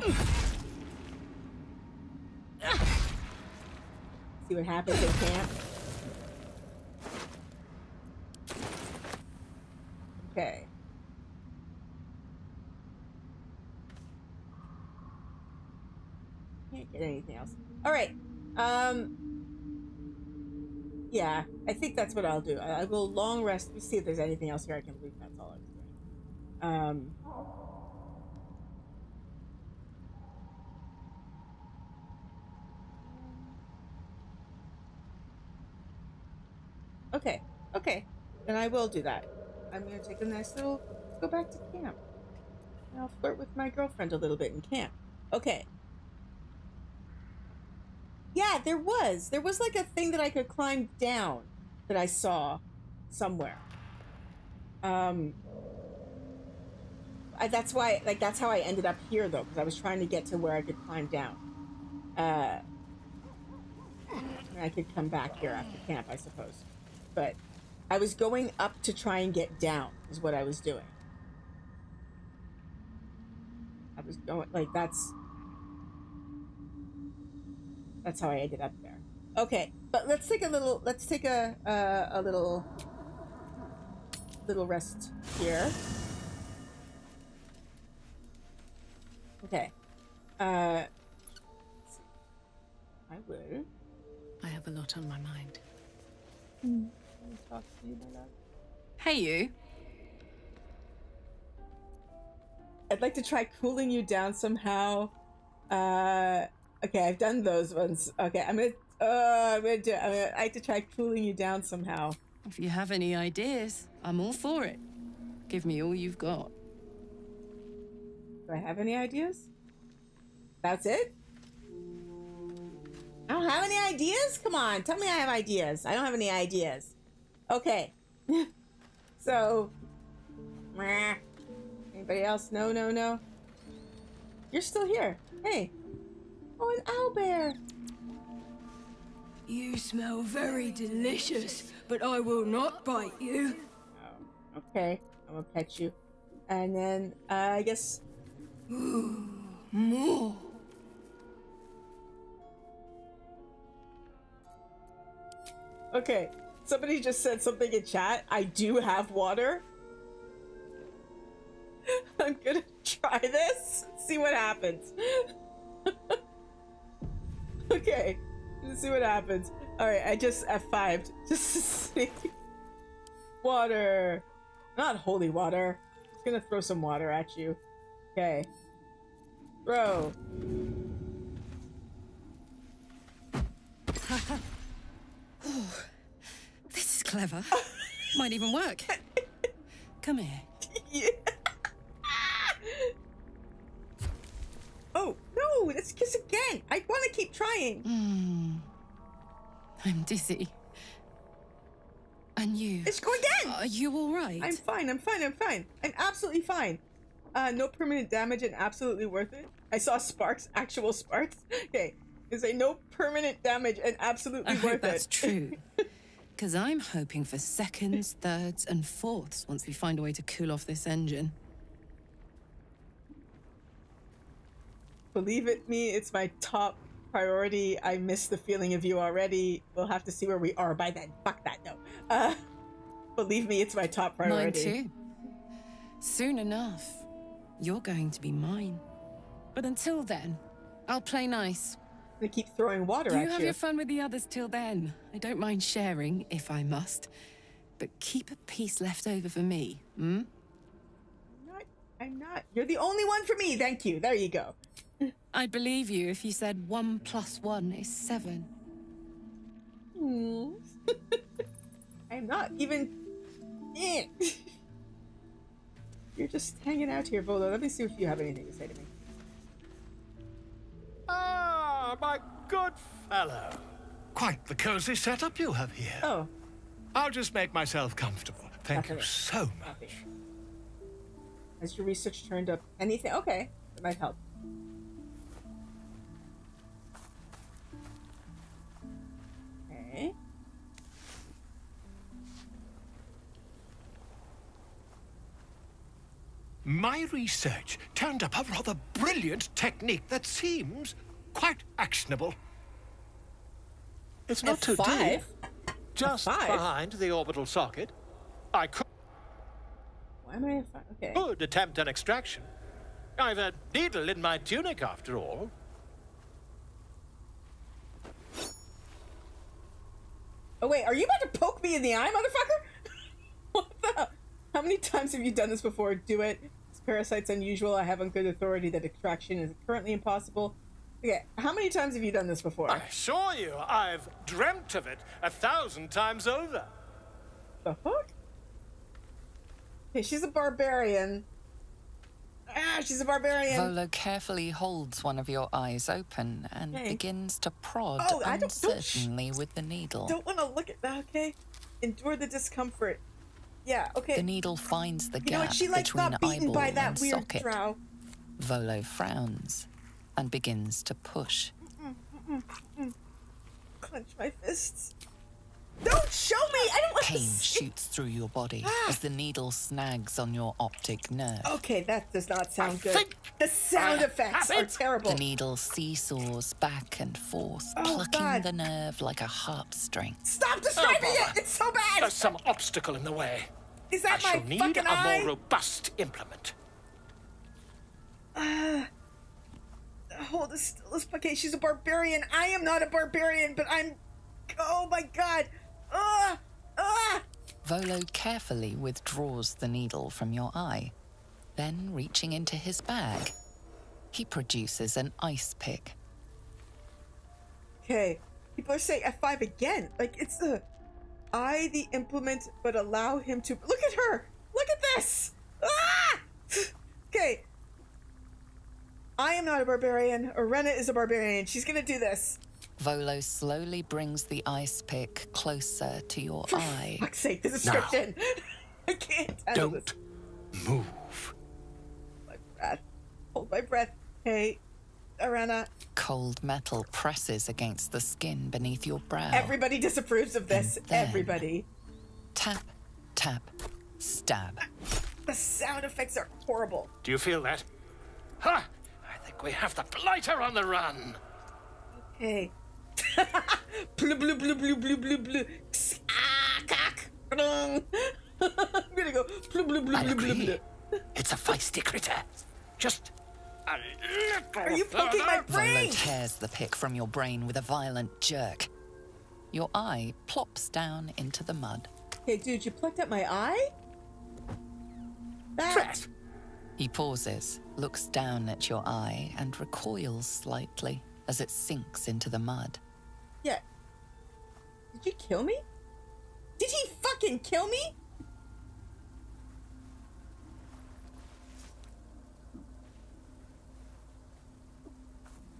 See what happens in camp. Okay. Can't get anything else. All right. Um. Yeah, I think that's what I'll do. I, I will long rest. See if there's anything else here I can loot. That's all I was doing. Um. Okay, okay. Then I will do that. I'm gonna take a nice little go back to camp. I'll flirt with my girlfriend a little bit in camp. Okay. Yeah, there was. There was like a thing that I could climb down that I saw somewhere. Um I, that's why like that's how I ended up here though because I was trying to get to where I could climb down. Uh I could come back here after camp, I suppose. But I was going up to try and get down is what I was doing. I was going like that's that's how I ended up there. Okay, but let's take a little let's take a uh, a little little rest here. Okay. Uh I will.
I have a lot on my mind.
Hmm. Talk to you, my love.
Hey, you.
I'd like to try cooling you down somehow. Uh, okay, I've done those ones. Okay, I'm gonna. Uh, I'm gonna do. I'm gonna, I have to try cooling you down somehow.
If you have any ideas, I'm all for it. Give me all you've got.
Do I have any ideas? That's it. I don't have any ideas. Come on, tell me I have ideas. I don't have any ideas. Okay. so, anybody else? No, no, no. You're still here. Hey. Oh, an owlbear.
You smell very delicious, but I will not bite you.
Okay, I'm gonna pet you. And then, uh, I guess.
More.
Okay, somebody just said something in chat. I do have water. I'm gonna try this, see what happens. okay, let's see what happens. Alright, I just F5'd just to see. Water! Not holy water. Just gonna throw some water at you. Okay. Throw.
Oh, this is clever. Might even work. Come here.
Oh, no, let's kiss again. I want to keep trying.
Hmm. I'm dizzy. And you?
Let's go again.
Are you all right?
I'm fine. I'm fine. I'm fine. I'm absolutely fine. Uh, no permanent damage and absolutely worth it. I saw sparks, actual sparks. Okay, is a no permanent damage and absolutely
I
worth
hope that's
it.
true. Because I'm hoping for seconds, thirds, and fourths once we find a way to cool off this engine.
Believe it me, it's my top priority. I miss the feeling of you already. We'll have to see where we are by then. Fuck that, no. Uh, believe me, it's my top priority.
Mine too. Soon enough, you're going to be mine. But until then, I'll play nice.
They keep throwing water
you
at
have
you.
your fun with the others till then. I don't mind sharing, if I must. But keep a piece left over for me, hmm?
I'm not. I'm not. You're the only one for me. Thank you. There you go.
I'd believe you if you said one plus one is seven.
Hmm. I'm not even. Eh. You're just hanging out here, Volo. Let me see if you have anything to say to me.
Ah, my good fellow. Quite the cozy setup you have here.
Oh.
I'll just make myself comfortable. Thank you so much.
Has your research turned up anything? Okay, that might help. Okay.
My research turned up a rather brilliant technique that seems quite actionable. It's not too deep. Just
F5?
behind the orbital socket. I could,
Why am I? a fi- Okay.
could attempt an extraction. I've a needle in my tunic, after all.
Oh wait, are you about to poke me in the eye, motherfucker? what the? How many times have you done this before? Do it. This parasite's unusual. I have on good authority that extraction is currently impossible. Okay, how many times have you done this before?
I assure you, I've dreamt of it a thousand times over.
The fuck? Okay, she's a barbarian. Ah, she's a barbarian.
Volo carefully holds one of your eyes open and
Okay.
begins to prod
Oh, I don't- don't
uncertainly with the needle.
Don't want to look at that. Okay, endure the discomfort. Yeah. Okay.
The needle finds the
you know
gap
what? She likes
between
not beaten
eyeball
by that
and
weird
socket.
drow.
Volo frowns and begins to push.
Mm, mm, mm. Clench my fists. Don't show me! I don't want to
Pain
see.
shoots through your body
Ah.
as the needle snags on your optic nerve.
Okay, that does not sound good. The sound effects are terrible.
The needle seesaws back and forth,
Oh,
plucking
God.
the nerve like a harp string.
Stop describing it! It's so bad!
There's some obstacle in the way.
Is
I
that my
shall need
fucking
a
eye?
more robust implement.
Ah. hold this still. This- Okay, she's a barbarian. I am not a barbarian, but I'm. Oh my god!
Volo carefully withdraws the needle from your eye. Then, reaching into his bag, he produces an ice pick.
Okay, people are saying F5 again. Like it's the I the implement, but allow him to. Look at her. Look at this. Ah! Okay. I am not a barbarian. Orena is a barbarian. She's gonna do this.
Volo slowly brings the ice pick closer to your eye.
Fuck's sake, the description. I can't handle this.
Move.
My breath. Hold my breath. Hey. Arena.
Cold metal presses against the skin beneath your brow.
Everybody disapproves of this.
then-
Everybody.
Tap, tap, stab.
The sound effects are horrible.
Do you feel that? Ha! I think we have the blighter on the run.
Okay. blue, blue, blue, blue, blue, blue, blue. Ah, cock. I'm gonna go blue, blue, blue, blue, blue, blue.
It's a feisty critter. Just a little
Are you poking my brain?
Volo tears the pick from your brain with a violent jerk. Your eye plops down into the mud.
Hey, dude, you plucked out my eye? That.
He pauses, looks down at your eye, and recoils slightly as it sinks into the mud.
Yeah. Did you kill me? Did he fucking kill me?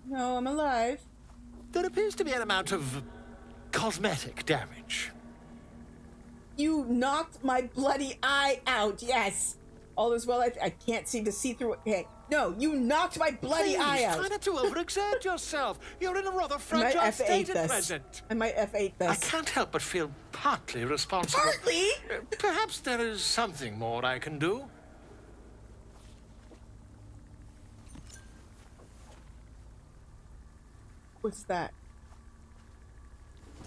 No, I'm alive.
There appears to be an amount of cosmetic damage.
You knocked my bloody eye out. Yes. All is well. I, I can't seem to see through it. Hey, no, you knocked my bloody
Please,
eye out.
Try not to overexert yourself. You're in a rather fragile state at present.
I might F8 this.
I can't help but feel partly responsible.
Partly?
Uh, Perhaps there is something more I can do.
What's that?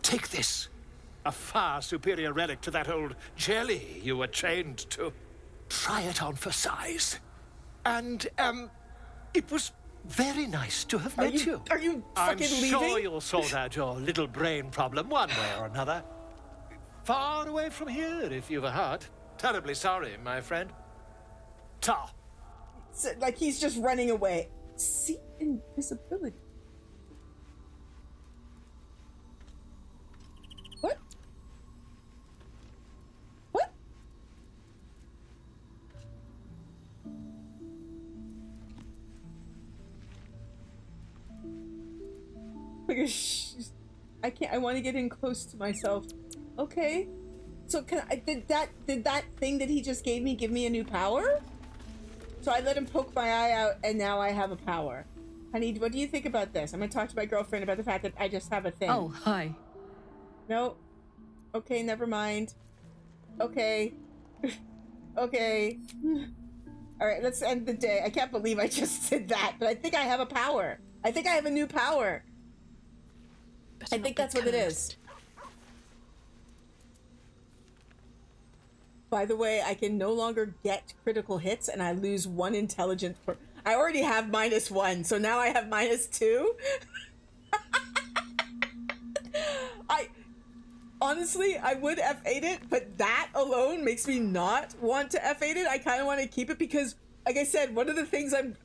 Take this. A far superior relic to that old jelly you were chained to. Try it on for size. And, um, it was very nice to have
Are
met
you-
you.
are you
I'm
fucking
sure you'll sort out your little brain problem one way or another. Far away from here, if you've a heart. Terribly sorry, my friend. Ta.
So, like he's just running away. See invisibility. Like, shh, I can't. I want to get in close to myself. Okay. So can I? Did that? Did that thing that he just gave me give me a new power? So I let him poke my eye out, and now I have a power. Honey, what do you think about this? I'm gonna talk to my girlfriend about the fact that I just have a thing.
Oh, hi.
No. Okay, never mind. Okay. okay. All right, let's end the day. I can't believe I just did that, but I think I have a power. I think I have a new power. I think that's what it is. By the way, I can no longer get critical hits and I lose one intelligence per. I already have minus one, so now I have minus two. I honestly, I would F8 it, but that alone makes me not want to F8 it. I kind of want to keep it because, like I said, one of the things I'm.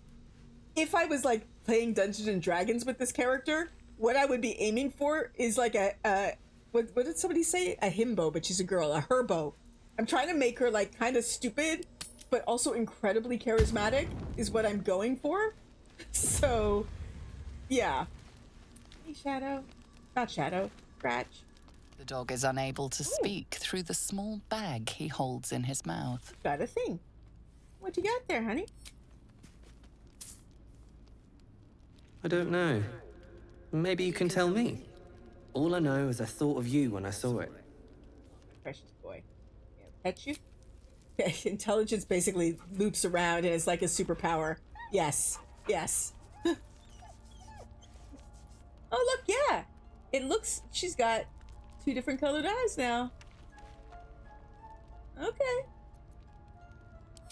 If I was like playing Dungeons and Dragons with this character, what I would be aiming for is like a. a what, what did somebody say? A himbo, but she's a girl. A herbo. I'm trying to make her like kind of stupid, but also incredibly charismatic, is what I'm going for. So, yeah. Hey, Shadow. Not Shadow. Scratch.
The dog is unable to speak through the small bag he holds in his mouth.
Got a thing. What you got there, honey?
I don't know. Maybe you can tell me. All I know is I thought of you when I saw it.
Precious boy. Yeah, you? Intelligence basically loops around and it's like a superpower. Yes. Yes. oh, look, yeah. It looks, she's got two different colored eyes now. Okay.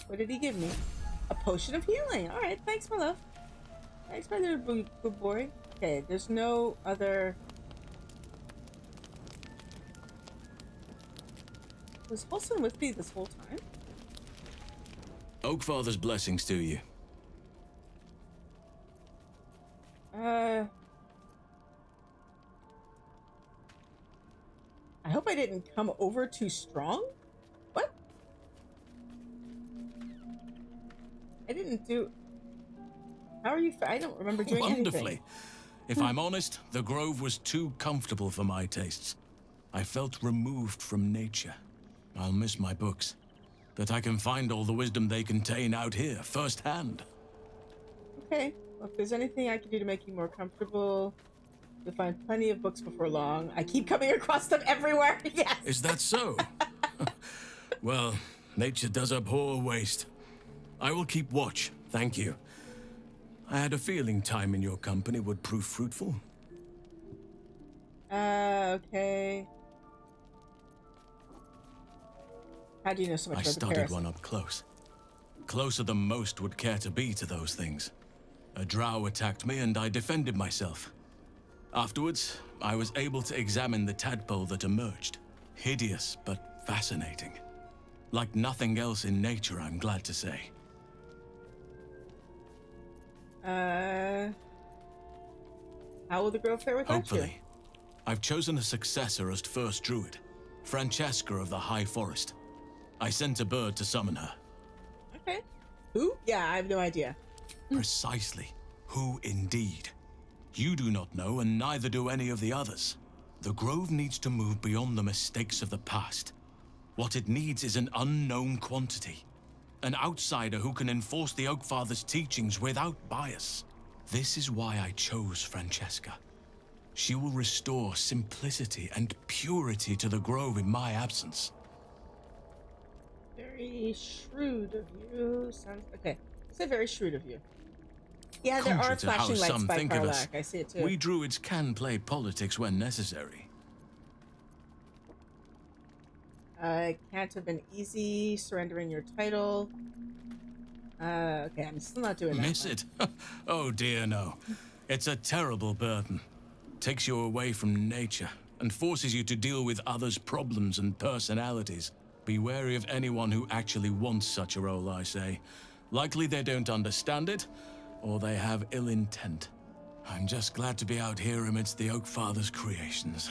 What did he give me? A potion of healing. All right, thanks, my love. Thanks, my little good boy. Okay, there's no other. Was Halsin with me this whole time?
Oakfather's blessings to you.
Uh. I hope I didn't come over too strong. What? I didn't do. How are you? I don't remember doing
Wonderfully.
anything.
If I'm honest, the grove was too comfortable for my tastes. I felt removed from nature. I'll miss my books. That I can find all the wisdom they contain out here, firsthand.
Okay. Well, if there's anything I can do to make you more comfortable, you'll find plenty of books before long. I keep coming across them everywhere. yes.
Is that so? well, nature does abhor waste. I will keep watch, thank you. I had a feeling time in your company would prove fruitful.
Uh, okay. How do you know so much
I
about
studied one up close. Closer than most would care to be to those things. A drow attacked me and I defended myself. Afterwards, I was able to examine the tadpole that emerged. Hideous, but fascinating. Like nothing else in nature, I'm glad to say.
Uh, how will the grove fare without
Hopefully. I've chosen a successor as first druid, Francesca of the High Forest. I sent a bird to summon her.
Okay. Who? Yeah, I have no idea.
Precisely. Who indeed? You do not know, and neither do any of the others. The Grove needs to move beyond the mistakes of the past. What it needs is an unknown quantity. An outsider who can enforce the Oakfather's teachings without bias. This is why I chose Francesca. She will restore simplicity and purity to the Grove in my absence.
Very shrewd of you. Sounds okay. It's a very shrewd of you. Yeah, there are flashing lights by
think of us,
Karlach. I see it too.
we druids can play politics when necessary.
Uh, can't have been easy surrendering your title. Uh, okay, I'm still not doing that.
Miss it? oh dear, no. It's a terrible burden. Takes you away from nature and forces you to deal with others' problems and personalities. Be wary of anyone who actually wants such a role, I say. Likely they don't understand it, or they have ill intent. I'm just glad to be out here amidst the Oak Father's creations.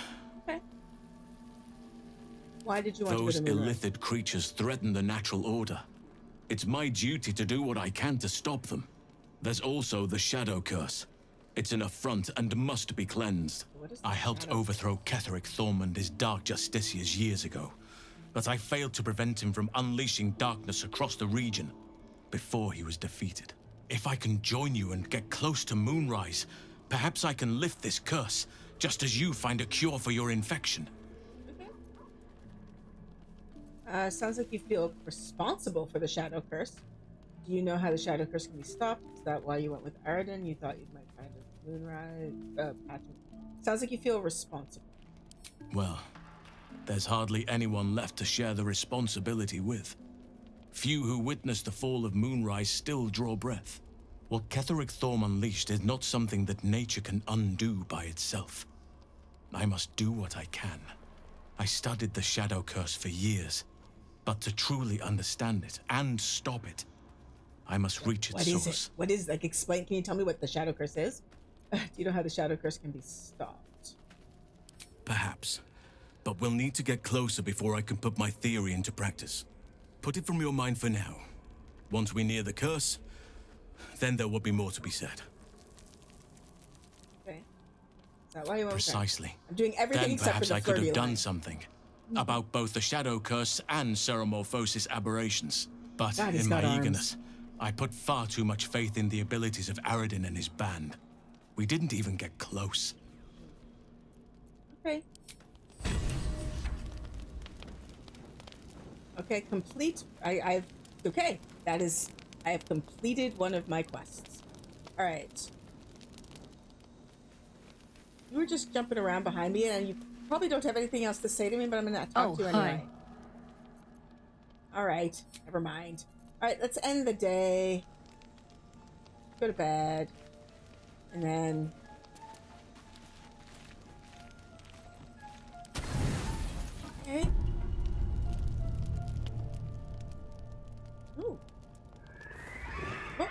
Why did you want
Those
to go to
illithid creatures threaten the natural order. It's my duty to do what I can to stop them. There's also the Shadow Curse. It's an affront and must be cleansed. I helped overthrow Ketheric Thorm and his Dark Justiciars years ago, but I failed to prevent him from unleashing darkness across the region before he was defeated. If I can join you and get close to Moonrise, perhaps I can lift this curse, just as you find a cure for your infection.
Uh, sounds like you feel responsible for the Shadow Curse. Do you know how the Shadow Curse can be stopped? Is that why you went with Aradin? You thought you might find a Moonrise? Uh, Patrick. Sounds like you feel responsible.
Well, there's hardly anyone left to share the responsibility with. Few who witnessed the fall of Moonrise still draw breath. What Ketheric Thorm unleashed is not something that nature can undo by itself. I must do what I can. I studied the Shadow Curse for years, but to truly understand it and stop it, I must reach its
What is
source.
it? What is like? Explain. Can you tell me what the Shadow Curse is? Do you know how the Shadow Curse can be stopped?
Perhaps. But we'll need to get closer before I can put my theory into practice. Put it from your mind for now. Once we near the curse, then there will be more to be said.
Okay. Is that why you went with her?
Precisely.
I'm doing everything
then
except for
perhaps
the
I could have done
line.
something about both the Shadow Curse and Ceremorphosis aberrations. But
God,
in my
got arms.
eagerness, I put far too much faith in the abilities of Aradin and his band. We didn't even get close.
Okay. Okay, complete. I, I've. Okay, that is. I have completed one of my quests. All right. You were just jumping around behind me, and you probably don't have anything else to say to me, but I'm gonna talk
Oh,
to you
hi.
anyway. All right, never mind. All right, let's end the day. Go to bed, and then Okay. Ooh. What?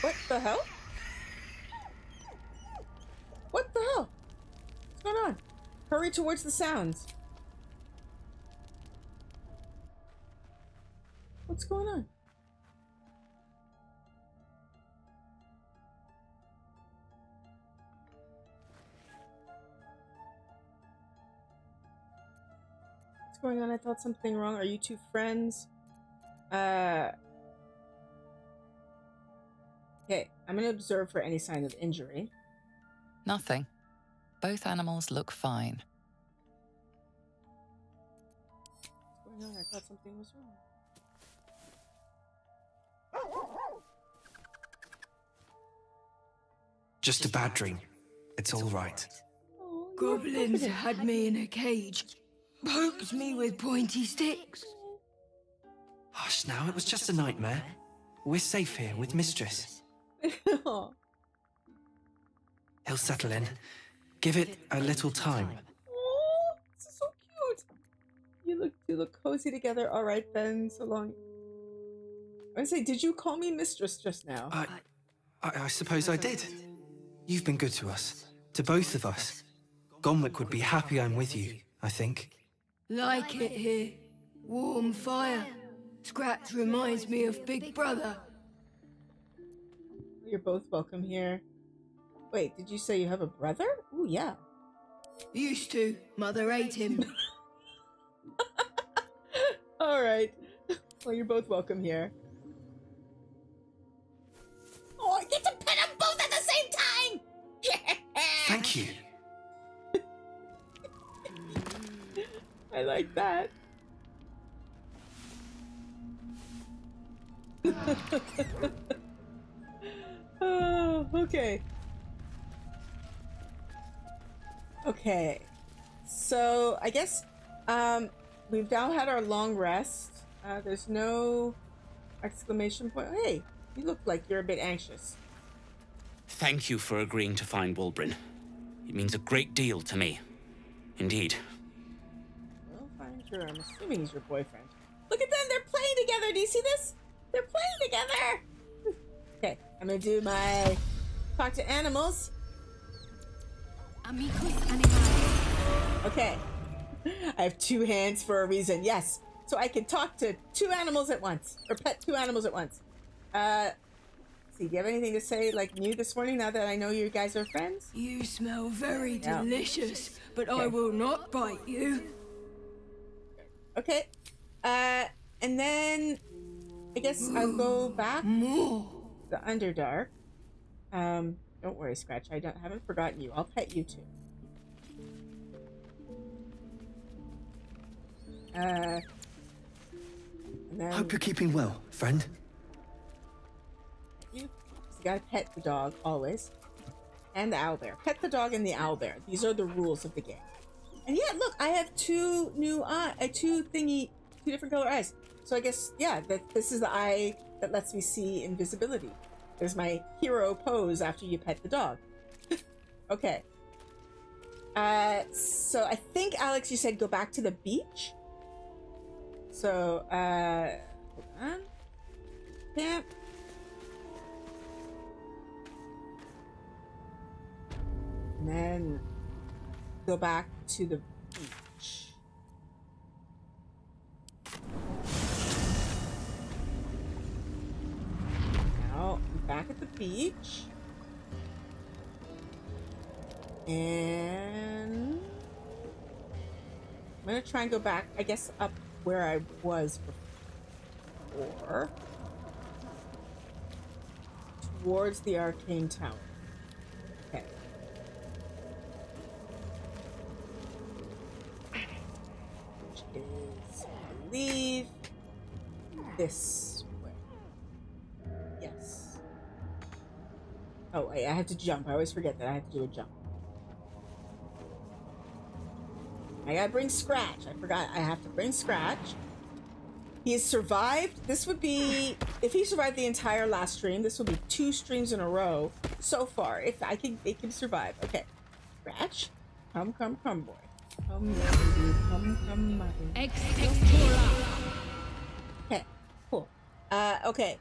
What the hell? What the hell? Hurry towards the sounds. What's going on? What's going on? I thought something wrong. Are you two friends? Uh. Okay, I'm gonna observe for any sign of injury.
Nothing. Both animals look fine.
What's going on? I thought something was wrong.
Just a bad dream. It's all right.
Goblins had me in a cage, poked me with pointy sticks.
Hush now, it was just a nightmare. We're safe here with Mistress. He'll settle in. Give it a little time.
Oh, this is so cute. You look you look cozy together. All right then. So long. I say, did you call me mistress just now?
I, I, I suppose I did. You've been good to us, to both of us. Gonwick would be happy I'm with you, I think.
Like it here. Warm fire. Scratch reminds me of Big Brother.
You're both welcome here. Wait, did you say you have a brother? Oh yeah.
Used to. Mother ate him.
All right. Well, you're both welcome here.
Oh, I get to pet them both at the same time! Yeah!
Thank you.
I like that. oh, okay. Okay. So, I guess um we've now had our long rest. Uh, there's no exclamation point. Hey, you look like you're a bit anxious.
Thank you for agreeing to find Wulbren. It means a great deal to me. Indeed.
Well, fine, sure. I'm assuming he's your boyfriend. Look at them. They're playing together. Do you see this? They're playing together. okay, I'm gonna do my talk to animals. Okay. I have two hands for a reason. Yes. So I can talk to two animals at once, or pet two animals at once. Uh, see, do you have anything to say, like new this morning? Now that I know you guys are friends.
You smell very
Yeah.
delicious, but I will not bite you.
Okay. Uh, and then I guess I'll go back
More.
the Underdark. Um, don't worry, Scratch. I don't haven't forgotten you. I'll pet you too. Uh, and then
Hope you're keeping well, friend.
you, gotta pet the dog always, and the owlbear. Pet the dog and the owlbear. These are the rules of the game. And yeah, look, I have two new eye, uh, two thingy, two different color eyes. So I guess yeah, that this is the eye that lets me see invisibility. There's my hero pose after you pet the dog. okay. Uh, so I think Alex, you said go back to the beach. So uh, hold on. And then go back to the beach. Now back at the beach. And I'm gonna try and go back, I guess, up where I was before. Towards the arcane tower. Okay. Which this Oh, wait, I have to jump. I always forget that I have to do a jump. I gotta bring Scratch. I forgot I have to bring Scratch. He has survived. This would be, if he survived the entire last stream, this would be two streams in a row so far. If I can make him survive. Okay. Scratch. Come, come, come, boy. Come, baby. Come, come. Okay, cool. Uh, okay.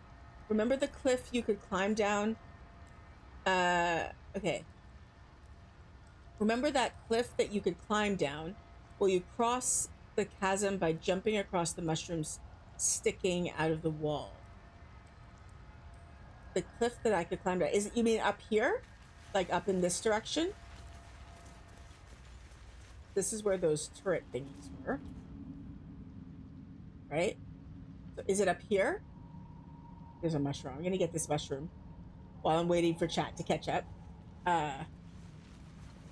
Remember the cliff you could climb down? Uh, okay. Remember that cliff that you could climb down? Well, you cross the chasm by jumping across the mushrooms sticking out of the wall. The cliff that I could climb down. Is it, you mean up here? Like up in this direction? This is where those turret thingies were. Right? So is it up here? There's a mushroom. I'm gonna get this mushroom. While I'm waiting for chat to catch up. Uh,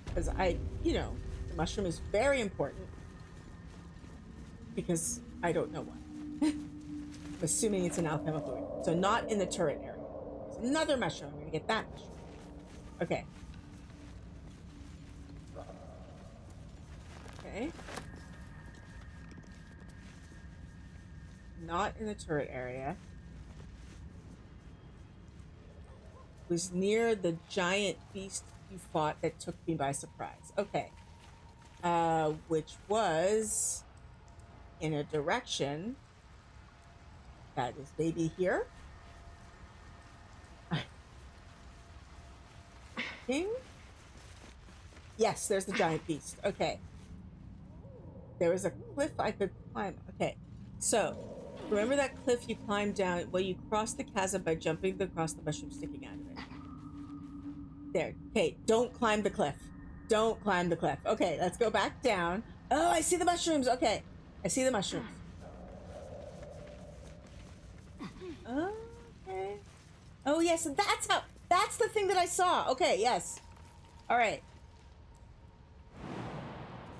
because I, you know, the mushroom is very important because I don't know what. I'm assuming it's an alchemical. So not in the turret area. There's another mushroom. I'm gonna get that mushroom. Okay. Okay. Not in the turret area. Was near the giant beast you fought that took me by surprise. Okay. Uh, which was in a direction that is maybe here. Think. Yes, there's the giant beast. Okay. There was a cliff I could climb. Okay. So, remember that cliff you climbed down? Well, you crossed the chasm by jumping across the mushroom sticking out. There. Okay, don't climb the cliff. Don't climb the cliff. Okay, let's go back down. Oh, I see the mushrooms. Okay. I see the mushrooms. Okay. Oh, yes, that's how. That's the thing that I saw. Okay, yes. All right.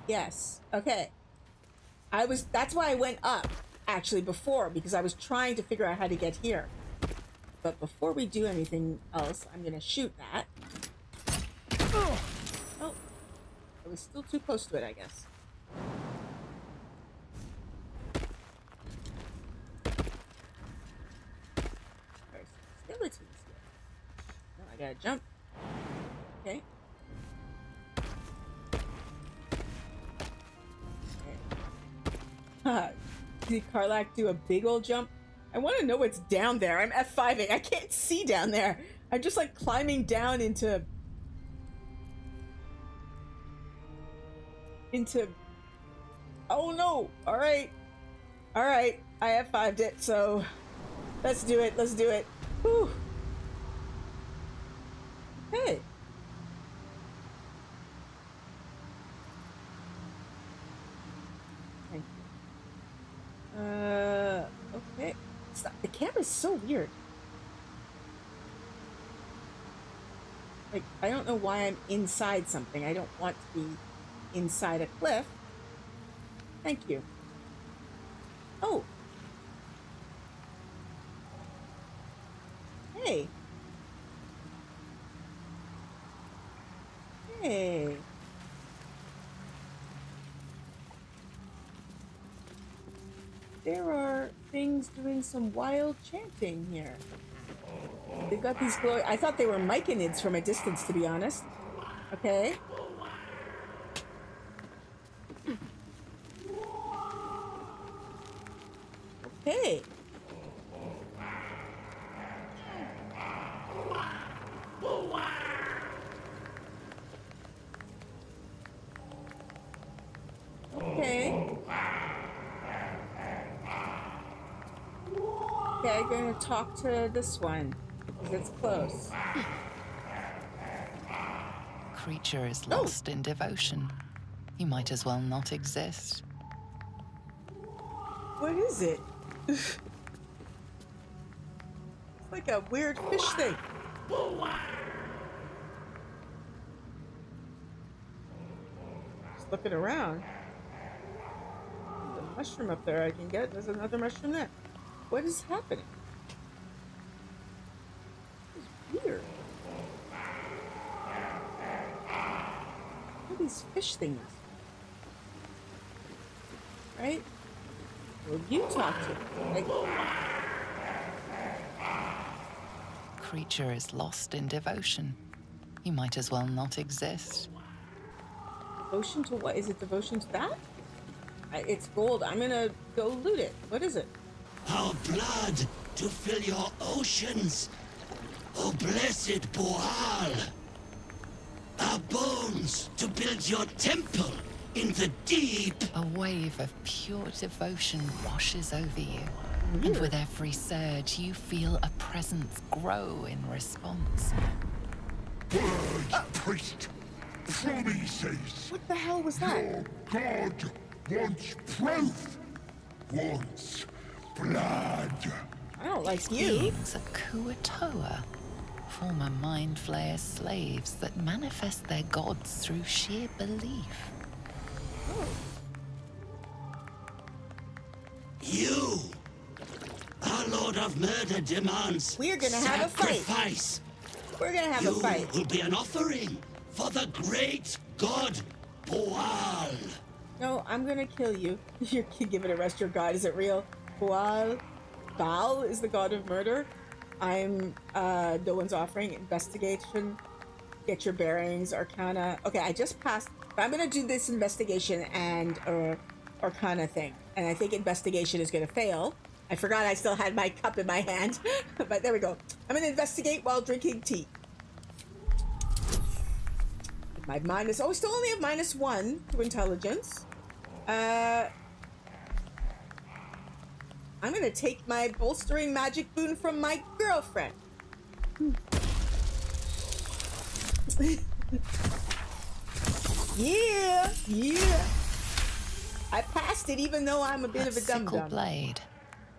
Yes. Okay. I was. That's why I went up, actually, before, because I was trying to figure out how to get here. But before we do anything else, I'm going to shoot that. Oh. oh. I was still too close to it, I guess. Skeletons. No, I gotta jump. Okay. Did Karlach do a big old jump? I want to know what's down there. I'm F5ing. I can't see down there. I'm just like climbing down into into oh no all right. All right. I have fived it so let's do it. Let's do it. Whew. hey. Uh okay. Stop. the camera's so weird. Like i don't know why i'm inside something. I don't want to be inside a cliff. Thank you. Oh. Hey. Hey. There are things doing some wild chanting here. They've got these glow. I thought they were myconids from a distance, to be honest. Okay. Hey. Okay. Okay, I'm gonna talk to this one. Because it's close.
Creature is oh. lost in devotion. You might as well not exist.
What is it? It's like a weird fish thing. Just looking around. There's a mushroom up there I can get. There's another mushroom there. What is happening? It's weird. What are these fish things? Right? Well, you talk to like,
Creature is lost in devotion. You might as well not exist.
devotion to what? Is it devotion to that? It's gold. I'm gonna go loot it. What is it?
Our blood to fill your oceans. O blessed Boöal. Our bones to build your temple in the deep.
A wave of pure devotion washes over you. And with every surge, you feel a presence grow in response.
Word, priest. Promises.
What the hell was that?
Your god wants proof. Wants blood.
I don't like you.
Beings of Kuo-toa, Former Mind Flayer slaves that manifest their gods through sheer belief.
You! Our Lord of Murder demands
We're gonna have a fight. We're gonna have
you
a fight.
will be an offering for the great god Boöal.
No, I'm gonna kill you. You can give it a rest your god. Is it real? Bhaal? Bhaal is the god of murder. I'm uh no one's offering investigation. Get your bearings, arcana. Okay, I just passed. I'm gonna do this investigation and uh, arcana thing. And I think investigation is gonna fail. I forgot I still had my cup in my hand. but there we go. I'm gonna investigate while drinking tea. My minus. Oh, we still only have minus one to intelligence. Uh, I'm gonna take my bolstering magic boon from my girlfriend. yeah, yeah. I passed it, even though I'm a bit
That
of a dum
sickle
dum.
blade.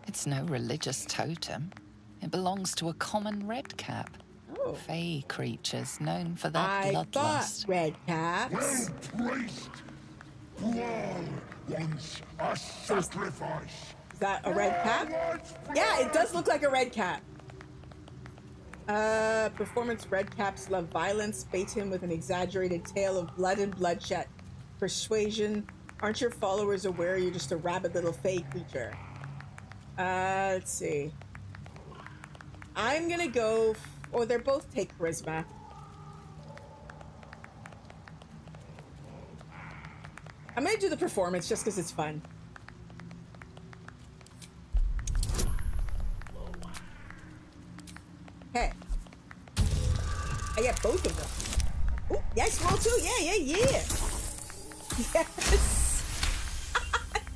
It's no religious totem. It belongs to a common red cap.
Oh.
Fey creatures known for their
I thought
bloodlust.
red caps.
wants a sacrifice.
Is that a red cap? Yeah, it does look like a red cap. Uh, performance red caps love violence, bait him with an exaggerated tale of blood and bloodshed. Persuasion, aren't your followers aware you're just a rabid little fey creature? Uh, let's see. I'm gonna go, or they're both take charisma. I'm gonna do the performance just because it's fun. I get both of them. Oh, yes, roll two. Yeah, yeah, yeah. Yes.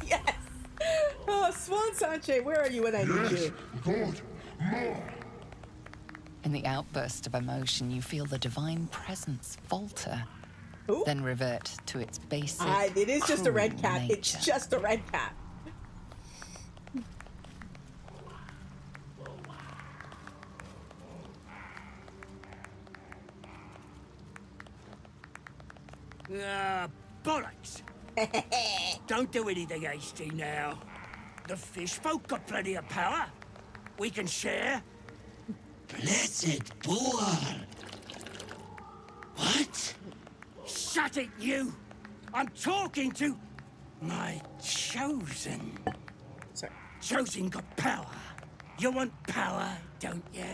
yes. Oh, Swan Sanche, where are you when I need you?
Good.
In the outburst of emotion, you feel the divine presence falter,
Ooh.
then revert to its basic.
Ah, it is just a red
cruel
cap. It's just a red cap.
Ah, bollocks! Don't do anything hasty now. The fish folk got plenty of power. We can share. Blessed Boöal! What? Shut it, you! I'm talking to my chosen.
Sorry.
Chosen got power. You want power, don't you?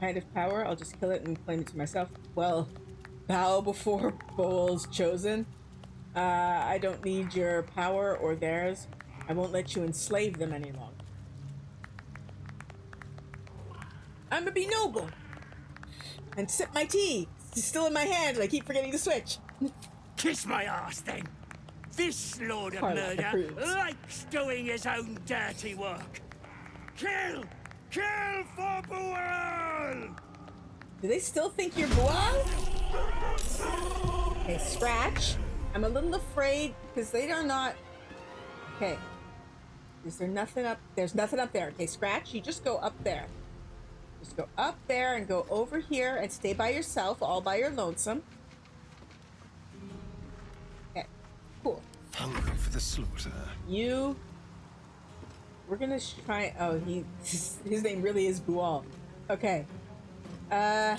Kind of power. I'll just kill it and claim it to myself. Well, bow before Boöal's chosen. Uh, I don't need your power or theirs. I won't let you enslave them any longer. I'm gonna be noble and sip my tea. It's still in my hand, and I keep forgetting to switch.
Kiss my ass then. This Lord of
Karlach
Murder
approves.
likes doing his own dirty work. Kill! Kill for Boöal!
Do they still think you're Boöal? Okay, scratch. I'm a little afraid because they are not. Okay. Is there nothing up? There's nothing up there. Okay, scratch. You just go up there. Just go up there and go over here and stay by yourself, all by your lonesome. Okay, cool.
Hungry for the slaughter.
You. We're gonna try. Oh, he. His name really is Boöal. Okay. Uh.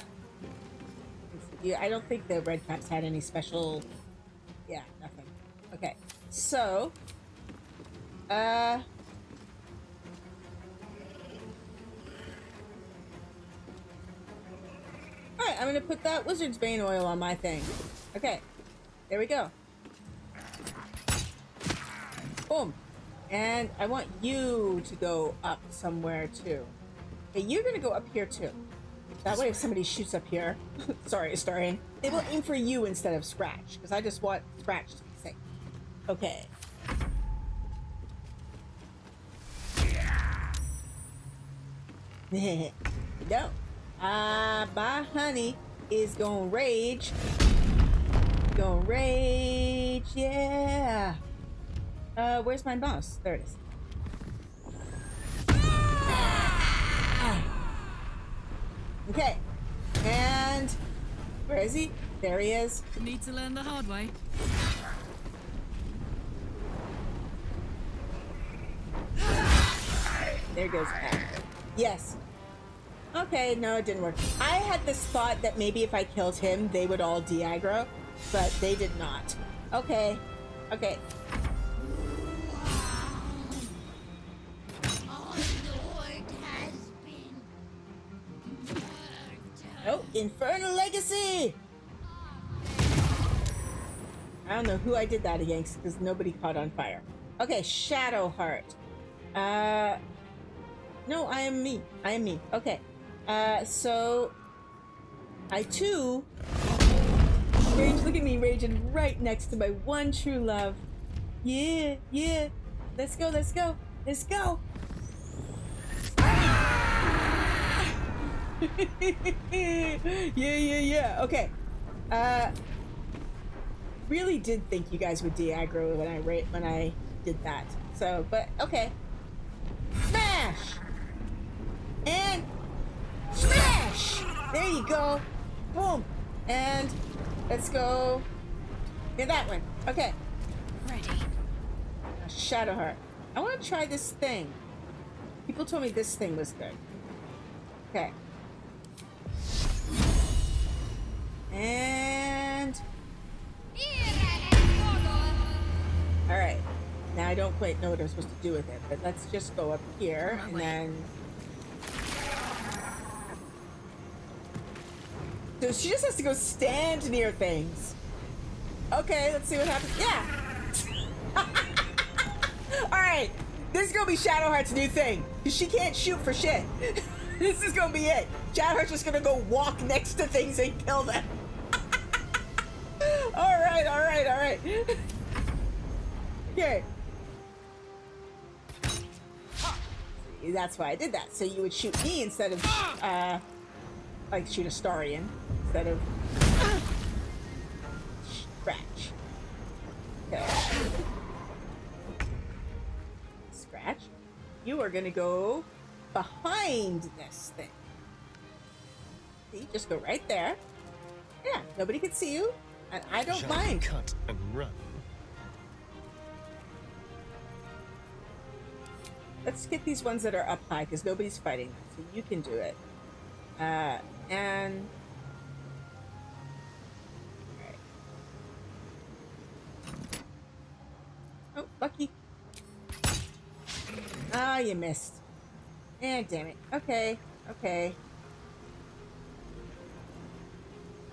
Yeah, I don't think the Red Caps had any special. Yeah, nothing. Okay, so. Uh. Alright, I'm gonna put that Wizard's Bane oil on my thing. Okay, there we go. Boom. And I want you to go up somewhere too. Okay, you're gonna go up here too. That way if somebody shoots up here, sorry, Astarion, they will aim for you instead of Scratch, because I just want Scratch to be safe. Okay. no. Uh, my honey is gonna rage. Gonna rage, yeah. Uh, where's my mouse? There it is. Okay. And where is he? There he is.
Need to learn the hard way.
There goes Pat. Yes. Okay, no, it didn't work. I had this thought that maybe if I killed him, they would all de-aggro, but they did not. Okay. Okay. Oh, Infernal Legacy! I don't know who I did that against because nobody caught on fire. Okay, Shadowheart. Uh, no, I am me. I am me. Okay. Uh, so I too rage. Look at me raging right next to my one true love. Yeah, yeah. Let's go. Let's go. Let's go. yeah, yeah, yeah. Okay. Uh, really did think you guys would de-aggro when I when I did that. So, but okay. Smash! And smash! There you go. Boom. And let's go. Yeah, that one. Okay.
Ready.
Now, Shadowheart. I want to try this thing. People told me this thing was good. Okay. And all right. Now I don't quite know what I'm supposed to do with it, but let's just go up here and then. So she just has to go stand near things. Okay, let's see what happens. Yeah. All right, this is gonna be Shadowheart's new thing. She can't shoot for shit. this is gonna be it. Shadowheart's just gonna go walk next to things and kill them. Right, all right, all right. okay. See, That's why I did that. So you would shoot me instead of, uh, like shoot Astarion instead of scratch. Okay. Scratch. You are gonna go behind this thing. See, just go right there. Yeah, nobody can see you, and I don't
Shall
mind.
Cut and run.
Let's get these ones that are up high because nobody's fighting them, so you can do it. Uh, and Oh, lucky. Ah, you missed. Eh, damn it. Okay, okay.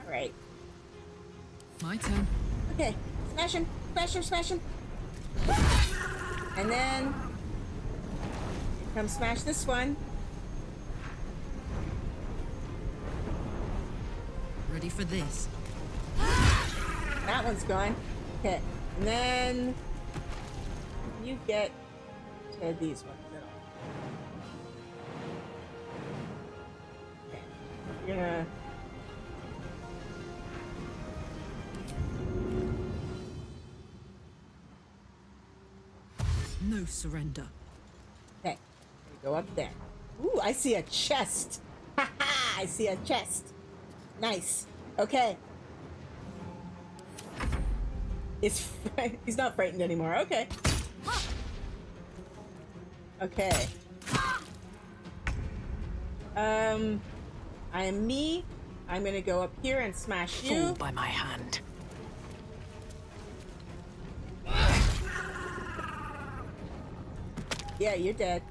Alright.
My turn.
Okay. Smash him, smash him, smash him. And then come smash this one.
Ready for this.
That one's gone. Okay. And then you get to these ones. Okay. You're gonna
No surrender.
Okay. You go up there. Ooh, I see a chest. Ha ha! I see a chest. Nice. Okay. It's he's not frightened anymore. Okay. Okay. Um, I am me. I'm gonna go up here and smash you.
Fall by my hand.
Yeah, you're dead.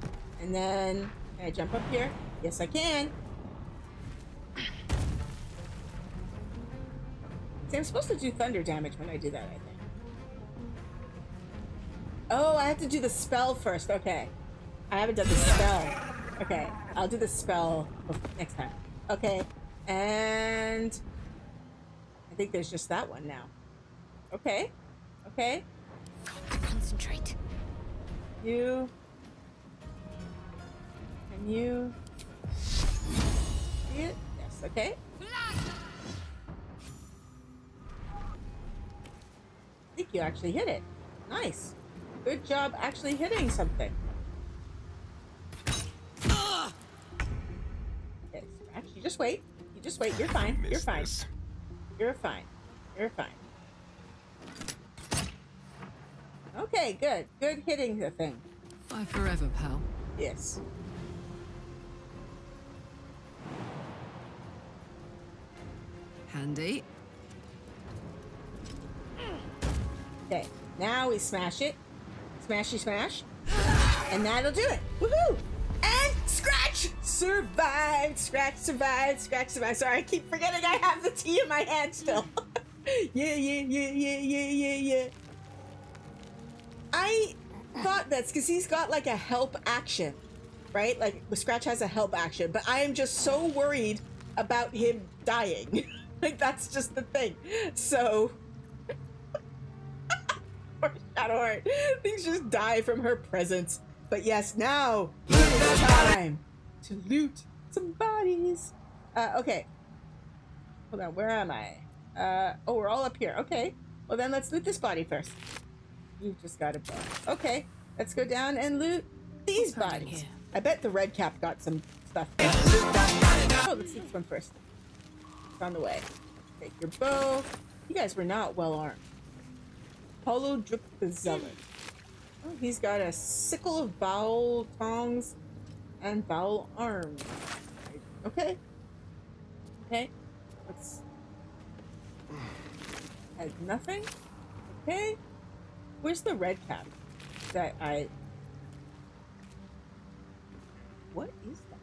And then, can I jump up here? Yes, I can. See, I'm supposed to do thunder damage when I do that, I think. Oh, I have to do the spell first. Okay. I haven't done the spell. Okay, I'll do the spell next time. Okay, and I think there's just that one now. Okay, okay.
Concentrate.
You and you see it? Yes. Okay. I think you actually hit it. Nice. Good job actually hitting something. Okay, Scratch, you just wait. You just wait. You're fine. You're fine. You're fine. You're fine. Okay, good. Good hitting the thing.
Bye forever, pal.
Yes.
Handy.
Okay, now we smash it. Smashy smash. And that'll do it. Woohoo! And Scratch survived. Scratch survived. Scratch survived. Sorry, I keep forgetting I have the tea in my hand still. yeah, yeah, yeah, yeah, yeah, yeah, yeah. I thought that's because he's got like a help action, right? Like Scratch has a help action, but I am just so worried about him dying. like that's just the thing. So poor Shadowheart. Things just die from her presence. But yes, now it's time to loot some bodies. Uh, okay. Hold on, where am I? Uh, oh, we're all up here. Okay. Well, then let's loot this body first. You just got a bone. Okay. Let's go down and loot these bodies. I bet the red cap got some stuff. Oh, let's loot this one first. On the way. Take your bow. You guys were not well armed. Polo Drip the Zealot. Oh, he's got a sickle of bowel tongs and bowel arms. Okay. Okay. Let's. Nothing. Okay. Where's the red cap that I. What is that?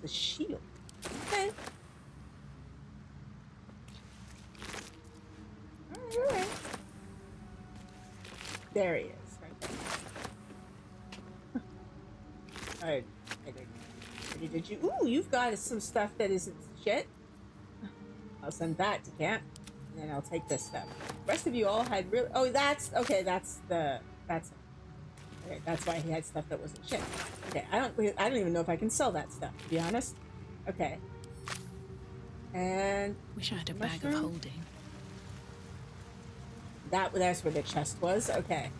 The shield. Okay. Alright. There he is. Right there. Alright. Did, did you? Ooh, you've got some stuff that isn't shit. I'll send that to camp. And then I'll take this stuff. The rest of you all had really. Oh, that's. Okay, that's the. That's. Okay, that's why he had stuff that wasn't shit. Okay, I don't. I don't even know if I can sell that stuff, to be honest. Okay. And.
Wish I had a bag of holding.
That that's where the chest was. Okay.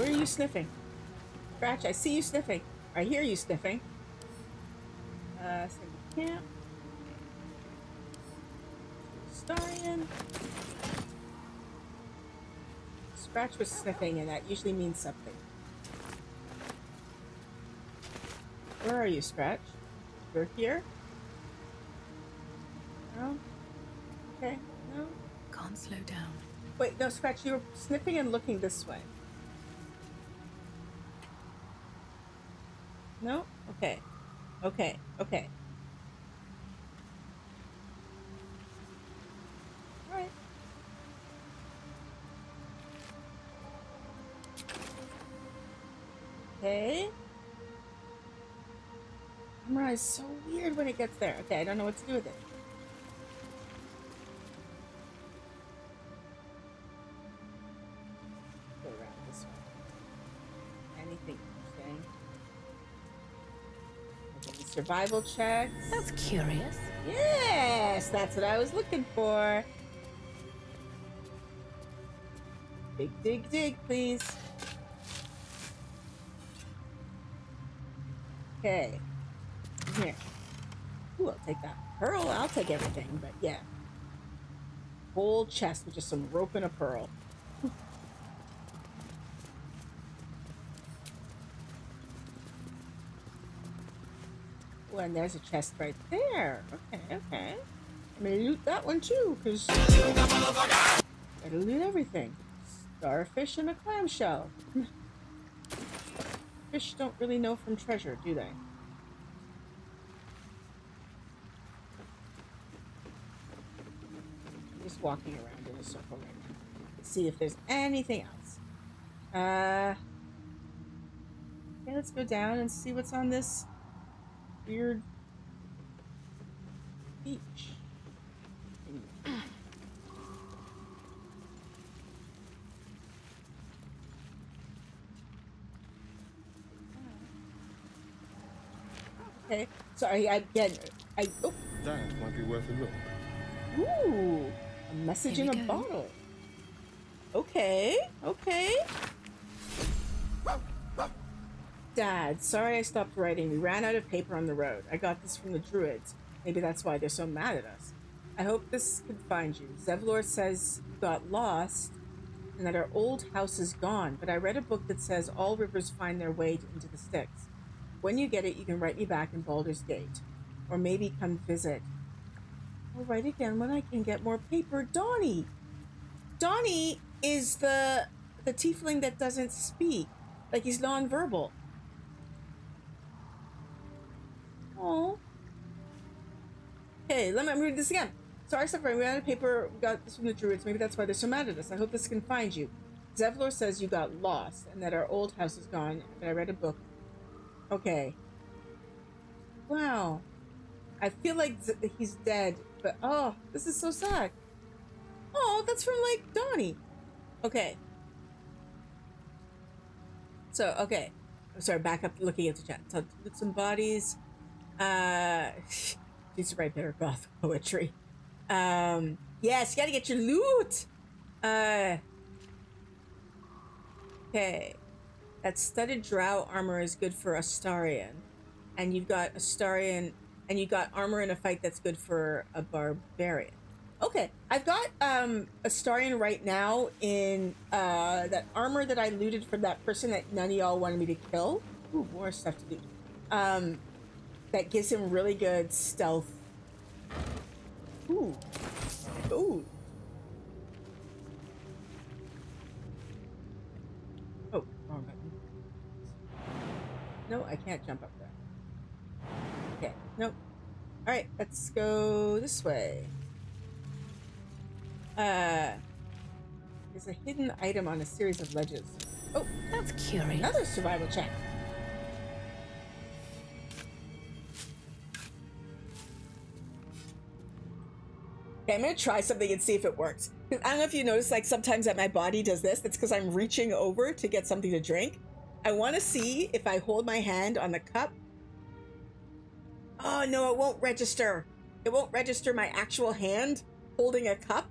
Where are you sniffing? Scratch, I see you sniffing. I hear you sniffing. Uh, so camp. Starian. Scratch was sniffing, and that usually means something. Where are you, Scratch? You're here? No? Okay, no?
Can't slow down.
Wait, no, Scratch, you were sniffing and looking this way. No? Okay. Okay, okay. Okay. Camera is so weird when it gets there. Okay, I don't know what to do with it. Go around this way. Anything interesting? Okay, survival checks.
That's curious.
Yes, that's what I was looking for. Dig, dig, dig, please. Okay. Here. Ooh, I'll take that. Pearl, I'll take everything, but yeah. Whole chest with just some rope and a pearl. Oh, and there's a chest right there. Okay, okay. I'm gonna loot that one too, because gotta loot everything. Starfish and a clamshell. Fish don't really know from treasure, do they? Just walking around in a circle right now. Let's see if there's anything else. Uh, okay, let's go down and see what's on this weird beach. Okay, sorry, I again, I oh,
That might be worth a look.
Ooh, a message
Here
in a
go.
bottle. Okay, okay. Dad, sorry I stopped writing. We ran out of paper on the road. I got this from the druids. Maybe that's why they're so mad at us. I hope this can find you. Zevlor says you got lost and that our old house is gone, but I read a book that says all rivers find their way into the Styx. When you get it, you can write me back in Baldur's Gate. Or maybe come visit. I'll write again when I can get more paper. Donnie! Donnie is the the tiefling that doesn't speak. Like he's nonverbal. Oh. Okay, let me read this again. Sorry, suffering. We had a paper. We got this from the druids. Maybe that's why they're so mad at us. I hope this can find you. Zevlor says you got lost and that our old house is gone. But I read a book. Okay. Wow. I feel like he's dead, but oh, this is so sad. Oh, that's from like Donnie. Okay. So okay, I'm sorry. Back up, looking at the chat. So, some bodies. Uh, used to write better goth poetry. Um, yes, you gotta get your loot. Uh, okay. That studded drow armor is good for Astarion, and you've got Astarion, and you've got armor in a fight that's good for a barbarian. Okay, I've got um Astarion right now in uh that armor that I looted from that person that none of y'all wanted me to kill. Ooh, more stuff to do. Um, that gives him really good stealth. Ooh, ooh. No, I can't jump up there. Okay, nope. All right, let's go this way. Uh, there's a hidden item on a series of ledges. Oh,
That's curious.
another survival check. Okay, I'm gonna try something and see if it works. I don't know if you notice, like sometimes that my body does this. That's because I'm reaching over to get something to drink. I want to see if I hold my hand on the cup. Oh no, it won't register. It won't register my actual hand holding a cup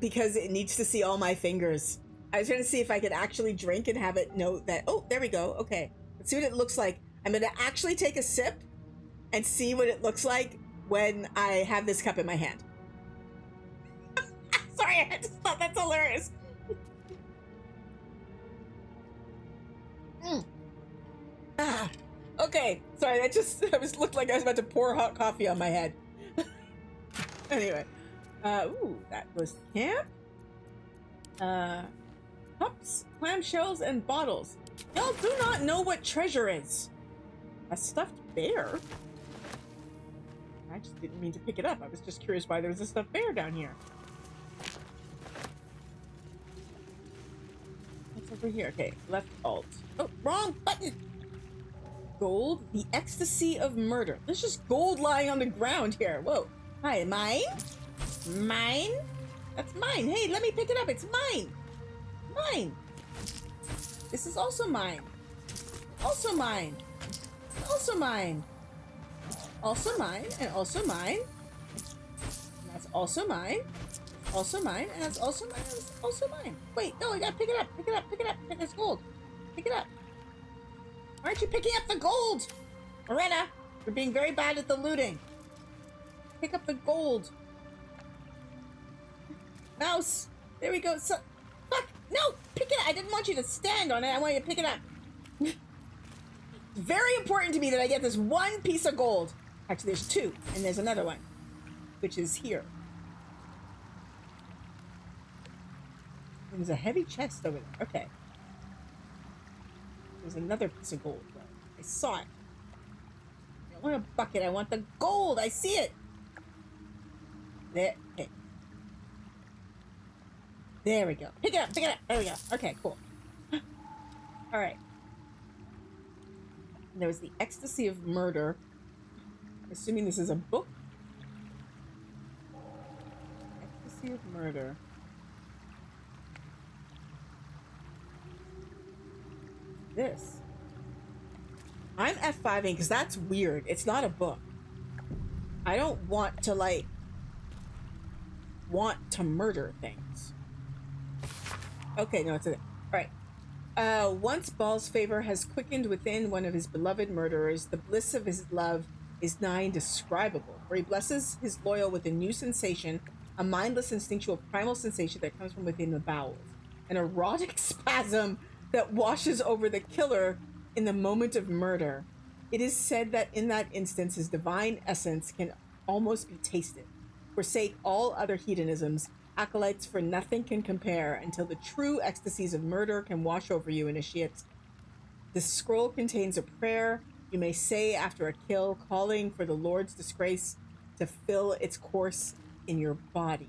because it needs to see all my fingers. I was trying to see if I could actually drink and have it know that. Oh, there we go. Okay, let's see what it looks like. I'm gonna actually take a sip and see what it looks like when I have this cup in my hand. Sorry, I just thought that's hilarious. Mm. Ah, okay, sorry. That just I was looked like I was about to pour hot coffee on my head. anyway, uh, ooh, that was camp. Uh, cups, clamshells, and bottles. Y'all do not know what treasure is. A stuffed bear. I just didn't mean to pick it up. I was just curious why there was a stuffed bear down here. Over here? Okay, left alt. Oh, wrong button! Gold, the ecstasy of murder. There's just gold lying on the ground here. Whoa. Hi, mine? Mine? That's mine. Hey, let me pick it up. It's mine. Mine. This is also mine. Also mine. Also mine. Also mine, and also mine. And that's also mine. Also mine, and that's also mine, and that's also mine. Wait, no, I gotta pick it up, pick it up, pick it up. Pick this gold. Pick it up. Aren't you picking up the gold? Morena, you're being very bad at the looting. Pick up the gold. Mouse, there we go. So, fuck, no, pick it up. I didn't want you to stand on it. I want you to pick it up. very important to me that I get this one piece of gold. Actually, there's two, and there's another one, which is here. There's a heavy chest over there. Okay. There's another piece of gold. Though. I saw it. I don't want a bucket. I want the gold. I see it. There. Okay. There we go. Pick it up. Pick it up. There we go. Okay. Cool. All right. There was the ecstasy of murder. Assuming this is a book. Ecstasy of murder. This. I'm F5ing because that's weird. It's not a book. I don't want to like want to murder things. Okay, no, it's a. All right. Uh, once Bhaal's favor has quickened within one of his beloved murderers, the bliss of his love is nigh indescribable. For he blesses his loyal with a new sensation, a mindless, instinctual, primal sensation that comes from within the bowels, an erotic spasm that washes over the killer in the moment of murder. It is said that in that instance, his divine essence can almost be tasted. Forsake all other hedonisms. Acolytes for nothing can compare until the true ecstasies of murder can wash over you, initiates. The scroll contains a prayer you may say after a kill, calling for the Lord's disgrace to fill its course in your body.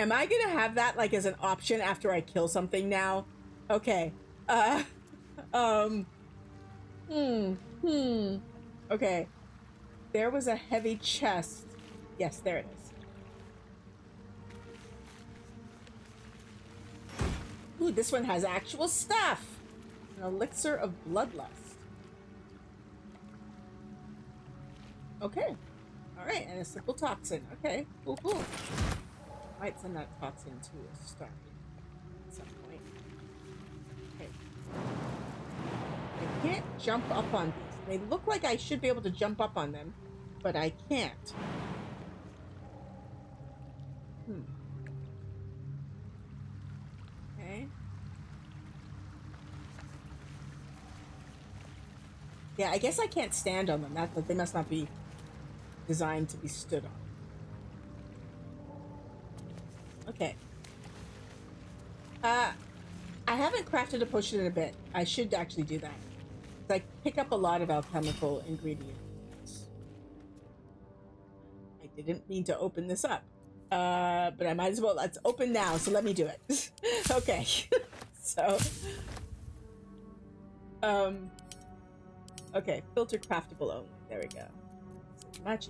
Am I gonna have that like as an option after I kill something now? Okay. Uh um Hmm. Hmm. Okay. There was a heavy chest. Yes, there it is. Ooh, this one has actual stuff. An elixir of bloodlust. Okay. Alright, and a simple toxin. Okay, cool, cool. Might send that toxin to a star at some point. Okay. I can't jump up on these. They look like I should be able to jump up on them, but I can't. Hmm. Okay. Yeah, I guess I can't stand on them. That they must not be designed to be stood on. Okay. Uh, I haven't crafted a potion in a bit. I should actually do that. I pick up a lot of alchemical ingredients. I didn't mean to open this up. Uh, but I might as well. Let's open now, so let me do it. okay. so. Um. Okay, filter craftable only. There we go. It's much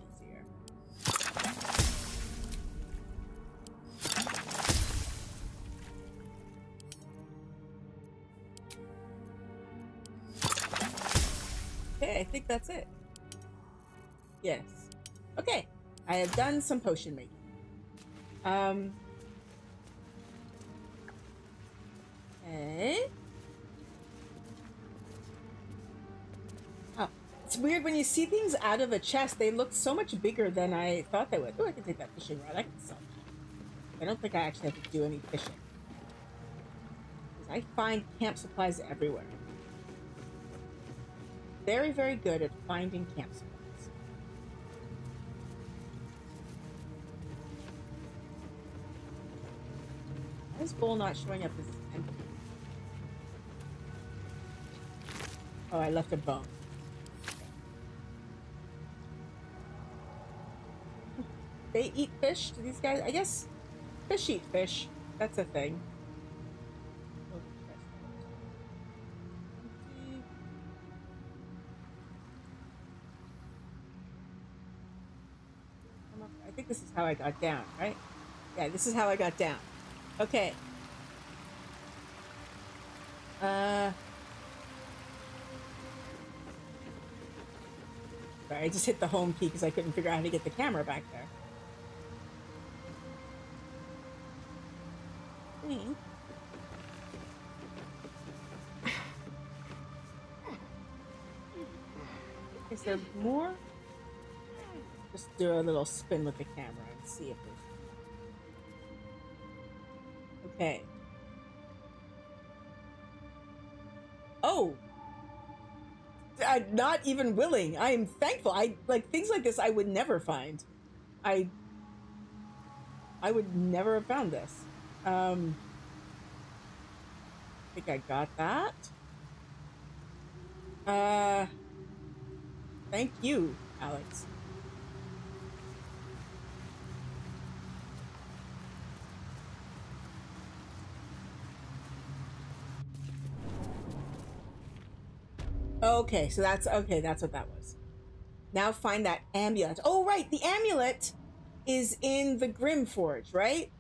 I think that's it. Yes. Okay, I have done some potion making. Um. Okay. Oh, it's weird when you see things out of a chest. They look so much bigger than I thought they would. Oh, I can take that fishing rod. I can sell that. I don't think I actually have to do any fishing. I find camp supplies everywhere. Very, very good at finding camp supplies. Why is bowl not showing up empty? Oh, I left a bone. They eat fish? Do these guys? I guess fish eat fish. That's a thing. This is how I got down, right? Yeah, this is how I got down. Okay. Uh. Sorry, I just hit the home key because I couldn't figure out how to get the camera back there. Hmm. Is there more? Just do a little spin with the camera and see if there's. Okay. Oh! I'm not even willing. I am thankful. I like things like this I would never find. I I would never have found this. Um I think I got that. Uh thank you, Alex. Okay, so that's okay, that's what that was. Now find that amulet. Oh right, the amulet is in the Grymforge, right?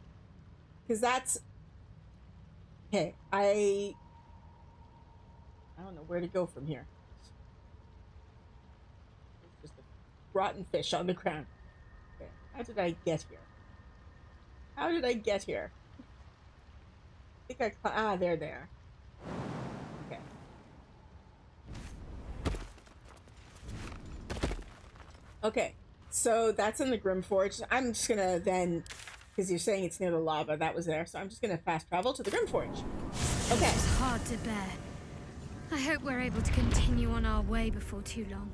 Because that's okay. I I don't know where to go from here. rotten fish on the ground. Okay, how did I get here? How did I get here? I think I ah, there, there. Okay. Okay, so that's in the Grymforge. I'm just gonna then, because you're saying it's near the lava, that was there, so I'm just gonna fast travel to the Grymforge. Okay.
It's hard to bear. I hope we're able to continue on our way before too long.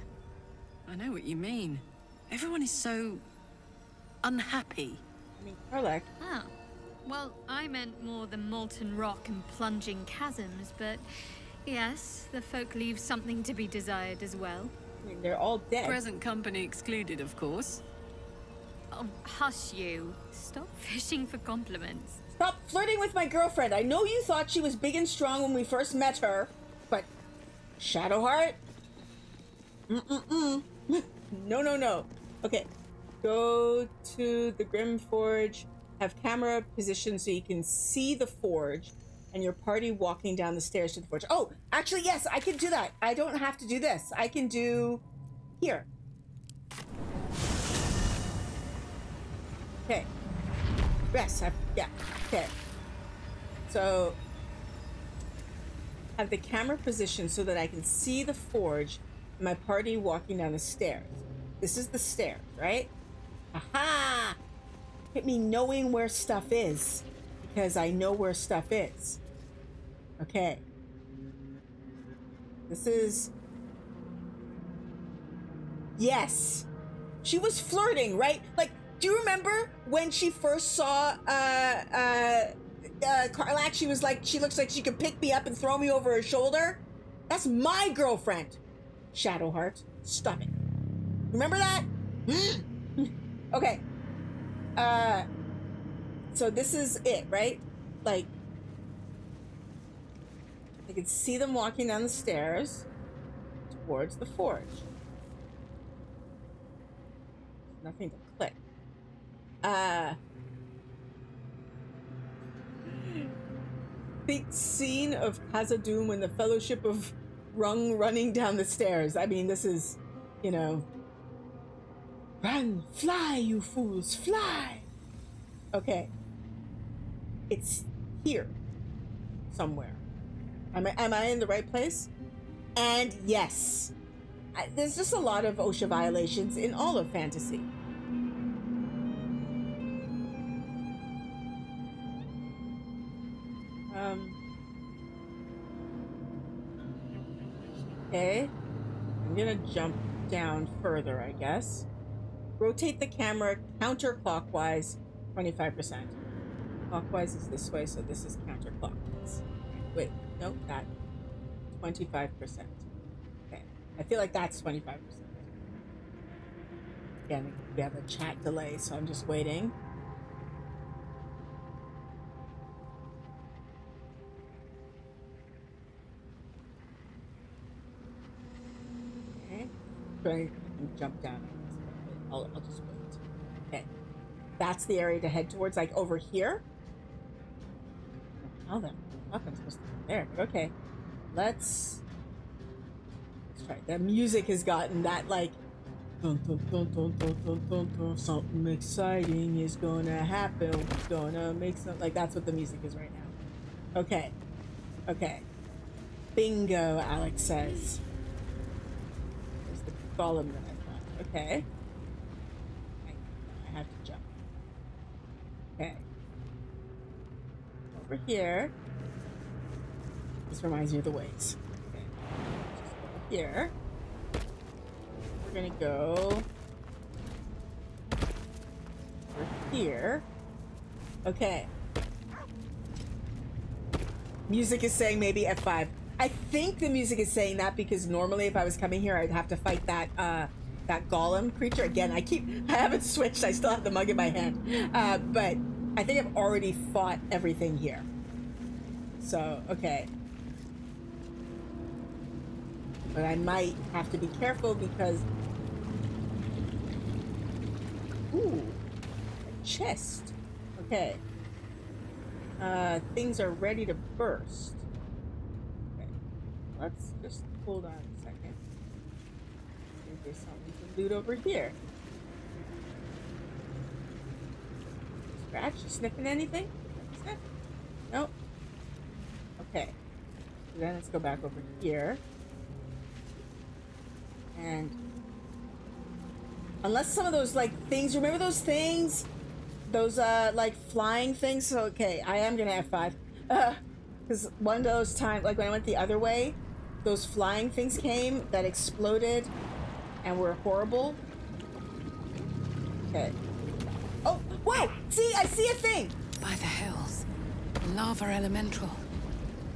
I know what you mean. Everyone is so unhappy.
I mean, Karlach.
Ah, oh. Well, I meant more the molten rock and plunging chasms, but yes, the folk leave something to be desired as well.
I mean, they're all dead.
Present company excluded, of course.
Oh, hush you. Stop fishing for compliments.
Stop flirting with my girlfriend. I know you thought she was big and strong when we first met her, but Shadowheart? Mm-mm-mm. no, no, no. Okay. Go to the Grymforge. Have camera positioned so you can see the forge and your party walking down the stairs to the forge. Oh, actually, yes, I can do that. I don't have to do this. I can do here. Okay. Yes, I, yeah. Okay. So, have the camera positioned so that I can see the forge and my party walking down the stairs. This is the stairs, right? Aha! Get me knowing where stuff is because I know where stuff is. Okay. This is. Yes. She was flirting, right? Like, do you remember when she first saw uh uh uh Karlach? She was like, she looks like she could pick me up and throw me over her shoulder. That's my girlfriend. Shadowheart, stop it. Remember that? okay. Uh so this is it, right? Like I can see them walking down the stairs towards the forge. Nothing to click. Uh big scene of Khazad-dûm and the Fellowship of Rung running down the stairs. I mean, this is, you know, run, fly, you fools, fly. Okay, it's here somewhere. Am I, am I in the right place? And yes, I, there's just a lot of OSHA violations in all of fantasy. Um. Okay. I'm gonna jump down further, I guess. Rotate the camera counterclockwise 25%. Clockwise is this way, so this is counterclockwise. Wait, nope, that 25%. Okay, I feel like that's 25%. Again, we have a chat delay, so I'm just waiting. Okay, try and jump down. I'll, I'll just wait. Okay, that's the area to head towards, like over here. How the I'm supposed to get there? But okay, let's let's try. The music has gotten that like. Dun, dun, dun, something exciting is gonna happen. We're gonna make some like that's what the music is right now. Okay, okay. Bingo, Alex says. There's the golem that I found. Okay. I have to jump. Okay. Over here. This reminds me of the ways. Here. We're gonna go over here. Okay. Music is saying maybe F5. I think the music is saying that because normally if I was coming here, I'd have to fight that uh, that golem creature again. I keep I haven't switched. I still have the mug in my hand, uh, but I think I've already fought everything here. So okay, but I might have to be careful because ooh, a chest. Okay, uh, things are ready to burst. Okay, let's just hold on a second. There's something to loot over here. Scratch? Sniffing anything? Nope. Okay. Then let's go back over here. And unless some of those like things, remember those things? Those uh like flying things? So okay, I am gonna have five. Because one of those times, like when I went the other way, those flying things came that exploded and were horrible. Okay. Oh, whoa! See, I see a thing!
By the hills. Lava elemental.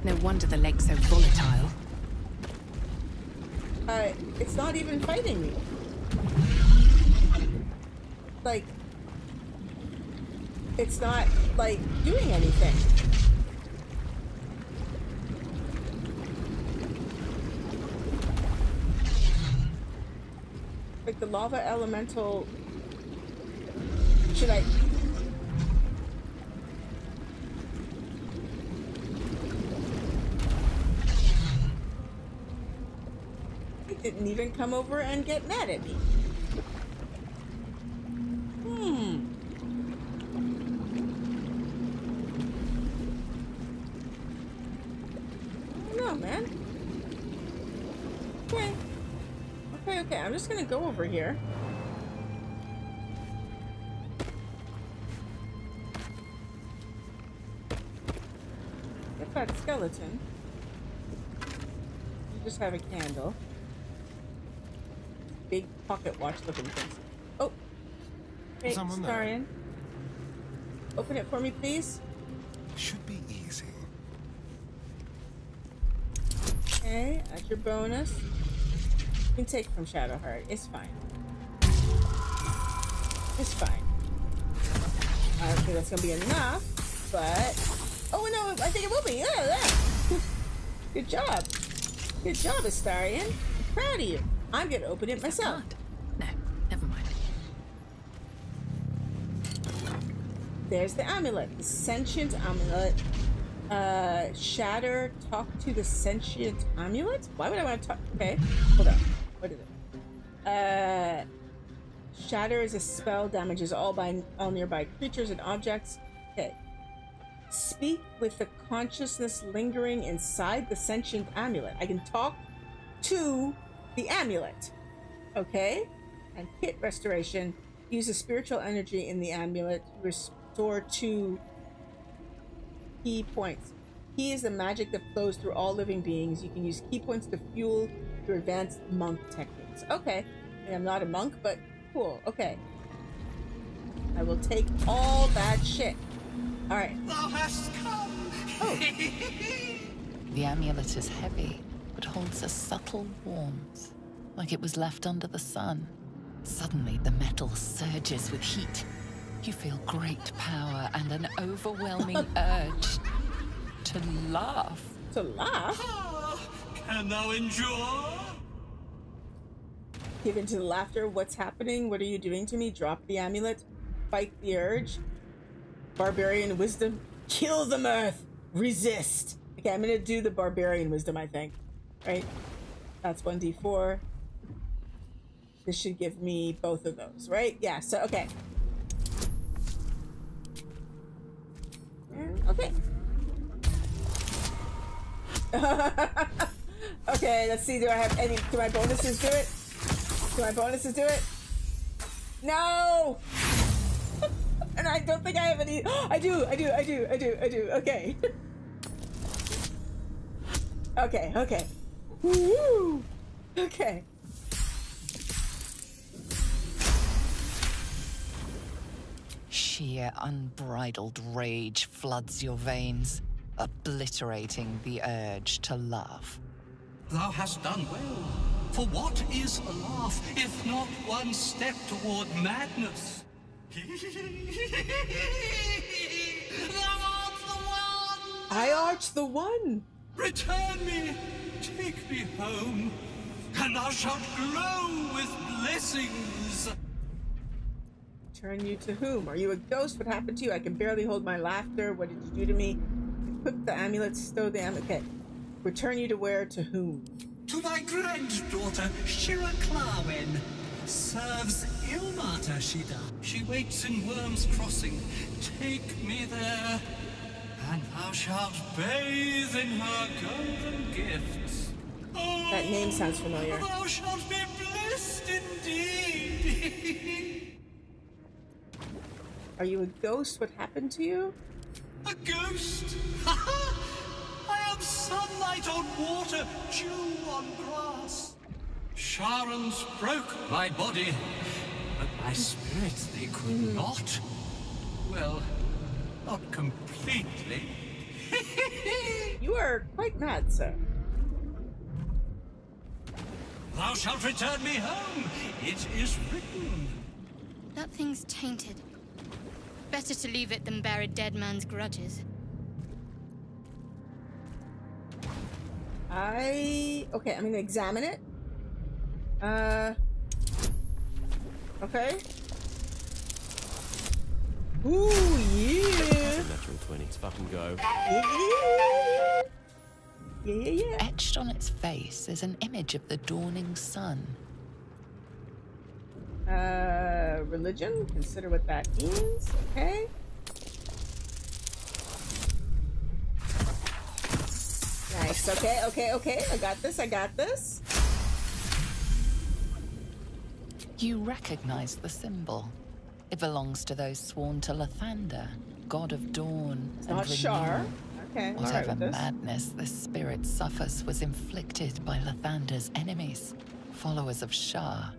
No wonder the lake's so volatile.
Uh, it's not even fighting me. Like, it's not, like, doing anything. Like, the lava elemental... Should I... didn't even come over and get mad at me. Hmm. I man. Okay. Okay, okay. I'm just gonna go over here. Get that skeleton. You just have a candle big pocket watch looking things. Oh! Hey,
Someone.
Starian. Open it for me, please.
Should be easy.
Okay, that's your bonus. You can take from Shadowheart. It's fine. It's fine. I don't think that's gonna be enough, but oh no, I think it will be. Yeah, yeah. Good job. Good job, Astarion. I'm proud of you. I'm gonna open it myself.
No, never mind.
There's the amulet, the sentient amulet. Uh, Shatter, talk to the sentient amulet? Why would I want to talk? Okay, hold on. What is it? Uh, Shatter is a spell, damages all by all nearby creatures and objects. Okay. Speak with the consciousness lingering inside the sentient amulet. I can talk to the amulet. Okay? And hit restoration. Use a spiritual energy in the amulet. Restore two ki points. Ki is the magic that flows through all living beings. You can use ki points to fuel your advanced monk techniques. Okay. And I'm not a monk, but cool. Okay. I will take all that shit. Alright.
Thou hast come!
Oh.
The amulet is heavy, but holds a subtle warmth, like it was left under the sun. Suddenly, the metal surges with heat. You feel great power and an overwhelming urge to laugh.
To laugh?
Can thou endure?
Give into the laughter. What's happening? What are you doing to me? Drop the amulet. Fight the urge. Barbarian wisdom. Kill the mirth. Resist. Okay, I'm gonna do the barbarian wisdom, I think. Right? That's 1d4. This should give me both of those, right? Yeah, so, okay. Mm, okay. okay, let's see. Do I have any? Do my bonuses do it? Do my bonuses do it? No! and I don't think I have any. I do, I do, I do, I do, I do. Okay. okay, okay. Woo! Okay.
Sheer unbridled rage floods your veins, obliterating the urge to laugh.
Thou hast done well. For what is a laugh if not one step toward madness? thou art the one!
I art the one!
Return me! Take me home! And thou shalt glow with blessings!
Turn you to whom? Are you a ghost? What happened to you? I can barely hold my laughter. What did you do to me? Equip the amulet, stow the amulet. Okay. Return you to where? To whom?
to thy granddaughter, Shira Clarwen. Serves Ilmater, she does. She waits in Wyrm's Crossing. Take me there, and thou shalt bathe in her golden gifts.
That name sounds familiar.
Oh, thou shalt be blessed indeed.
Are you a ghost? What happened to you?
a ghost? I am sunlight on water, dew on grass. Sharrans broke my body, but my spirit they could mm. not. Well, not completely.
you are quite mad, sir.
Thou shalt return me home. It is written.
That thing's tainted. Better to leave it than bear a dead man's grudges.
I okay. I'm gonna examine it. Uh. Okay. Ooh yeah.
Natural 20. Let's fucking go.
Yeah, yeah, yeah.
Etched on its face is an image of the dawning sun.
Uh, religion. Consider what that means. Okay. Nice. Okay. Okay. Okay. I got this. I got this.
You recognize the symbol. It belongs to those sworn to Lathander, god of dawn
It's
and
not Shar.
renewal.
Okay. All right
Whatever
with this.
madness this spirit suffers was inflicted by Lathander's enemies, followers of Shar.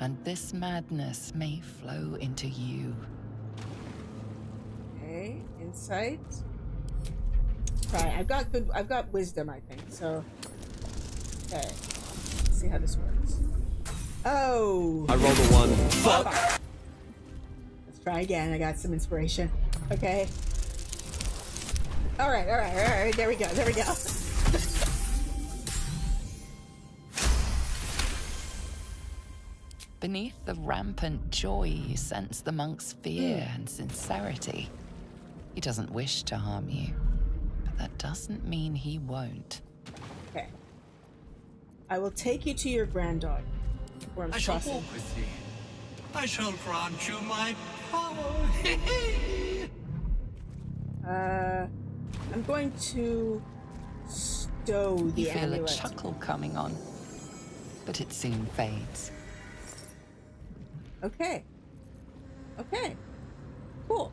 And this madness may flow into you.
Okay. Insight. Right. I've got good. I've got wisdom. I think so. Okay. Let's see how this works. Oh.
I rolled a one.
Fuck. Let's try again. I got some inspiration. Okay. All right. All right. All right. There we go. There we go.
Beneath the rampant joy, you sense the monk's fear hmm. and sincerity. He doesn't wish to harm you, but that doesn't mean he won't.
Okay. I will take you to your granddaughter.
I shall walk with thee. I shall grant you my power.
Uh, I'm going to stow the
You feel a chuckle coming on, but it soon fades.
Okay. Okay. Cool.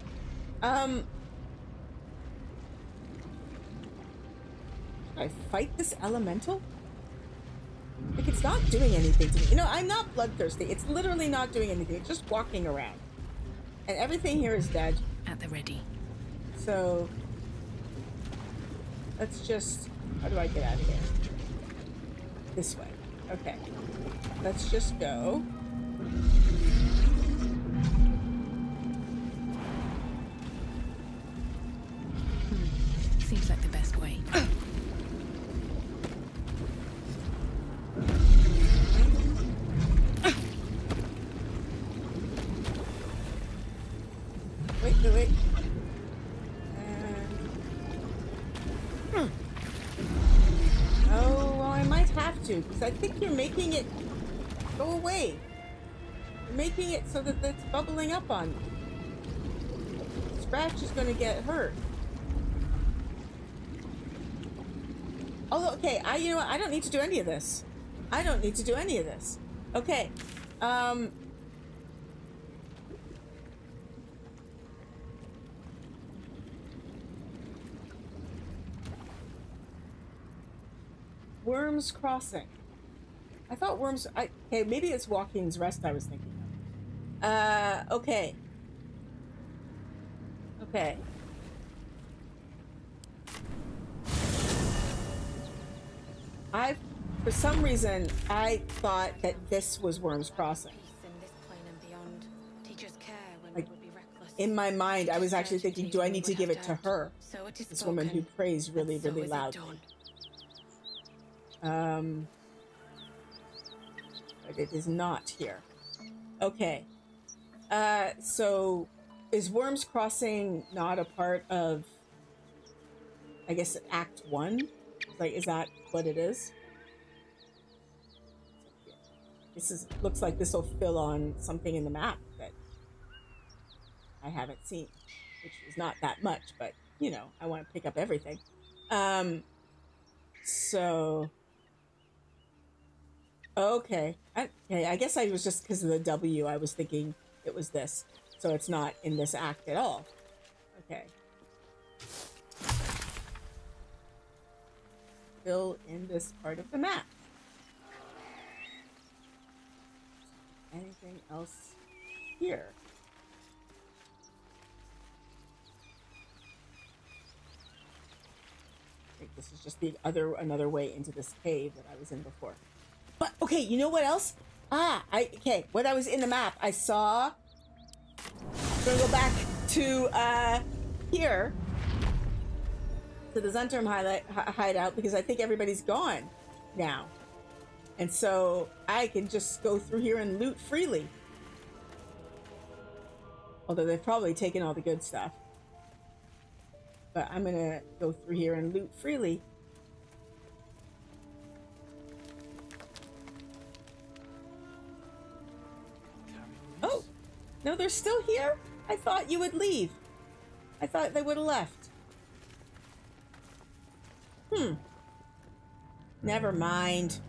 Um. I fight this elemental? Like, it's not doing anything to me. You know, I'm not bloodthirsty. It's literally not doing anything. It's just walking around. And everything here is dead.
At the ready.
So. Let's just. How do I get out of here? This way. Okay. Let's just go. So that it's bubbling up on me. Scratch is going to get hurt. Although, okay, I you know what? I don't need to do any of this. I don't need to do any of this. Okay. Um. Wyrms Crossing. I thought Wyrms. I okay, maybe it's Waukeen's Rest. I was thinking. Uh. Okay. Okay. I, for some reason, I thought that this was Wyrms Crossing.
In this plane and beyond, teachers care when
Like,
we would be reckless.
In my mind, I was actually thinking, do I need to give it to her?
So it is
This woman who prays really, really loud. Um, but it is not here. Okay. Uh, so is Wyrms Crossing not a part of? I guess Act One. Like, is that what it is? This is looks like this will fill on something in the map that I haven't seen, which is not that much, but you know, I want to pick up everything. Um, so okay, I, okay. I guess I was just because of the W. I was thinking it was this, so it's not in this act at all. Okay. Fill in this part of the map. Anything else here? I think this is just the other another way into this cave that I was in before. But okay, you know what else? Ah, I okay. When I was in the map, I saw. I'm gonna go back to uh here to the Zhentarim highlight, hideout because I think everybody's gone now, and so I can just go through here and loot freely. Although they've probably taken all the good stuff. But I'm gonna go through here and loot freely. No, they're still here? I thought you would leave. I thought they would have left. Hmm. Never mind.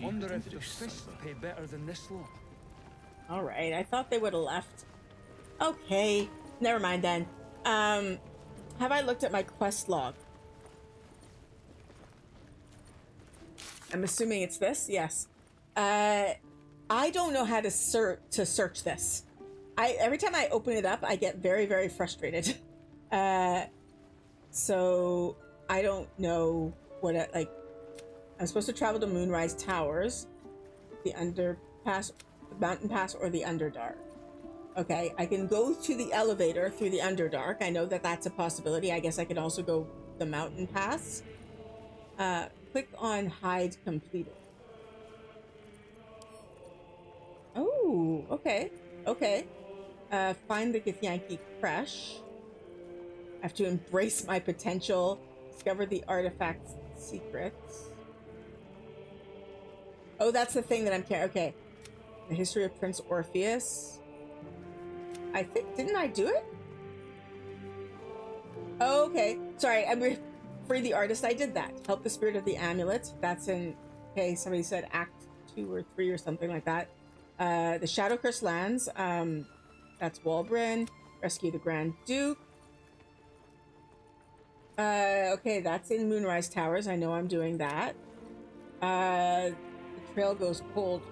Wonder if fists pay better than this lot.
All right, I thought they would have left. Okay, never mind then. Um, have I looked at my quest log? I'm assuming it's this. Yes. Uh, I don't know how to search to search this. I every time I open it up, I get very very frustrated. Uh, so I don't know what I, like. I'm supposed to travel to Moonrise Towers, the underpass, the mountain pass, or the Underdark. Okay, I can go to the elevator through the Underdark. I know that that's a possibility. I guess I could also go the mountain pass. Uh, click on hide completed. Oh, okay, okay. Uh, find the Githyanki Creche. I have to embrace my potential. Discover the artifact's secrets. Oh, that's the thing that I'm carrying. Okay. The history of Prince Orpheus. I think, didn't I do it? Oh, okay. Sorry, I'm re- free the artist. I did that. Help the spirit of the amulet. That's in, okay, somebody said act two or three or something like that. Uh, the Shadow Curse lands. Um, that's Wulbren. Rescue the Grand Duke. Uh, okay, that's in Moonrise Towers. I know I'm doing that. Uh, the trail goes cold.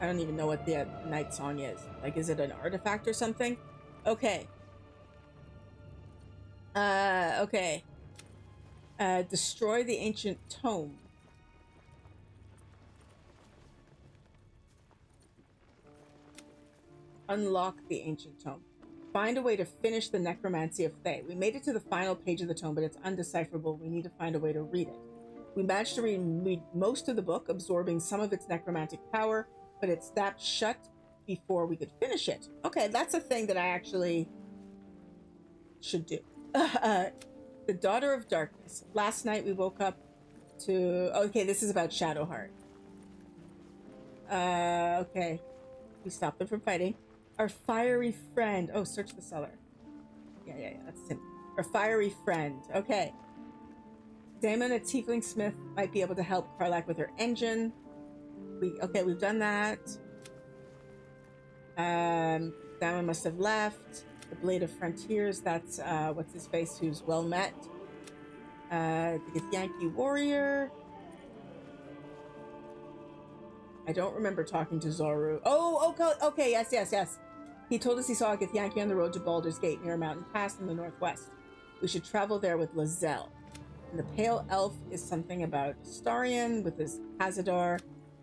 I don't even know what the uh, Nightsong is. Like, is it an artifact or something? Okay. Uh, okay. Uh, destroy the ancient tome. Unlock the ancient tome. Find a way to finish the necromancy of Thay. We made it to the final page of the tome, but it's undecipherable. We need to find a way to read it. We managed to read, most of the book, absorbing some of its necromantic power, but it snapped shut before we could finish it. Okay, that's a thing that I actually should do. Uh, the Daughter of Darkness. Last night we woke up to. Okay, this is about Shadowheart. Uh, okay. We stopped them from fighting. Our fiery friend. Oh, search the cellar. Yeah, yeah, yeah. That's him. Our fiery friend. Okay. Dammon, a tiefling smith, might be able to help Karlach with her engine. We okay, we've done that. Um, Dammon must have left. The Blade of Frontiers, that's uh, what's his face, who's well met. Uh, the Yankee Warrior. I don't remember talking to Zoru. Oh, okay, okay, yes, yes, yes. He told us he saw a Githyanki on the road to Baldur's Gate near a mountain pass in the northwest. We should travel there with Lae'zel. And the pale elf is something about Starion with his Cazador,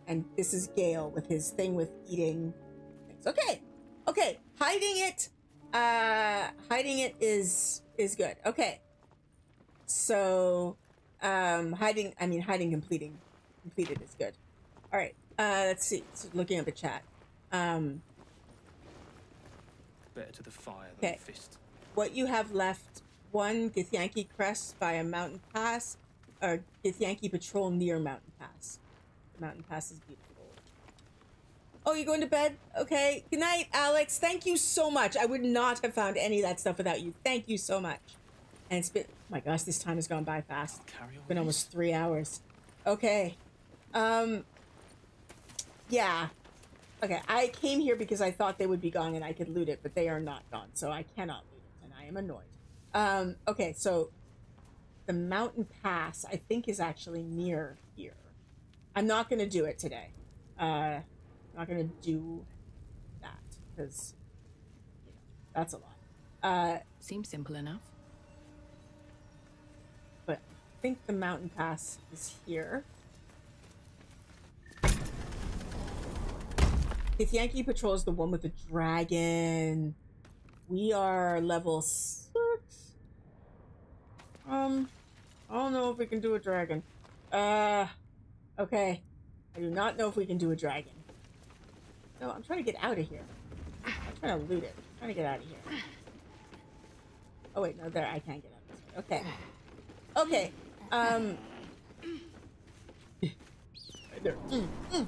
and this is Gale with his thing with eating things. Okay, okay, hiding it. Uh, hiding it is is good. Okay, so um, hiding. I mean, hiding completing completed is good. All right. Uh, let's see. So looking at the chat. Um,
Better to the fire than
Okay.
the fist.
what you have left: one Githyanki crest by a mountain pass, or Githyanki patrol near mountain pass. The mountain pass is beautiful. Oh, you're going to bed? Okay. Good night, Alex. Thank you so much. I would not have found any of that stuff without you. Thank you so much. And it's been, oh my gosh, this time has gone by fast. It's been almost three hours. Okay. Um, yeah. Okay, I came here because I thought they would be gone and I could loot it, but they are not gone, so I cannot loot it, and I am annoyed. Um, okay, so the mountain pass, I think, is actually near here. I'm not going to do it today. Uh, I'm not going to do that because you know, that's a lot. Uh,
Seems simple enough.
But I think the mountain pass is here. The Yankee Patrol is the one with the dragon. We are level six. Um, I don't know if we can do a dragon. Uh, okay. I do not know if we can do a dragon. No, I'm trying to get out of here. I'm trying to loot it. I'm trying to get out of here. Oh wait, no, there I can't get out. This way. Okay. Okay. Um. right there. Mm, mm.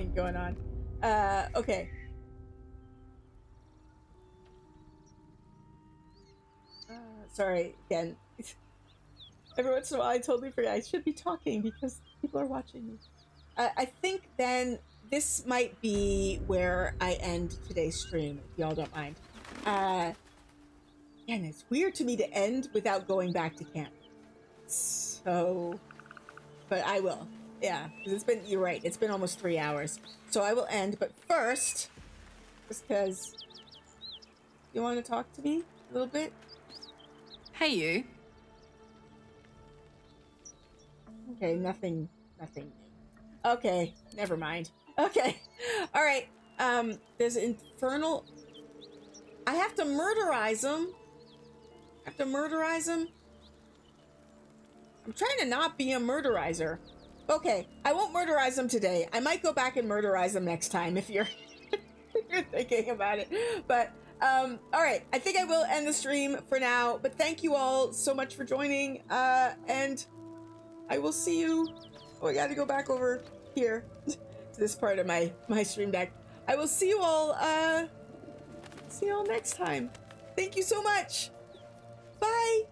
Thing going on. Uh. Okay. Uh, sorry again. Every once in a while, I totally forget I should be talking because people are watching me. Uh, I think then this might be where I end today's stream, if y'all don't mind. Uh, and it's weird to me to end without going back to camp. So, but I will. Yeah, because it's been, you're right, it's been almost three hours. So I will end, but first, just because you want to talk to me a little bit?
Hey, you.
Okay, nothing, nothing. Okay, never mind. Okay, all right. Um, there's infernal. I have to murderize him. I have to murderize him. I'm trying to not be a murderizer. Okay, I won't murderize them today. I might go back and murderize them next time if you're, if you're thinking about it. But um, all right, I think I will end the stream for now. But thank you all so much for joining. Uh, and I will see you. Oh, I got to go back over here to this part of my my stream deck. I will see you all. Uh, see you all next time. Thank you so much. Bye.